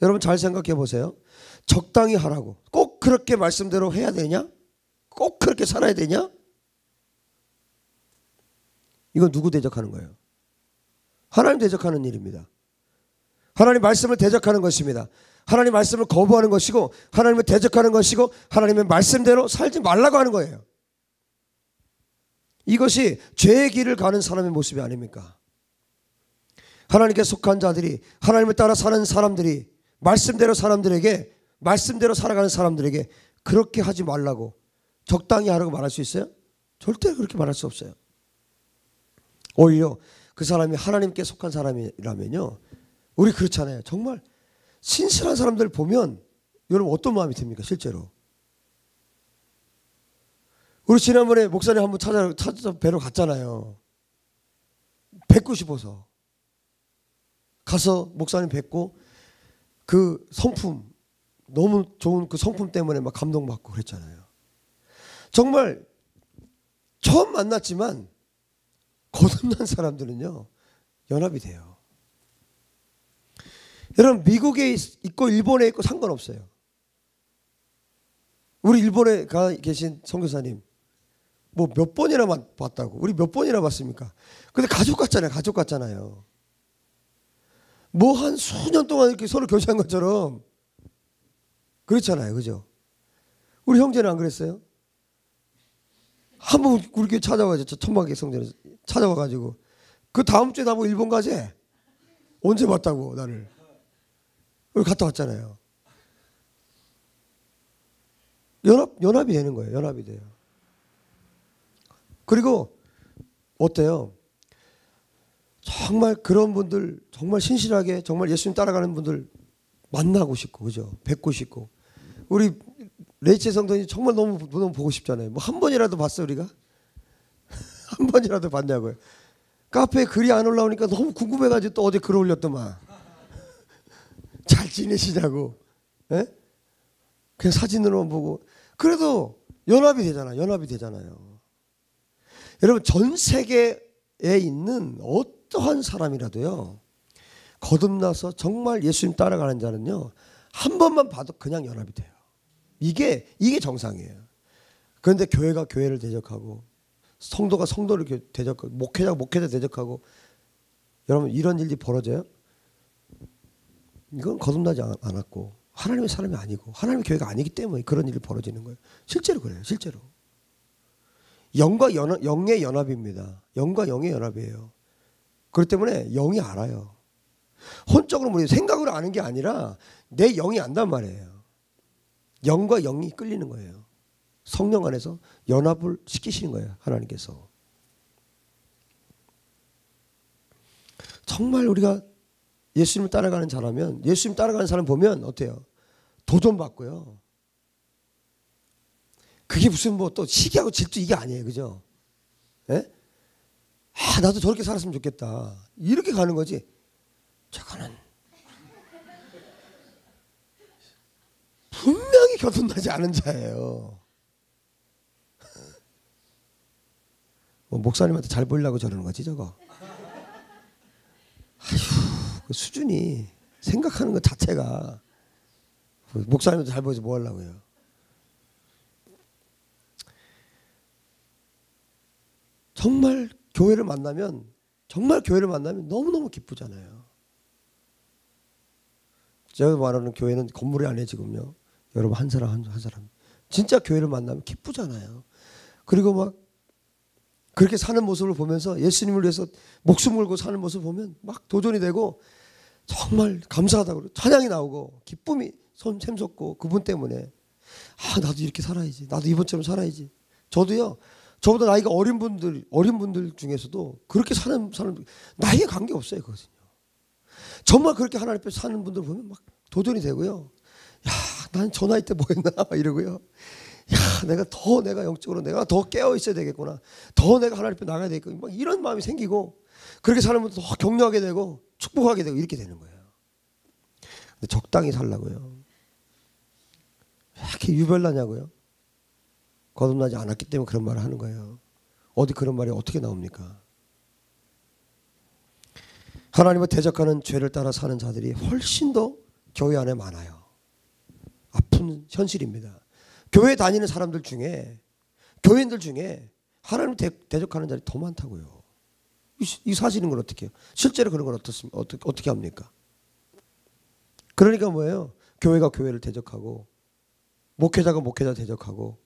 여러분 잘 생각해 보세요 적당히 하라고 꼭 그렇게 말씀대로 해야 되냐 꼭 그렇게 살아야 되냐 이건 누구 대적하는 거예요 하나님 대적하는 일입니다 하나님 말씀을 대적하는 것입니다. 하나님 말씀을 거부하는 것이고 하나님을 대적하는 것이고 하나님의 말씀대로 살지 말라고 하는 거예요. 이것이 죄의 길을 가는 사람의 모습이 아닙니까? 하나님께 속한 자들이 하나님을 따라 사는 사람들이 말씀대로 사람들에게 말씀대로 살아가는 사람들에게 그렇게 하지 말라고 적당히 하라고 말할 수 있어요? 절대 그렇게 말할 수 없어요. 오히려 그 사람이 하나님께 속한 사람이라면요. 우리 그렇잖아요. 정말 신실한 사람들 보면 여러분 어떤 마음이 듭니까? 실제로. 우리 지난번에 목사님 한 번 찾아, 찾아 뵈러 갔잖아요. 뵙고 싶어서. 가서 목사님 뵙고 그 성품, 너무 좋은 그 성품 때문에 막 감동받고 그랬잖아요. 정말 처음 만났지만 거듭난 사람들은요, 연합이 돼요. 여러분 미국에 있고 일본에 있고 상관없어요. 우리 일본에 가 계신 선교사님 뭐 몇 번이나 봤다고 우리 몇 번이나 봤습니까? 근데 가족 같잖아요. 가족 같잖아요. 뭐 한 수년 동안 이렇게 서로 교제한 것처럼 그렇잖아요. 그죠? 우리 형제는 안 그랬어요? 한번 우리 교 찾아와서 천막의 성전에 찾아와가지고 그 다음 주에 나보고 일본 가재 언제 봤다고 나를 우리 갔다 왔잖아요. 연합, 연합이 되는 거예요. 연합이 돼요. 그리고 어때요? 정말 그런 분들 정말 신실하게 정말 예수님 따라가는 분들 만나고 싶고 그죠? 뵙고 싶고 우리 레이첼 성도님 정말 너무 너무 보고 싶잖아요. 뭐 한 번이라도 봤어 요 우리가 [laughs] 한 번이라도 봤냐고요. 카페에 글이 안 올라오니까 너무 궁금해가지고 또어제글을 올렸더만 지내시냐고. 에? 예? 그냥 사진으로만 보고. 그래도 연합이 되잖아. 연합이 되잖아요. 여러분, 전 세계에 있는 어떠한 사람이라도요. 거듭나서 정말 예수님 따라가는 자는요. 한 번만 봐도 그냥 연합이 돼요. 이게, 이게 정상이에요. 그런데 교회가 교회를 대적하고 성도가 성도를 대적하고 목회자가 목회자 대적하고 여러분 이런 일이 벌어져요. 이건 거듭나지 않았고 하나님의 사람이 아니고 하나님의 교회가 아니기 때문에 그런 일이 벌어지는 거예요. 실제로 그래요. 실제로. 영과 연 영의 연합입니다. 영과 영의 연합이에요. 그렇기 때문에 영이 알아요. 혼적으로 모르 생각으로 아는 게 아니라 내 영이 안단 말이에요. 영과 영이 끌리는 거예요. 성령 안에서 연합을 시키시는 거예요. 하나님께서. 정말 우리가 예수님 따라가는 사람은 예수님 따라가는 사람 보면 어때요? 도전 받고요. 그게 무슨 뭐 또 시기하고 질투 이게 아니에요. 그죠? 예? 아, 나도 저렇게 살았으면 좋겠다. 이렇게 가는 거지. 저거는 분명히 교통나지 않은 자예요. 뭐 목사님한테 잘 보이려고 저러는 거지, 저거. 아휴. 그 수준이 생각하는 것 자체가 그 목사님도 잘 보여서 뭐 하려고요. 정말 교회를 만나면 정말 교회를 만나면 너무너무 기쁘잖아요. 제가 말하는 교회는 건물이 아니에요 지금요. 여러분 한 사람 한, 한 사람 진짜 교회를 만나면 기쁘잖아요. 그리고 막 그렇게 사는 모습을 보면서 예수님을 위해서 목숨 걸고 사는 모습을 보면 막 도전이 되고 정말 감사하다고 찬양이 나오고 기쁨이 손 샘솟고 그분 때문에 아 나도 이렇게 살아야지 나도 이번처럼 살아야지 저도요 저보다 나이가 어린 분들 어린 분들 중에서도 그렇게 사는 사람 나이에 관계 없어요 그거든요 정말 그렇게 하나님 앞에 사는 분들 보면 막 도전이 되고요 야난 저 나이 때 뭐했나 이러고요 야, 내가 더 내가 영적으로 내가 더 깨어 있어야 되겠구나. 더 내가 하나님 앞에 나가야 되겠구나. 막 이런 마음이 생기고 그렇게 사람을 더 격려하게 되고 축복하게 되고 이렇게 되는 거예요. 근데 적당히 살라고요. 왜 이렇게 유별나냐고요? 거듭나지 않았기 때문에 그런 말을 하는 거예요. 어디 그런 말이 어떻게 나옵니까? 하나님을 대적하는 죄를 따라 사는 자들이 훨씬 더 교회 안에 많아요. 아픈 현실입니다. 교회 다니는 사람들 중에 교인들 중에 하나님 대, 대적하는 자리 더 많다고요. 이, 이 사실인 걸 어떻게 해요? 실제로 그런 걸 어떻습니까? 어떻게, 어떻게 합니까? 그러니까 뭐예요? 교회가 교회를 대적하고 목회자가 목회자 대적하고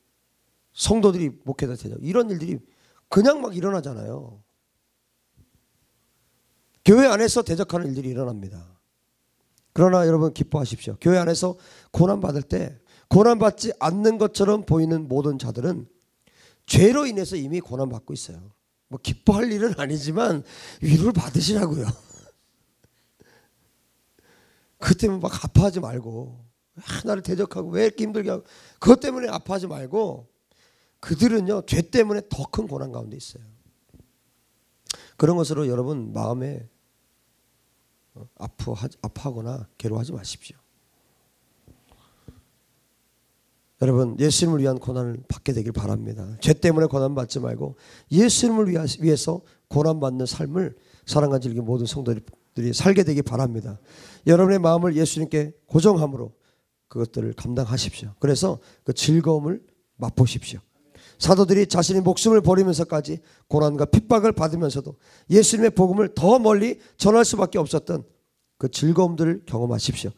성도들이 목회자 대적 이런 일들이 그냥 막 일어나잖아요. 교회 안에서 대적하는 일들이 일어납니다. 그러나 여러분 기뻐하십시오. 교회 안에서 고난 받을 때 고난받지 않는 것처럼 보이는 모든 자들은 죄로 인해서 이미 고난받고 있어요. 뭐 기뻐할 일은 아니지만 위로를 받으시라고요. [laughs] 그 때문에 막 아파하지 말고 아, 나를 대적하고 왜 이렇게 힘들게 하고 그것 때문에 아파하지 말고 그들은요 죄 때문에 더 큰 고난 가운데 있어요. 그런 것으로 여러분 마음에 어, 아프 아파하거나 괴로워하지 마십시오. 여러분 예수님을 위한 고난을 받게 되길 바랍니다. 죄 때문에 고난 받지 말고 예수님을 위해서 고난 받는 삶을 사랑과 즐기 모든 성도들이 살게 되길 바랍니다. 여러분의 마음을 예수님께 고정함으로 그것들을 감당하십시오. 그래서 그 즐거움을 맛보십시오. 사도들이 자신의 목숨을 버리면서까지 고난과 핍박을 받으면서도 예수님의 복음을 더 멀리 전할 수밖에 없었던 그 즐거움들을 경험하십시오.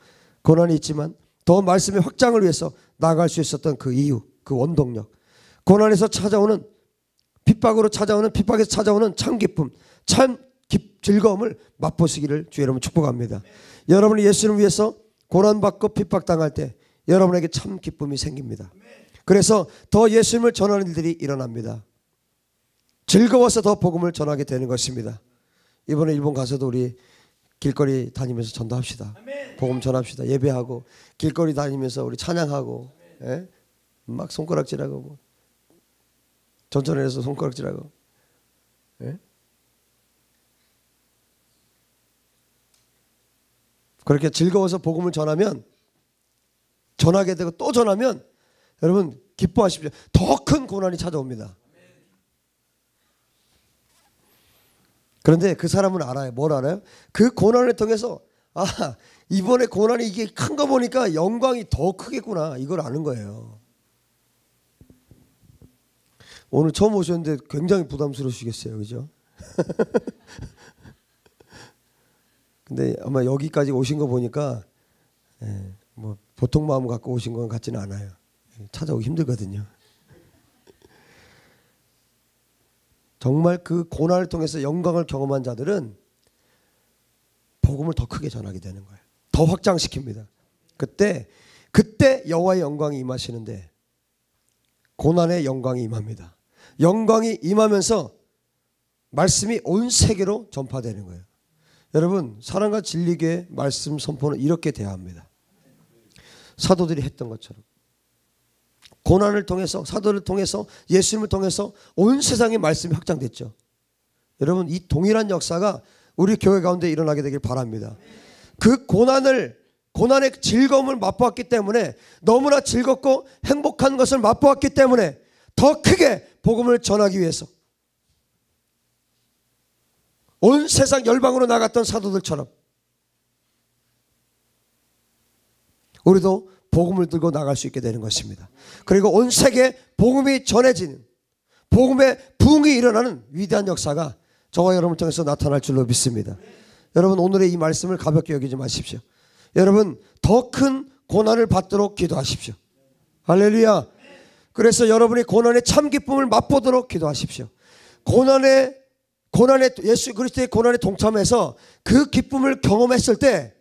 고난이 있지만 더 말씀의 확장을 위해서 나아갈 수 있었던 그 이유, 그 원동력. 고난에서 찾아오는 핍박으로 찾아오는 핍박에서 찾아오는 참 기쁨, 참 즐거움을 맛보시기를 주의 여러분 축복합니다. 여러분이 예수를 위해서 고난받고 핍박당할 때 여러분에게 참 기쁨이 생깁니다. 그래서 더 예수님을 전하는 일들이 일어납니다. 즐거워서 더 복음을 전하게 되는 것입니다. 이번에 일본 가서도 우리 길거리 다니면서 전도합시다. 복음 전합시다. 예배하고 길거리 다니면서 우리 찬양하고 예? 막 손가락질하고 뭐. 전천에서 손가락질하고 예? 그렇게 즐거워서 복음을 전하면 전하게 되고 또 전하면 여러분 기뻐하십시오. 더 큰 고난이 찾아옵니다. 그런데 그 사람은 알아요. 뭘 알아요? 그 고난을 통해서 아 이번에 고난이 이게 큰 거 보니까 영광이 더 크겠구나 이걸 아는 거예요. 오늘 처음 오셨는데 굉장히 부담스러우시겠어요, 그죠? [laughs] 근데 아마 여기까지 오신 거 보니까 예, 뭐 보통 마음 갖고 오신 건 같지는 않아요. 예, 찾아오기 힘들거든요. 정말 그 고난을 통해서 영광을 경험한 자들은 복음을 더 크게 전하게 되는 거예요. 더 확장시킵니다. 그때 그때 여호와의 영광이 임하시는데 고난의 영광이 임합니다. 영광이 임하면서 말씀이 온 세계로 전파되는 거예요. 여러분 사랑과 진리계 말씀 선포는 이렇게 돼야 합니다. 사도들이 했던 것처럼 고난을 통해서 사도를 통해서 예수님을 통해서 온 세상의 말씀이 확장됐죠. 여러분 이 동일한 역사가 우리 교회 가운데 일어나게 되길 바랍니다. 그 고난을 고난의 즐거움을 맛보았기 때문에 너무나 즐겁고 행복한 것을 맛보았기 때문에 더 크게 복음을 전하기 위해서 온 세상 열방으로 나갔던 사도들처럼 우리도 복음을 들고 나갈 수 있게 되는 것입니다. 그리고 온 세계 복음이 전해지는 복음의 부이 일어나는 위대한 역사가 저와 여러분 통해서 나타날 줄로 믿습니다. 여러분 오늘의 이 말씀을 가볍게 여기지 마십시오. 여러분 더 큰 고난을 받도록 기도하십시오. 할렐루야. 그래서 여러분이 고난의 참 기쁨을 맛보도록 기도하십시오. 고난의 고난의 예수 그리스도의 고난에 동참해서 그 기쁨을 경험했을 때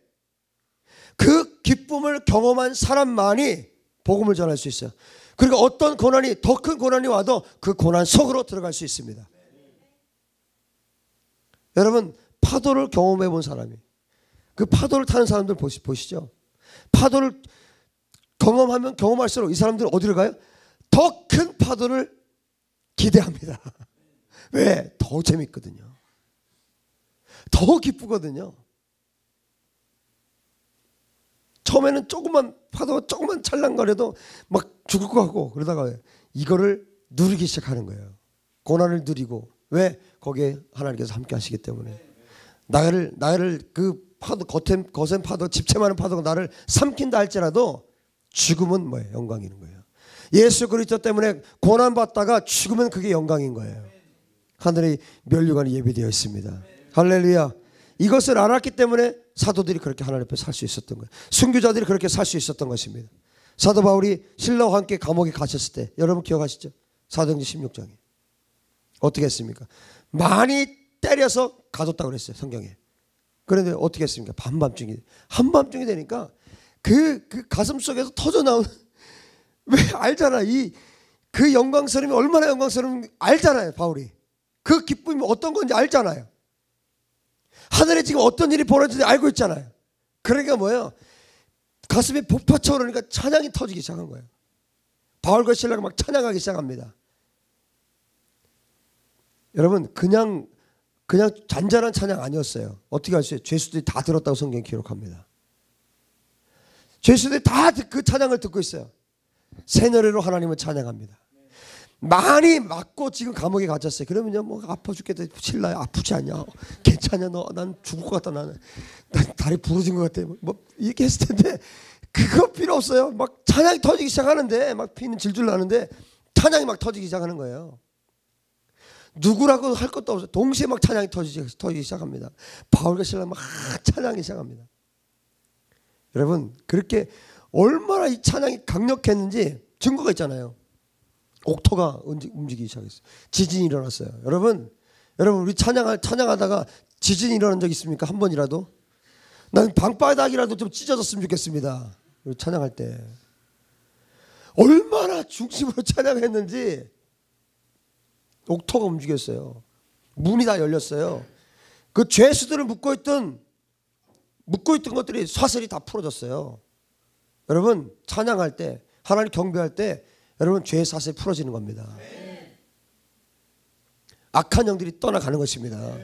그 기쁨을 경험한 사람만이 복음을 전할 수 있어요. 그리고 어떤 고난이 더 큰 고난이 와도 그 고난 속으로 들어갈 수 있습니다. 여러분 파도를 경험해 본 사람이 그 파도를 타는 사람들 보시, 보시죠. 파도를 경험하면 경험할수록 이 사람들은 어디로 가요? 더 큰 파도를 기대합니다. [laughs] 왜? 더 재밌거든요. 더 기쁘거든요. 처음에는 조금만 파도가 조금만 찰랑거려도 막 죽을 것 같고 그러다가 이거를 누리기 시작하는 거예요. 고난을 누리고 왜 거기에 하나님께서 함께 하시기 때문에 나를 나를 그 파도 거센 거센 파도 집채많은 파도가 나를 삼킨다 할지라도 죽음은 뭐예요? 영광이는 거예요. 예수 그리스도 때문에 고난 받다가 죽으면 그게 영광인 거예요. 하늘의 면류관이 예비되어 있습니다. 할렐루야. 이것을 알았기 때문에 사도들이 그렇게 하나님 앞에 살 수 있었던 거예요. 순교자들이 그렇게 살 수 있었던 것입니다. 사도 바울이 신라와 함께 감옥에 가셨을 때 여러분 기억하시죠? 사도행전 16장에 어떻게 했습니까? 많이 때려서 가뒀다 그랬어요 성경에. 그런데 어떻게 했습니까? 반밤중이 한밤중이 되니까 그, 그 가슴 속에서 터져 나온 [laughs] 왜 알잖아 이 그 영광스러움이 얼마나 영광스러운지 알잖아요 바울이 그 기쁨이 어떤 건지 알잖아요 하늘에 지금 어떤 일이 벌어지는지 알고 있잖아요. 그러니까 뭐예요? 가슴이 폭파쳐 오르니까 찬양이 터지기 시작한 거예요. 바울과 신라가 막 찬양하기 시작합니다. 여러분 그냥 그냥 잔잔한 찬양 아니었어요. 어떻게 할수 있어요? 죄수들이 다 들었다고 성경 기록합니다. 죄수들이 다 그 찬양을 듣고 있어요. 새 노래로 하나님을 찬양합니다. 많이 맞고 지금 감옥에 갇혔어요. 그러면뭐 아파 죽겠다, 칠라 아프지 않냐, 괜찮냐, 너 난 죽을 것 같다, 나는 난 다리 부러진 것 같아, 뭐 이렇게 했을 텐데 그거 필요 없어요. 막 찬양이 터지기 시작하는데 막 피는 질질 나는데 찬양이 막 터지기 시작하는 거예요. 누구라고 할 것도 없어요. 동시에 막 찬양이 터지기, 터지기 시작합니다. 바울과 신라 막 찬양이 시작합니다. 여러분 그렇게 얼마나 이 찬양이 강력했는지 증거가 있잖아요. 옥토가 움직이기 시작했어요. 지진이 일어났어요. 여러분, 여러분 우리 찬양 찬양하다가 지진이 일어난 적 있습니까? 한 번이라도? 나는 방바닥이라도 좀 찢어졌으면 좋겠습니다. 우리 찬양할 때 얼마나 중심으로 [laughs] 찬양했는지 옥토가 움직였어요. 문이 다 열렸어요. 그 죄수들을 묶고 있던 묶고 있던 것들이 사슬이 다 풀어졌어요. 여러분 찬양할 때 하나님 경배할 때 여러분 죄의 사슬이 풀어지는 겁니다. 악한 영들이 떠나가는 것입니다.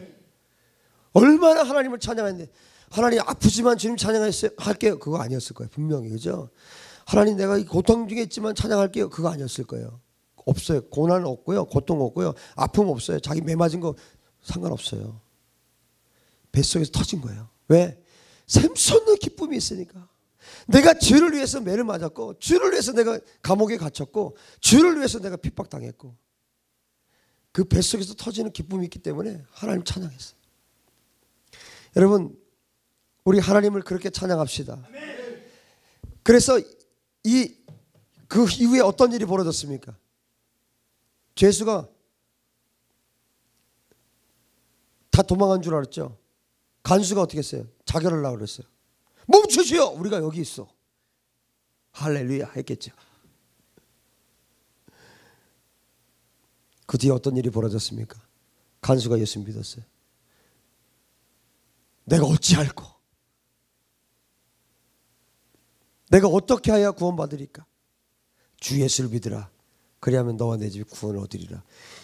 얼마나 하나님을 찬양했는데 하나님 아프지만 주님 찬양할게요. 그거 아니었을 거예요. 분명히 그죠? 하나님 내가 고통 중에 있지만 찬양할게요. 그거 아니었을 거예요. 없어요. 고난 없고요. 고통 없고요. 아픔 없어요. 자기 매 맞은 거 상관없어요. 뱃속에서 터진 거예요. 왜? 샘솟는 기쁨이 있으니까. 내가 주를 위해서 매를 맞았고 주를 위해서 내가 감옥에 갇혔고 주를 위해서 내가 핍박당했고 그 뱃속에서 터지는 기쁨이 있기 때문에 하나님 찬양했어요. 여러분 우리 하나님을 그렇게 찬양합시다. 그래서 이 그 이후에 어떤 일이 벌어졌습니까? 죄수가 다 도망간 줄 알았죠. 간수가 어떻게 했어요? 자결하려고 그랬어요. 멈추시요 우리가 여기 있어. 할렐루야 했겠죠. 그 뒤에 어떤 일이 벌어졌습니까? 간수가 예수 믿었어요. 내가 어찌할꼬? 내가 어떻게 해야 구원받으리까? 주 예수를 믿으라. 그리하면 너와 내 집이 구원을 얻으리라.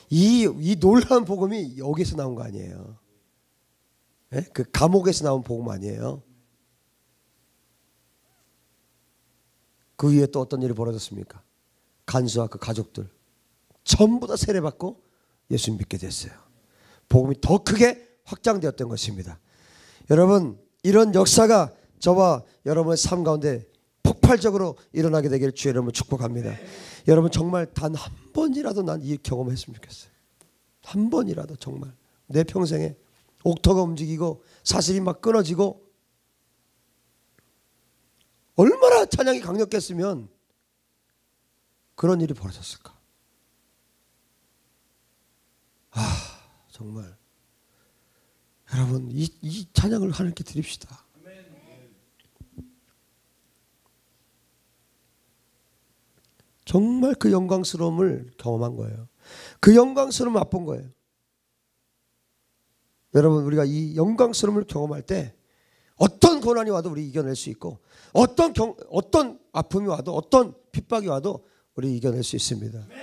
이, 이 놀라운 복음이 여기서 나온 거 아니에요. 예? 그 감옥에서 나온 복음 아니에요. 그 위에 또 어떤 일이 벌어졌습니까? 간수와 그 가족들 전부 다 세례받고 예수 믿게 됐어요. 복음이 더 크게 확장되었던 것입니다. 여러분 이런 역사가 저와 여러분의 삶 가운데 폭발적으로 일어나게 되기를 주의 이름으 축복합니다. 여러분 정말 단 한 번이라도 난 이 경험했으면 좋겠어요. 한 번이라도 정말 내 평생에 옥터가 움직이고 사실이 막 끊어지고 얼마나 찬양이 강력했으면 그런 일이 벌어졌을까? 아, 정말. 여러분, 이, 이 찬양을 하나님께 드립시다. 정말 그 영광스러움을 경험한 거예요. 그 영광스러움을 맛본 거예요. 여러분, 우리가 이 영광스러움을 경험할 때 어떤 고난이 와도 우리 이겨낼 수 있고 어떤 경, 어떤 아픔이 와도 어떤 핍박이 와도 우리 이겨낼 수 있습니다. 네.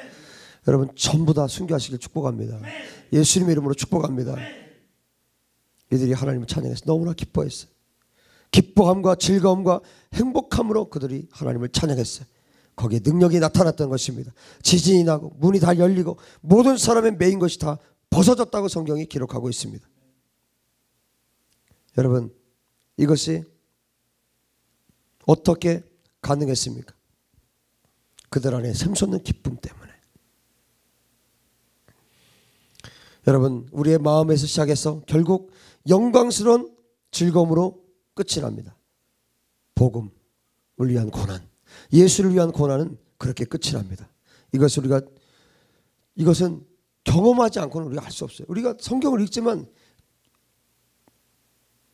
여러분 전부 다 순교하시길 축복합니다. 네. 예수님 이름으로 축복합니다. 네. 이들이 하나님을 찬양해서 너무나 기뻐했어요. 기뻐함과 즐거움과 행복함으로 그들이 하나님을 찬양했어요. 거기에 능력이 나타났던 것입니다. 지진이 나고 문이 다 열리고 모든 사람의 매인 것이 다 벗어졌다고 성경이 기록하고 있습니다. 여러분 이것이 어떻게 가능했습니까? 그들 안에 샘솟는 기쁨 때문에. 여러분, 우리의 마음에서 시작해서 결국 영광스러운 즐거움으로 끝이 납니다. 복음을 위한 고난, 예수를 위한 고난은 그렇게 끝이 납니다. 이것을 우리가 이것은 경험하지 않고는 우리가 할 수 없어요. 우리가 성경을 읽지만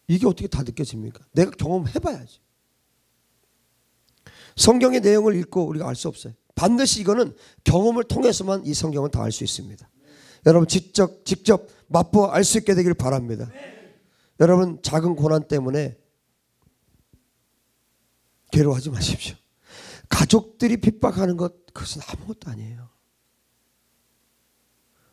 이게 어떻게 다 느껴집니까? 내가 경험해봐야지. 성경의 내용을 읽고 우리가 알 수 없어요. 반드시 이거는 경험을 통해서만 이 성경은 다알 수 있습니다. 여러분 직접 직접 맛보아 알수 있게 되길 바랍니다. 여러분 작은 고난 때문에 괴로워하지 마십시오. 가족들이 핍박하는 것 그것은 아무것도 아니에요.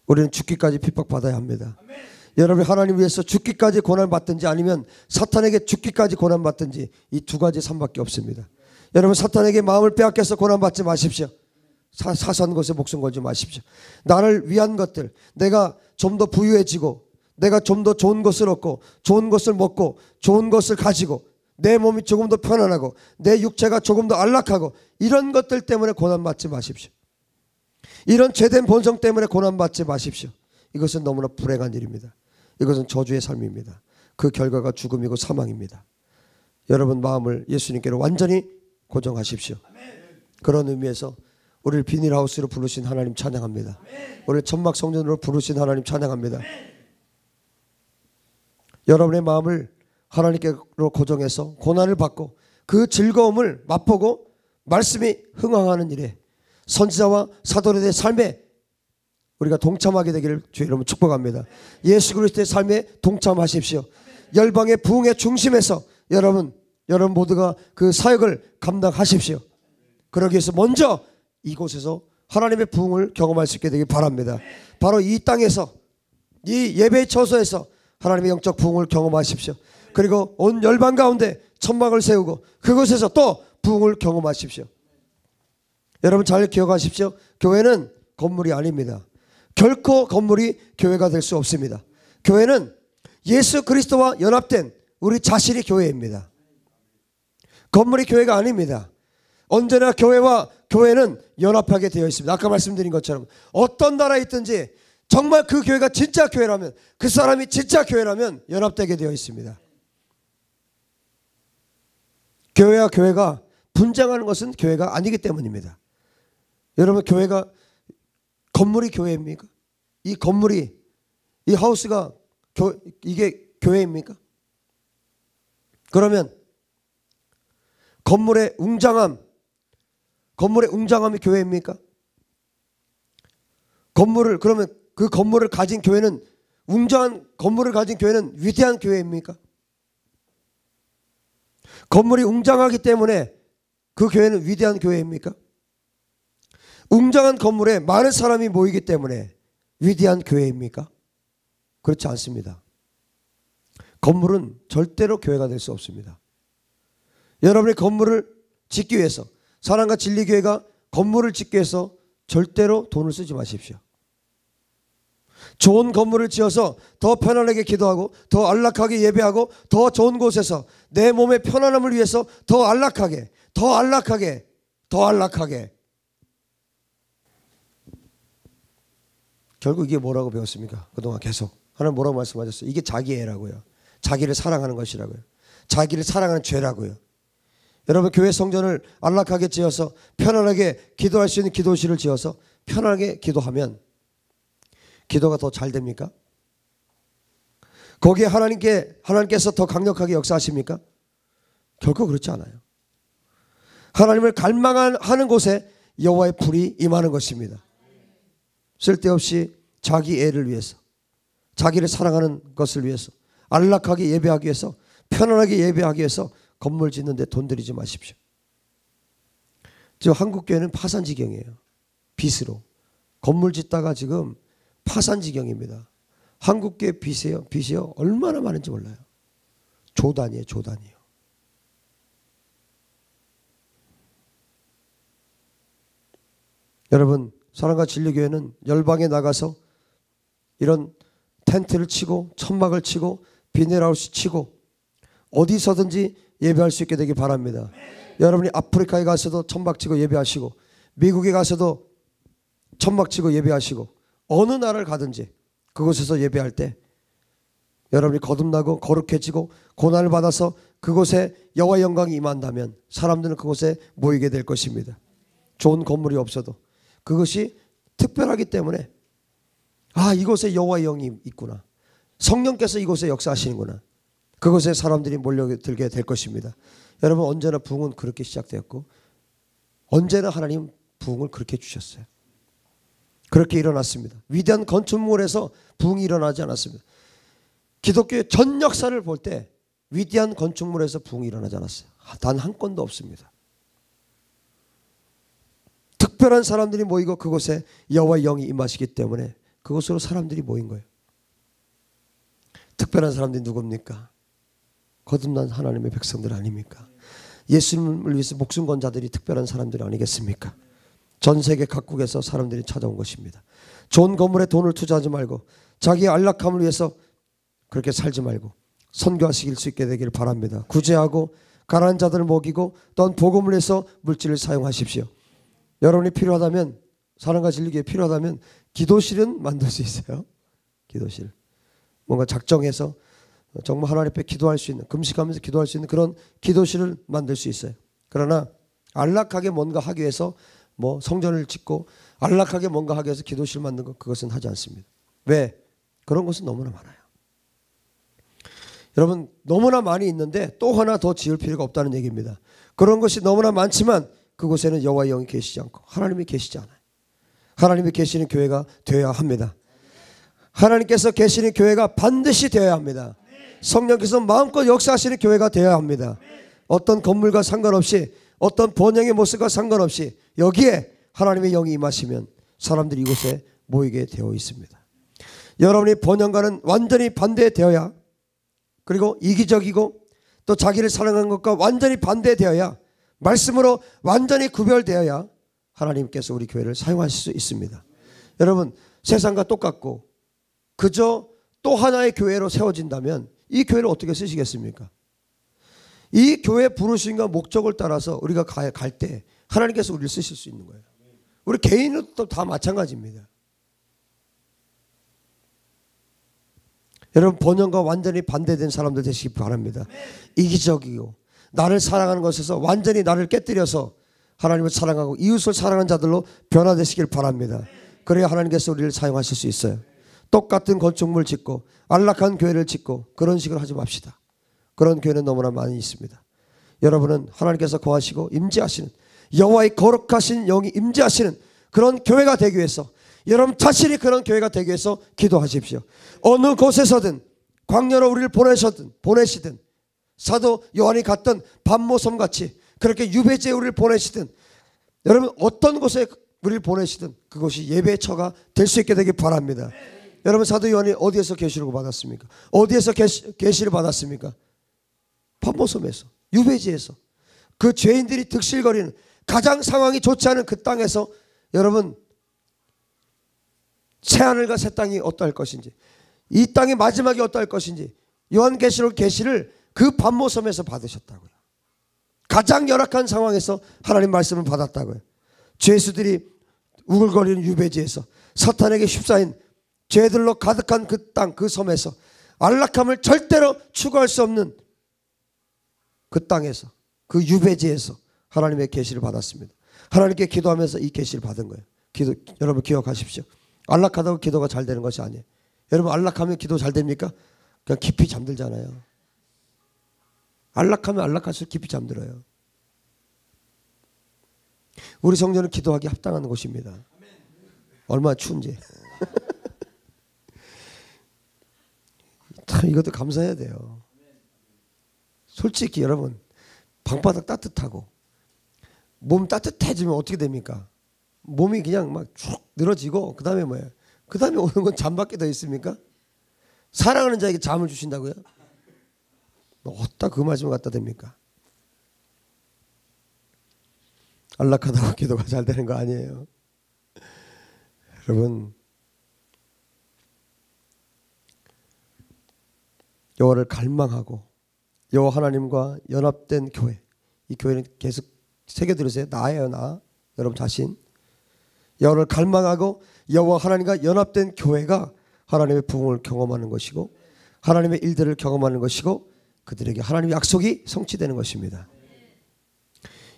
우리는 죽기까지 핍박받아야 합니다. 아멘. 여러분이 하나님 위해서 죽기까지 고난받든지 아니면 사탄에게 죽기까지 고난받든지 이 두 가지 삶밖에 없습니다. 여러분 사탄에게 마음을 빼앗겨서 고난받지 마십시오. 사, 사소한 것에 목숨 걸지 마십시오. 나를 위한 것들, 내가 좀 더 부유해지고, 내가 좀 더 좋은 것을 얻고, 좋은 것을 먹고, 좋은 것을 가지고, 내 몸이 조금 더 편안하고, 내 육체가 조금 더 안락하고, 이런 것들 때문에 고난받지 마십시오. 이런 죄된 본성 때문에 고난받지 마십시오. 이것은 너무나 불행한 일입니다. 이것은 저주의 삶입니다. 그 결과가 죽음이고 사망입니다. 여러분 마음을 예수님께로 완전히 고정하십시오. 그런 의미에서 우리를 비닐하우스로 부르신 하나님 찬양합니다. 우리를 천막 성전으로 부르신 하나님 찬양합니다. 여러분의 마음을 하나님께로 고정해서 고난을 받고 그 즐거움을 맛보고 말씀이 흥황하는 일에 선지자와 사도들의 삶에 우리가 동참하게 되기를 주의 이름 축복합니다. 예수 그리스도의 삶에 동참하십시오. 열방의 부흥의 중심에서 여러분 여러분 모두가 그 사역을 감당하십시오. 그러기 위해서 먼저 이곳에서 하나님의 부흥을 경험할 수 있게 되길 바랍니다. 바로 이 땅에서 이 예배 처소에서 하나님의 영적 부흥을 경험하십시오. 그리고 온 열방 가운데 천막을 세우고 그곳에서 또 부흥을 경험하십시오. 여러분 잘 기억하십시오. 교회는 건물이 아닙니다. 결코 건물이 교회가 될 수 없습니다. 교회는 예수 그리스도와 연합된 우리 자신이 교회입니다. 건물이 교회가 아닙니다. 언제나 교회와 교회는 연합하게 되어 있습니다. 아까 말씀드린 것처럼 어떤 나라에 있든지 정말 그 교회가 진짜 교회라면 그 사람이 진짜 교회라면 연합되게 되어 있습니다. 교회와 교회가 분쟁하는 것은 교회가 아니기 때문입니다. 여러분 교회가 건물이 교회입니까? 이 건물이 이 하우스가 교, 이게 교회입니까? 그러면 건물의 웅장함 건물의 웅장함이 교회입니까? 건물을 그러면 그 건물을 가진 교회는 웅장한 건물을 가진 교회는 위대한 교회입니까? 건물이 웅장하기 때문에 그 교회는 위대한 교회입니까? 웅장한 건물에 많은 사람이 모이기 때문에 위대한 교회입니까? 그렇지 않습니다. 건물은 절대로 교회가 될 수 없습니다. 여러분의 건물을 짓기 위해서 사랑과 진리교회가 건물을 짓기 위해서 절대로 돈을 쓰지 마십시오. 좋은 건물을 지어서 더 편안하게 기도하고 더 안락하게 예배하고 더 좋은 곳에서 내 몸의 편안함을 위해서 더 안락하게 더 안락하게 더 안락하게 결국 이게 뭐라고 배웠습니까? 그동안 계속. 하나님 뭐라고 말씀하셨어요? 이게 자기애라고요. 자기를 사랑하는 것이라고요. 자기를 사랑하는 죄라고요. 여러분 교회 성전을 안락하게 지어서 편안하게 기도할 수 있는 기도실을 지어서 편안하게 기도하면 기도가 더 잘 됩니까? 거기에 하나님께 하나님께서 더 강력하게 역사하십니까? 결코 그렇지 않아요. 하나님을 갈망하는 곳에 여호와의 불이 임하는 것입니다. 쓸데없이 자기 애를 위해서 자기를 사랑하는 것을 위해서 안락하게 예배하기 위해서 편안하게 예배하기 위해서 건물 짓는데 돈 들이지 마십시오. 지금 한국 교회는 파산 지경이에요. 빚으로 건물 짓다가 지금 파산 지경입니다. 한국 교회 빚이요 빚이요 얼마나 많은지 몰라요. 조단이에요, 조단이요. 여러분 사랑과 진리교회는 열방에 나가서 이런 텐트를 치고 천막을 치고 비닐하우스 치고 어디서든지 예배할 수 있게 되길 바랍니다. 여러분이 아프리카에 가서도 천막 치고 예배하시고 미국에 가서도 천막 치고 예배하시고 어느 나라를 가든지 그곳에서 예배할 때 여러분이 거듭나고 거룩해지고 고난을 받아서 그곳에 여호와 영광이 임한다면 사람들은 그곳에 모이게 될 것입니다. 좋은 건물이 없어도 그것이 특별하기 때문에 아 이곳에 여호와의 영이 있구나. 성령께서 이곳에 역사하시는구나. 그곳에 사람들이 몰려들게 될 것입니다. 여러분 언제나 부흥은 그렇게 시작되었고 언제나 하나님 부흥을 그렇게 주셨어요. 그렇게 일어났습니다. 위대한 건축물에서 부흥이 일어나지 않았습니다. 기독교의 전 역사를 볼 때 위대한 건축물에서 부흥이 일어나지 않았어요. 단 한 건도 없습니다. 특별한 사람들이 모이고 그곳에 여호와 영이 임하시기 때문에 그곳으로 사람들이 모인 거예요. 특별한 사람들이 누굽니까? 거듭난 하나님의 백성들 아닙니까? 예수님을 위해서 목숨 건 자들이 특별한 사람들 아니겠습니까? 전 세계 각국에서 사람들이 찾아온 것입니다. 좋은 건물에 돈을 투자하지 말고 자기 안락함을 위해서 그렇게 살지 말고 선교하시수 있게 되기를 바랍니다. 구제하고 가난한 자들을 먹이고 또한 복음을 해서 물질을 사용하십시오. 여러분이 필요하다면 사랑과 진리교회 필요하다면 기도실은 만들 수 있어요. 기도실. 뭔가 작정해서 정말 하나님 앞에 기도할 수 있는 금식하면서 기도할 수 있는 그런 기도실을 만들 수 있어요. 그러나 안락하게 뭔가 하기 위해서 뭐 성전을 짓고 안락하게 뭔가 하기 위해서 기도실 만든 것 그것은 하지 않습니다. 왜? 그런 것은 너무나 많아요. 여러분 너무나 많이 있는데 또 하나 더 지을 필요가 없다는 얘기입니다. 그런 것이 너무나 많지만 그곳에는 여호와의 영이 계시지 않고 하나님이 계시지 않아요. 하나님이 계시는 교회가 되어야 합니다. 하나님께서 계시는 교회가 반드시 되어야 합니다. 성령께서 마음껏 역사하시는 교회가 되어야 합니다. 어떤 건물과 상관없이 어떤 번영의 모습과 상관없이 여기에 하나님의 영이 임하시면 사람들이 이곳에 모이게 되어 있습니다. 여러분이 번영과는 완전히 반대되어야 그리고 이기적이고 또 자기를 사랑하는 것과 완전히 반대되어야 말씀으로 완전히 구별되어야 하나님께서 우리 교회를 사용하실 수 있습니다. 여러분, 세상과 똑같고 그저 또 하나의 교회로 세워진다면 이 교회를 어떻게 쓰시겠습니까? 이 교회 부르신과 목적을 따라서 우리가 갈 때 하나님께서 우리를 쓰실 수 있는 거예요. 우리 개인도 다 마찬가지입니다. 여러분 번영과 완전히 반대된 사람들 되시기 바랍니다. 이기적이고 나를 사랑하는 것에서 완전히 나를 깨뜨려서 하나님을 사랑하고 이웃을 사랑하는 자들로 변화되시길 바랍니다. 그래야 하나님께서 우리를 사용하실 수 있어요. 똑같은 건축물 짓고 안락한 교회를 짓고 그런 식으로 하지 맙시다. 그런 교회는 너무나 많이 있습니다. 여러분은 하나님께서 거하시고 임재하시는 여호와의 거룩하신 영이 임재하시는 그런 교회가 되기 위해서 여러분 자신이 그런 교회가 되기 위해서 기도하십시오. 어느 곳에서든 광야로 우리를 보내셨든 보내시든 사도 요한이 갔던 반모섬 같이 그렇게 유배제우를 보내시든 여러분 어떤 곳에 우리를 보내시든 그것이 예배처가 될 수 있게 되길 바랍니다. 여러분 사도 요한이 어디에서 계시를 받았습니까? 어디에서 계시, 를 받았습니까? 반모섬에서 유배지에서 그 죄인들이 득실거리는 가장 상황이 좋지 않은 그 땅에서 여러분 새하늘과 새 땅이 어떠할 것인지 이 땅의 마지막이 어떠할 것인지 요한계시록 계시를 그 반모섬에서 받으셨다고요. 가장 열악한 상황에서 하나님 말씀을 받았다고요. 죄수들이 우글거리는 유배지에서 사탄에게 휩싸인 죄들로 가득한 그 땅, 그 섬에서 안락함을 절대로 추구할 수 없는 그 땅에서 그 유배지에서 하나님의 계시를 받았습니다. 하나님께 기도하면서 이 계시를 받은 거예요. 기도 여러분 기억하십시오. 안락하다고 기도가 잘 되는 것이 아니에요. 여러분 안락하면 기도 잘 됩니까? 그냥 깊이 잠들잖아요. 안락하면 안락할수록 깊이 잠들어요. 우리 성전은 기도하기 합당한 곳입니다. 얼마나 추운지. [laughs] 참 이것도 감사해야 돼요. 솔직히 여러분 방바닥 따뜻하고 몸 따뜻해지면 어떻게 됩니까? 몸이 그냥 막 쭉 늘어지고 그 다음에 뭐예요? 그 다음에 오는 건 잠밖에 더 있습니까? 사랑하는 자에게 잠을 주신다고요? 어따다그 말씀 갖다 됩니까 안락하다고 [laughs] 기도가 잘 되는 거 아니에요. 여러분 여호와를 갈망하고 여호와 하나님과 연합된 교회 이 교회는 계속 새겨 들으세요. 나예요 나 여러분 자신 여호와를 갈망하고 여호와 하나님과 연합된 교회가 하나님의 부흥을 경험하는 것이고 하나님의 일들을 경험하는 것이고 그들에게 하나님의 약속이 성취되는 것입니다.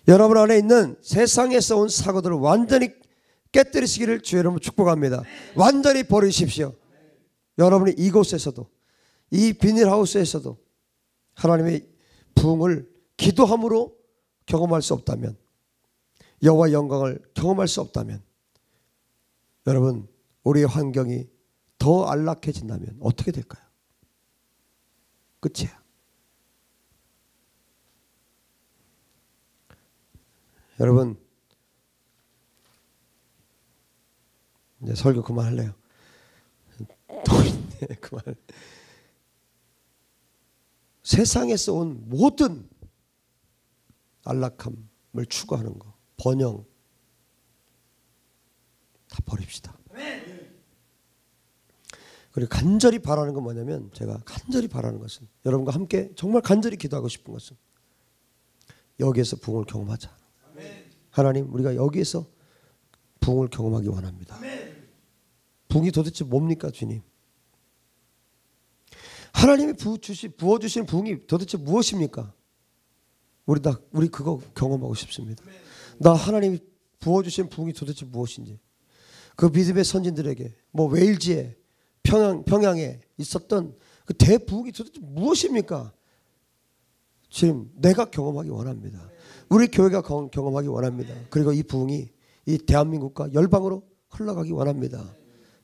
여러분 안에 있는 세상에서 온 사고들을 완전히 깨뜨리시기를 주의 이름 축복합니다. 완전히 버리십시오. 여러분이 이곳에서도 이 비닐하우스에서도 하나님의 부흥을 기도함으로 경험할 수 없다면 여호와 영광을 경험할 수 없다면 여러분 우리의 환경이 더 안락해진다면 어떻게 될까요? 끝이야. 여러분 이제 설교 그만할래요. [laughs] 네, 그만. 세상에서 온 모든 안락함을 추구하는 거, 번영 다 버립시다. 그리고 간절히 바라는 건 뭐냐면 제가 간절히 바라는 것은 여러분과 함께 정말 간절히 기도하고 싶은 것은 여기에서 부흥을 경험하자. 하나님 우리가 여기에서 붕을 경험하기 원합니다. 붕이 도대체 뭡니까 주님? 하나님이 부주시, 부어주신 붕이 도대체 무엇입니까? 우리 다 우리 그거 경험하고 싶습니다. 나 하나님이 부어주신 붕이 도대체 무엇인지 그 믿음의 선진들에게 뭐 웨일즈에 평양 평양에 있었던 그대부흥 도대체 무엇입니까? 지금 내가 경험하기 원합니다. 우리 교회가 경험하기 원합니다. 그리고 이 부흥이 이 대한민국과 열방으로 흘러가기 원합니다.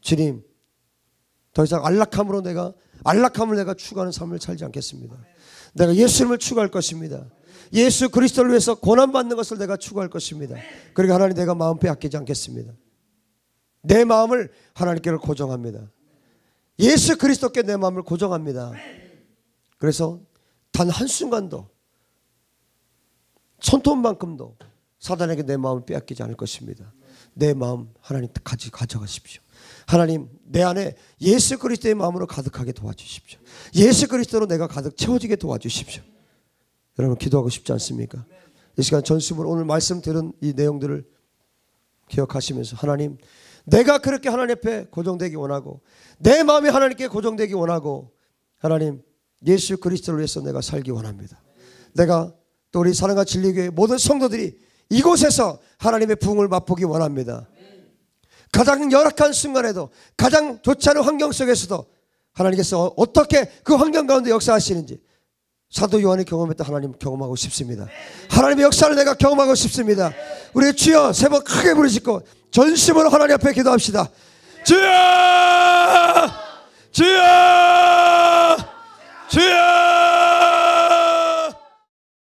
주님, 더 이상 안락함으로 내가 안락함을 내가 추구하는 삶을 살지 않겠습니다. 내가 예수님을 추구할 것입니다. 예수 그리스도를 위해서 고난 받는 것을 내가 추구할 것입니다. 그리고 하나님 내가 마음 빼앗기지 않겠습니다. 내 마음을 하나님께로 고정합니다. 예수 그리스도께 내 마음을 고정합니다. 그래서 단 한순간도 손톱만큼도 사단에게 내 마음을 빼앗기지 않을 것입니다. 내 마음 하나님 같이 가져가십시오. 하나님 내 안에 예수 그리스도의 마음으로 가득하게 도와주십시오. 예수 그리스도로 내가 가득 채워지게 도와주십시오. 여러분 기도하고 싶지 않습니까? 이 시간 전심으로 오늘 말씀 들은 이 내용들을 기억하시면서 하나님 내가 그렇게 하나님 앞에 고정되기 원하고 내 마음이 하나님께 고정되기 원하고 하나님 예수 그리스도를 위해서 내가 살기 원합니다. 내가 또 우리 사랑과 진리교회 모든 성도들이 이곳에서 하나님의 부흥을 맛보기 원합니다. 가장 열악한 순간에도 가장 좋지 않은 환경 속에서도 하나님께서 어떻게 그 환경 가운데 역사하시는지 사도 요한이 경험했던 하나님 경험하고 싶습니다. 하나님의 역사를 내가 경험하고 싶습니다. 우리 주여 세 번 크게 부르짖고 전심으로 하나님 앞에 기도합시다. 주여! 주여! 주여!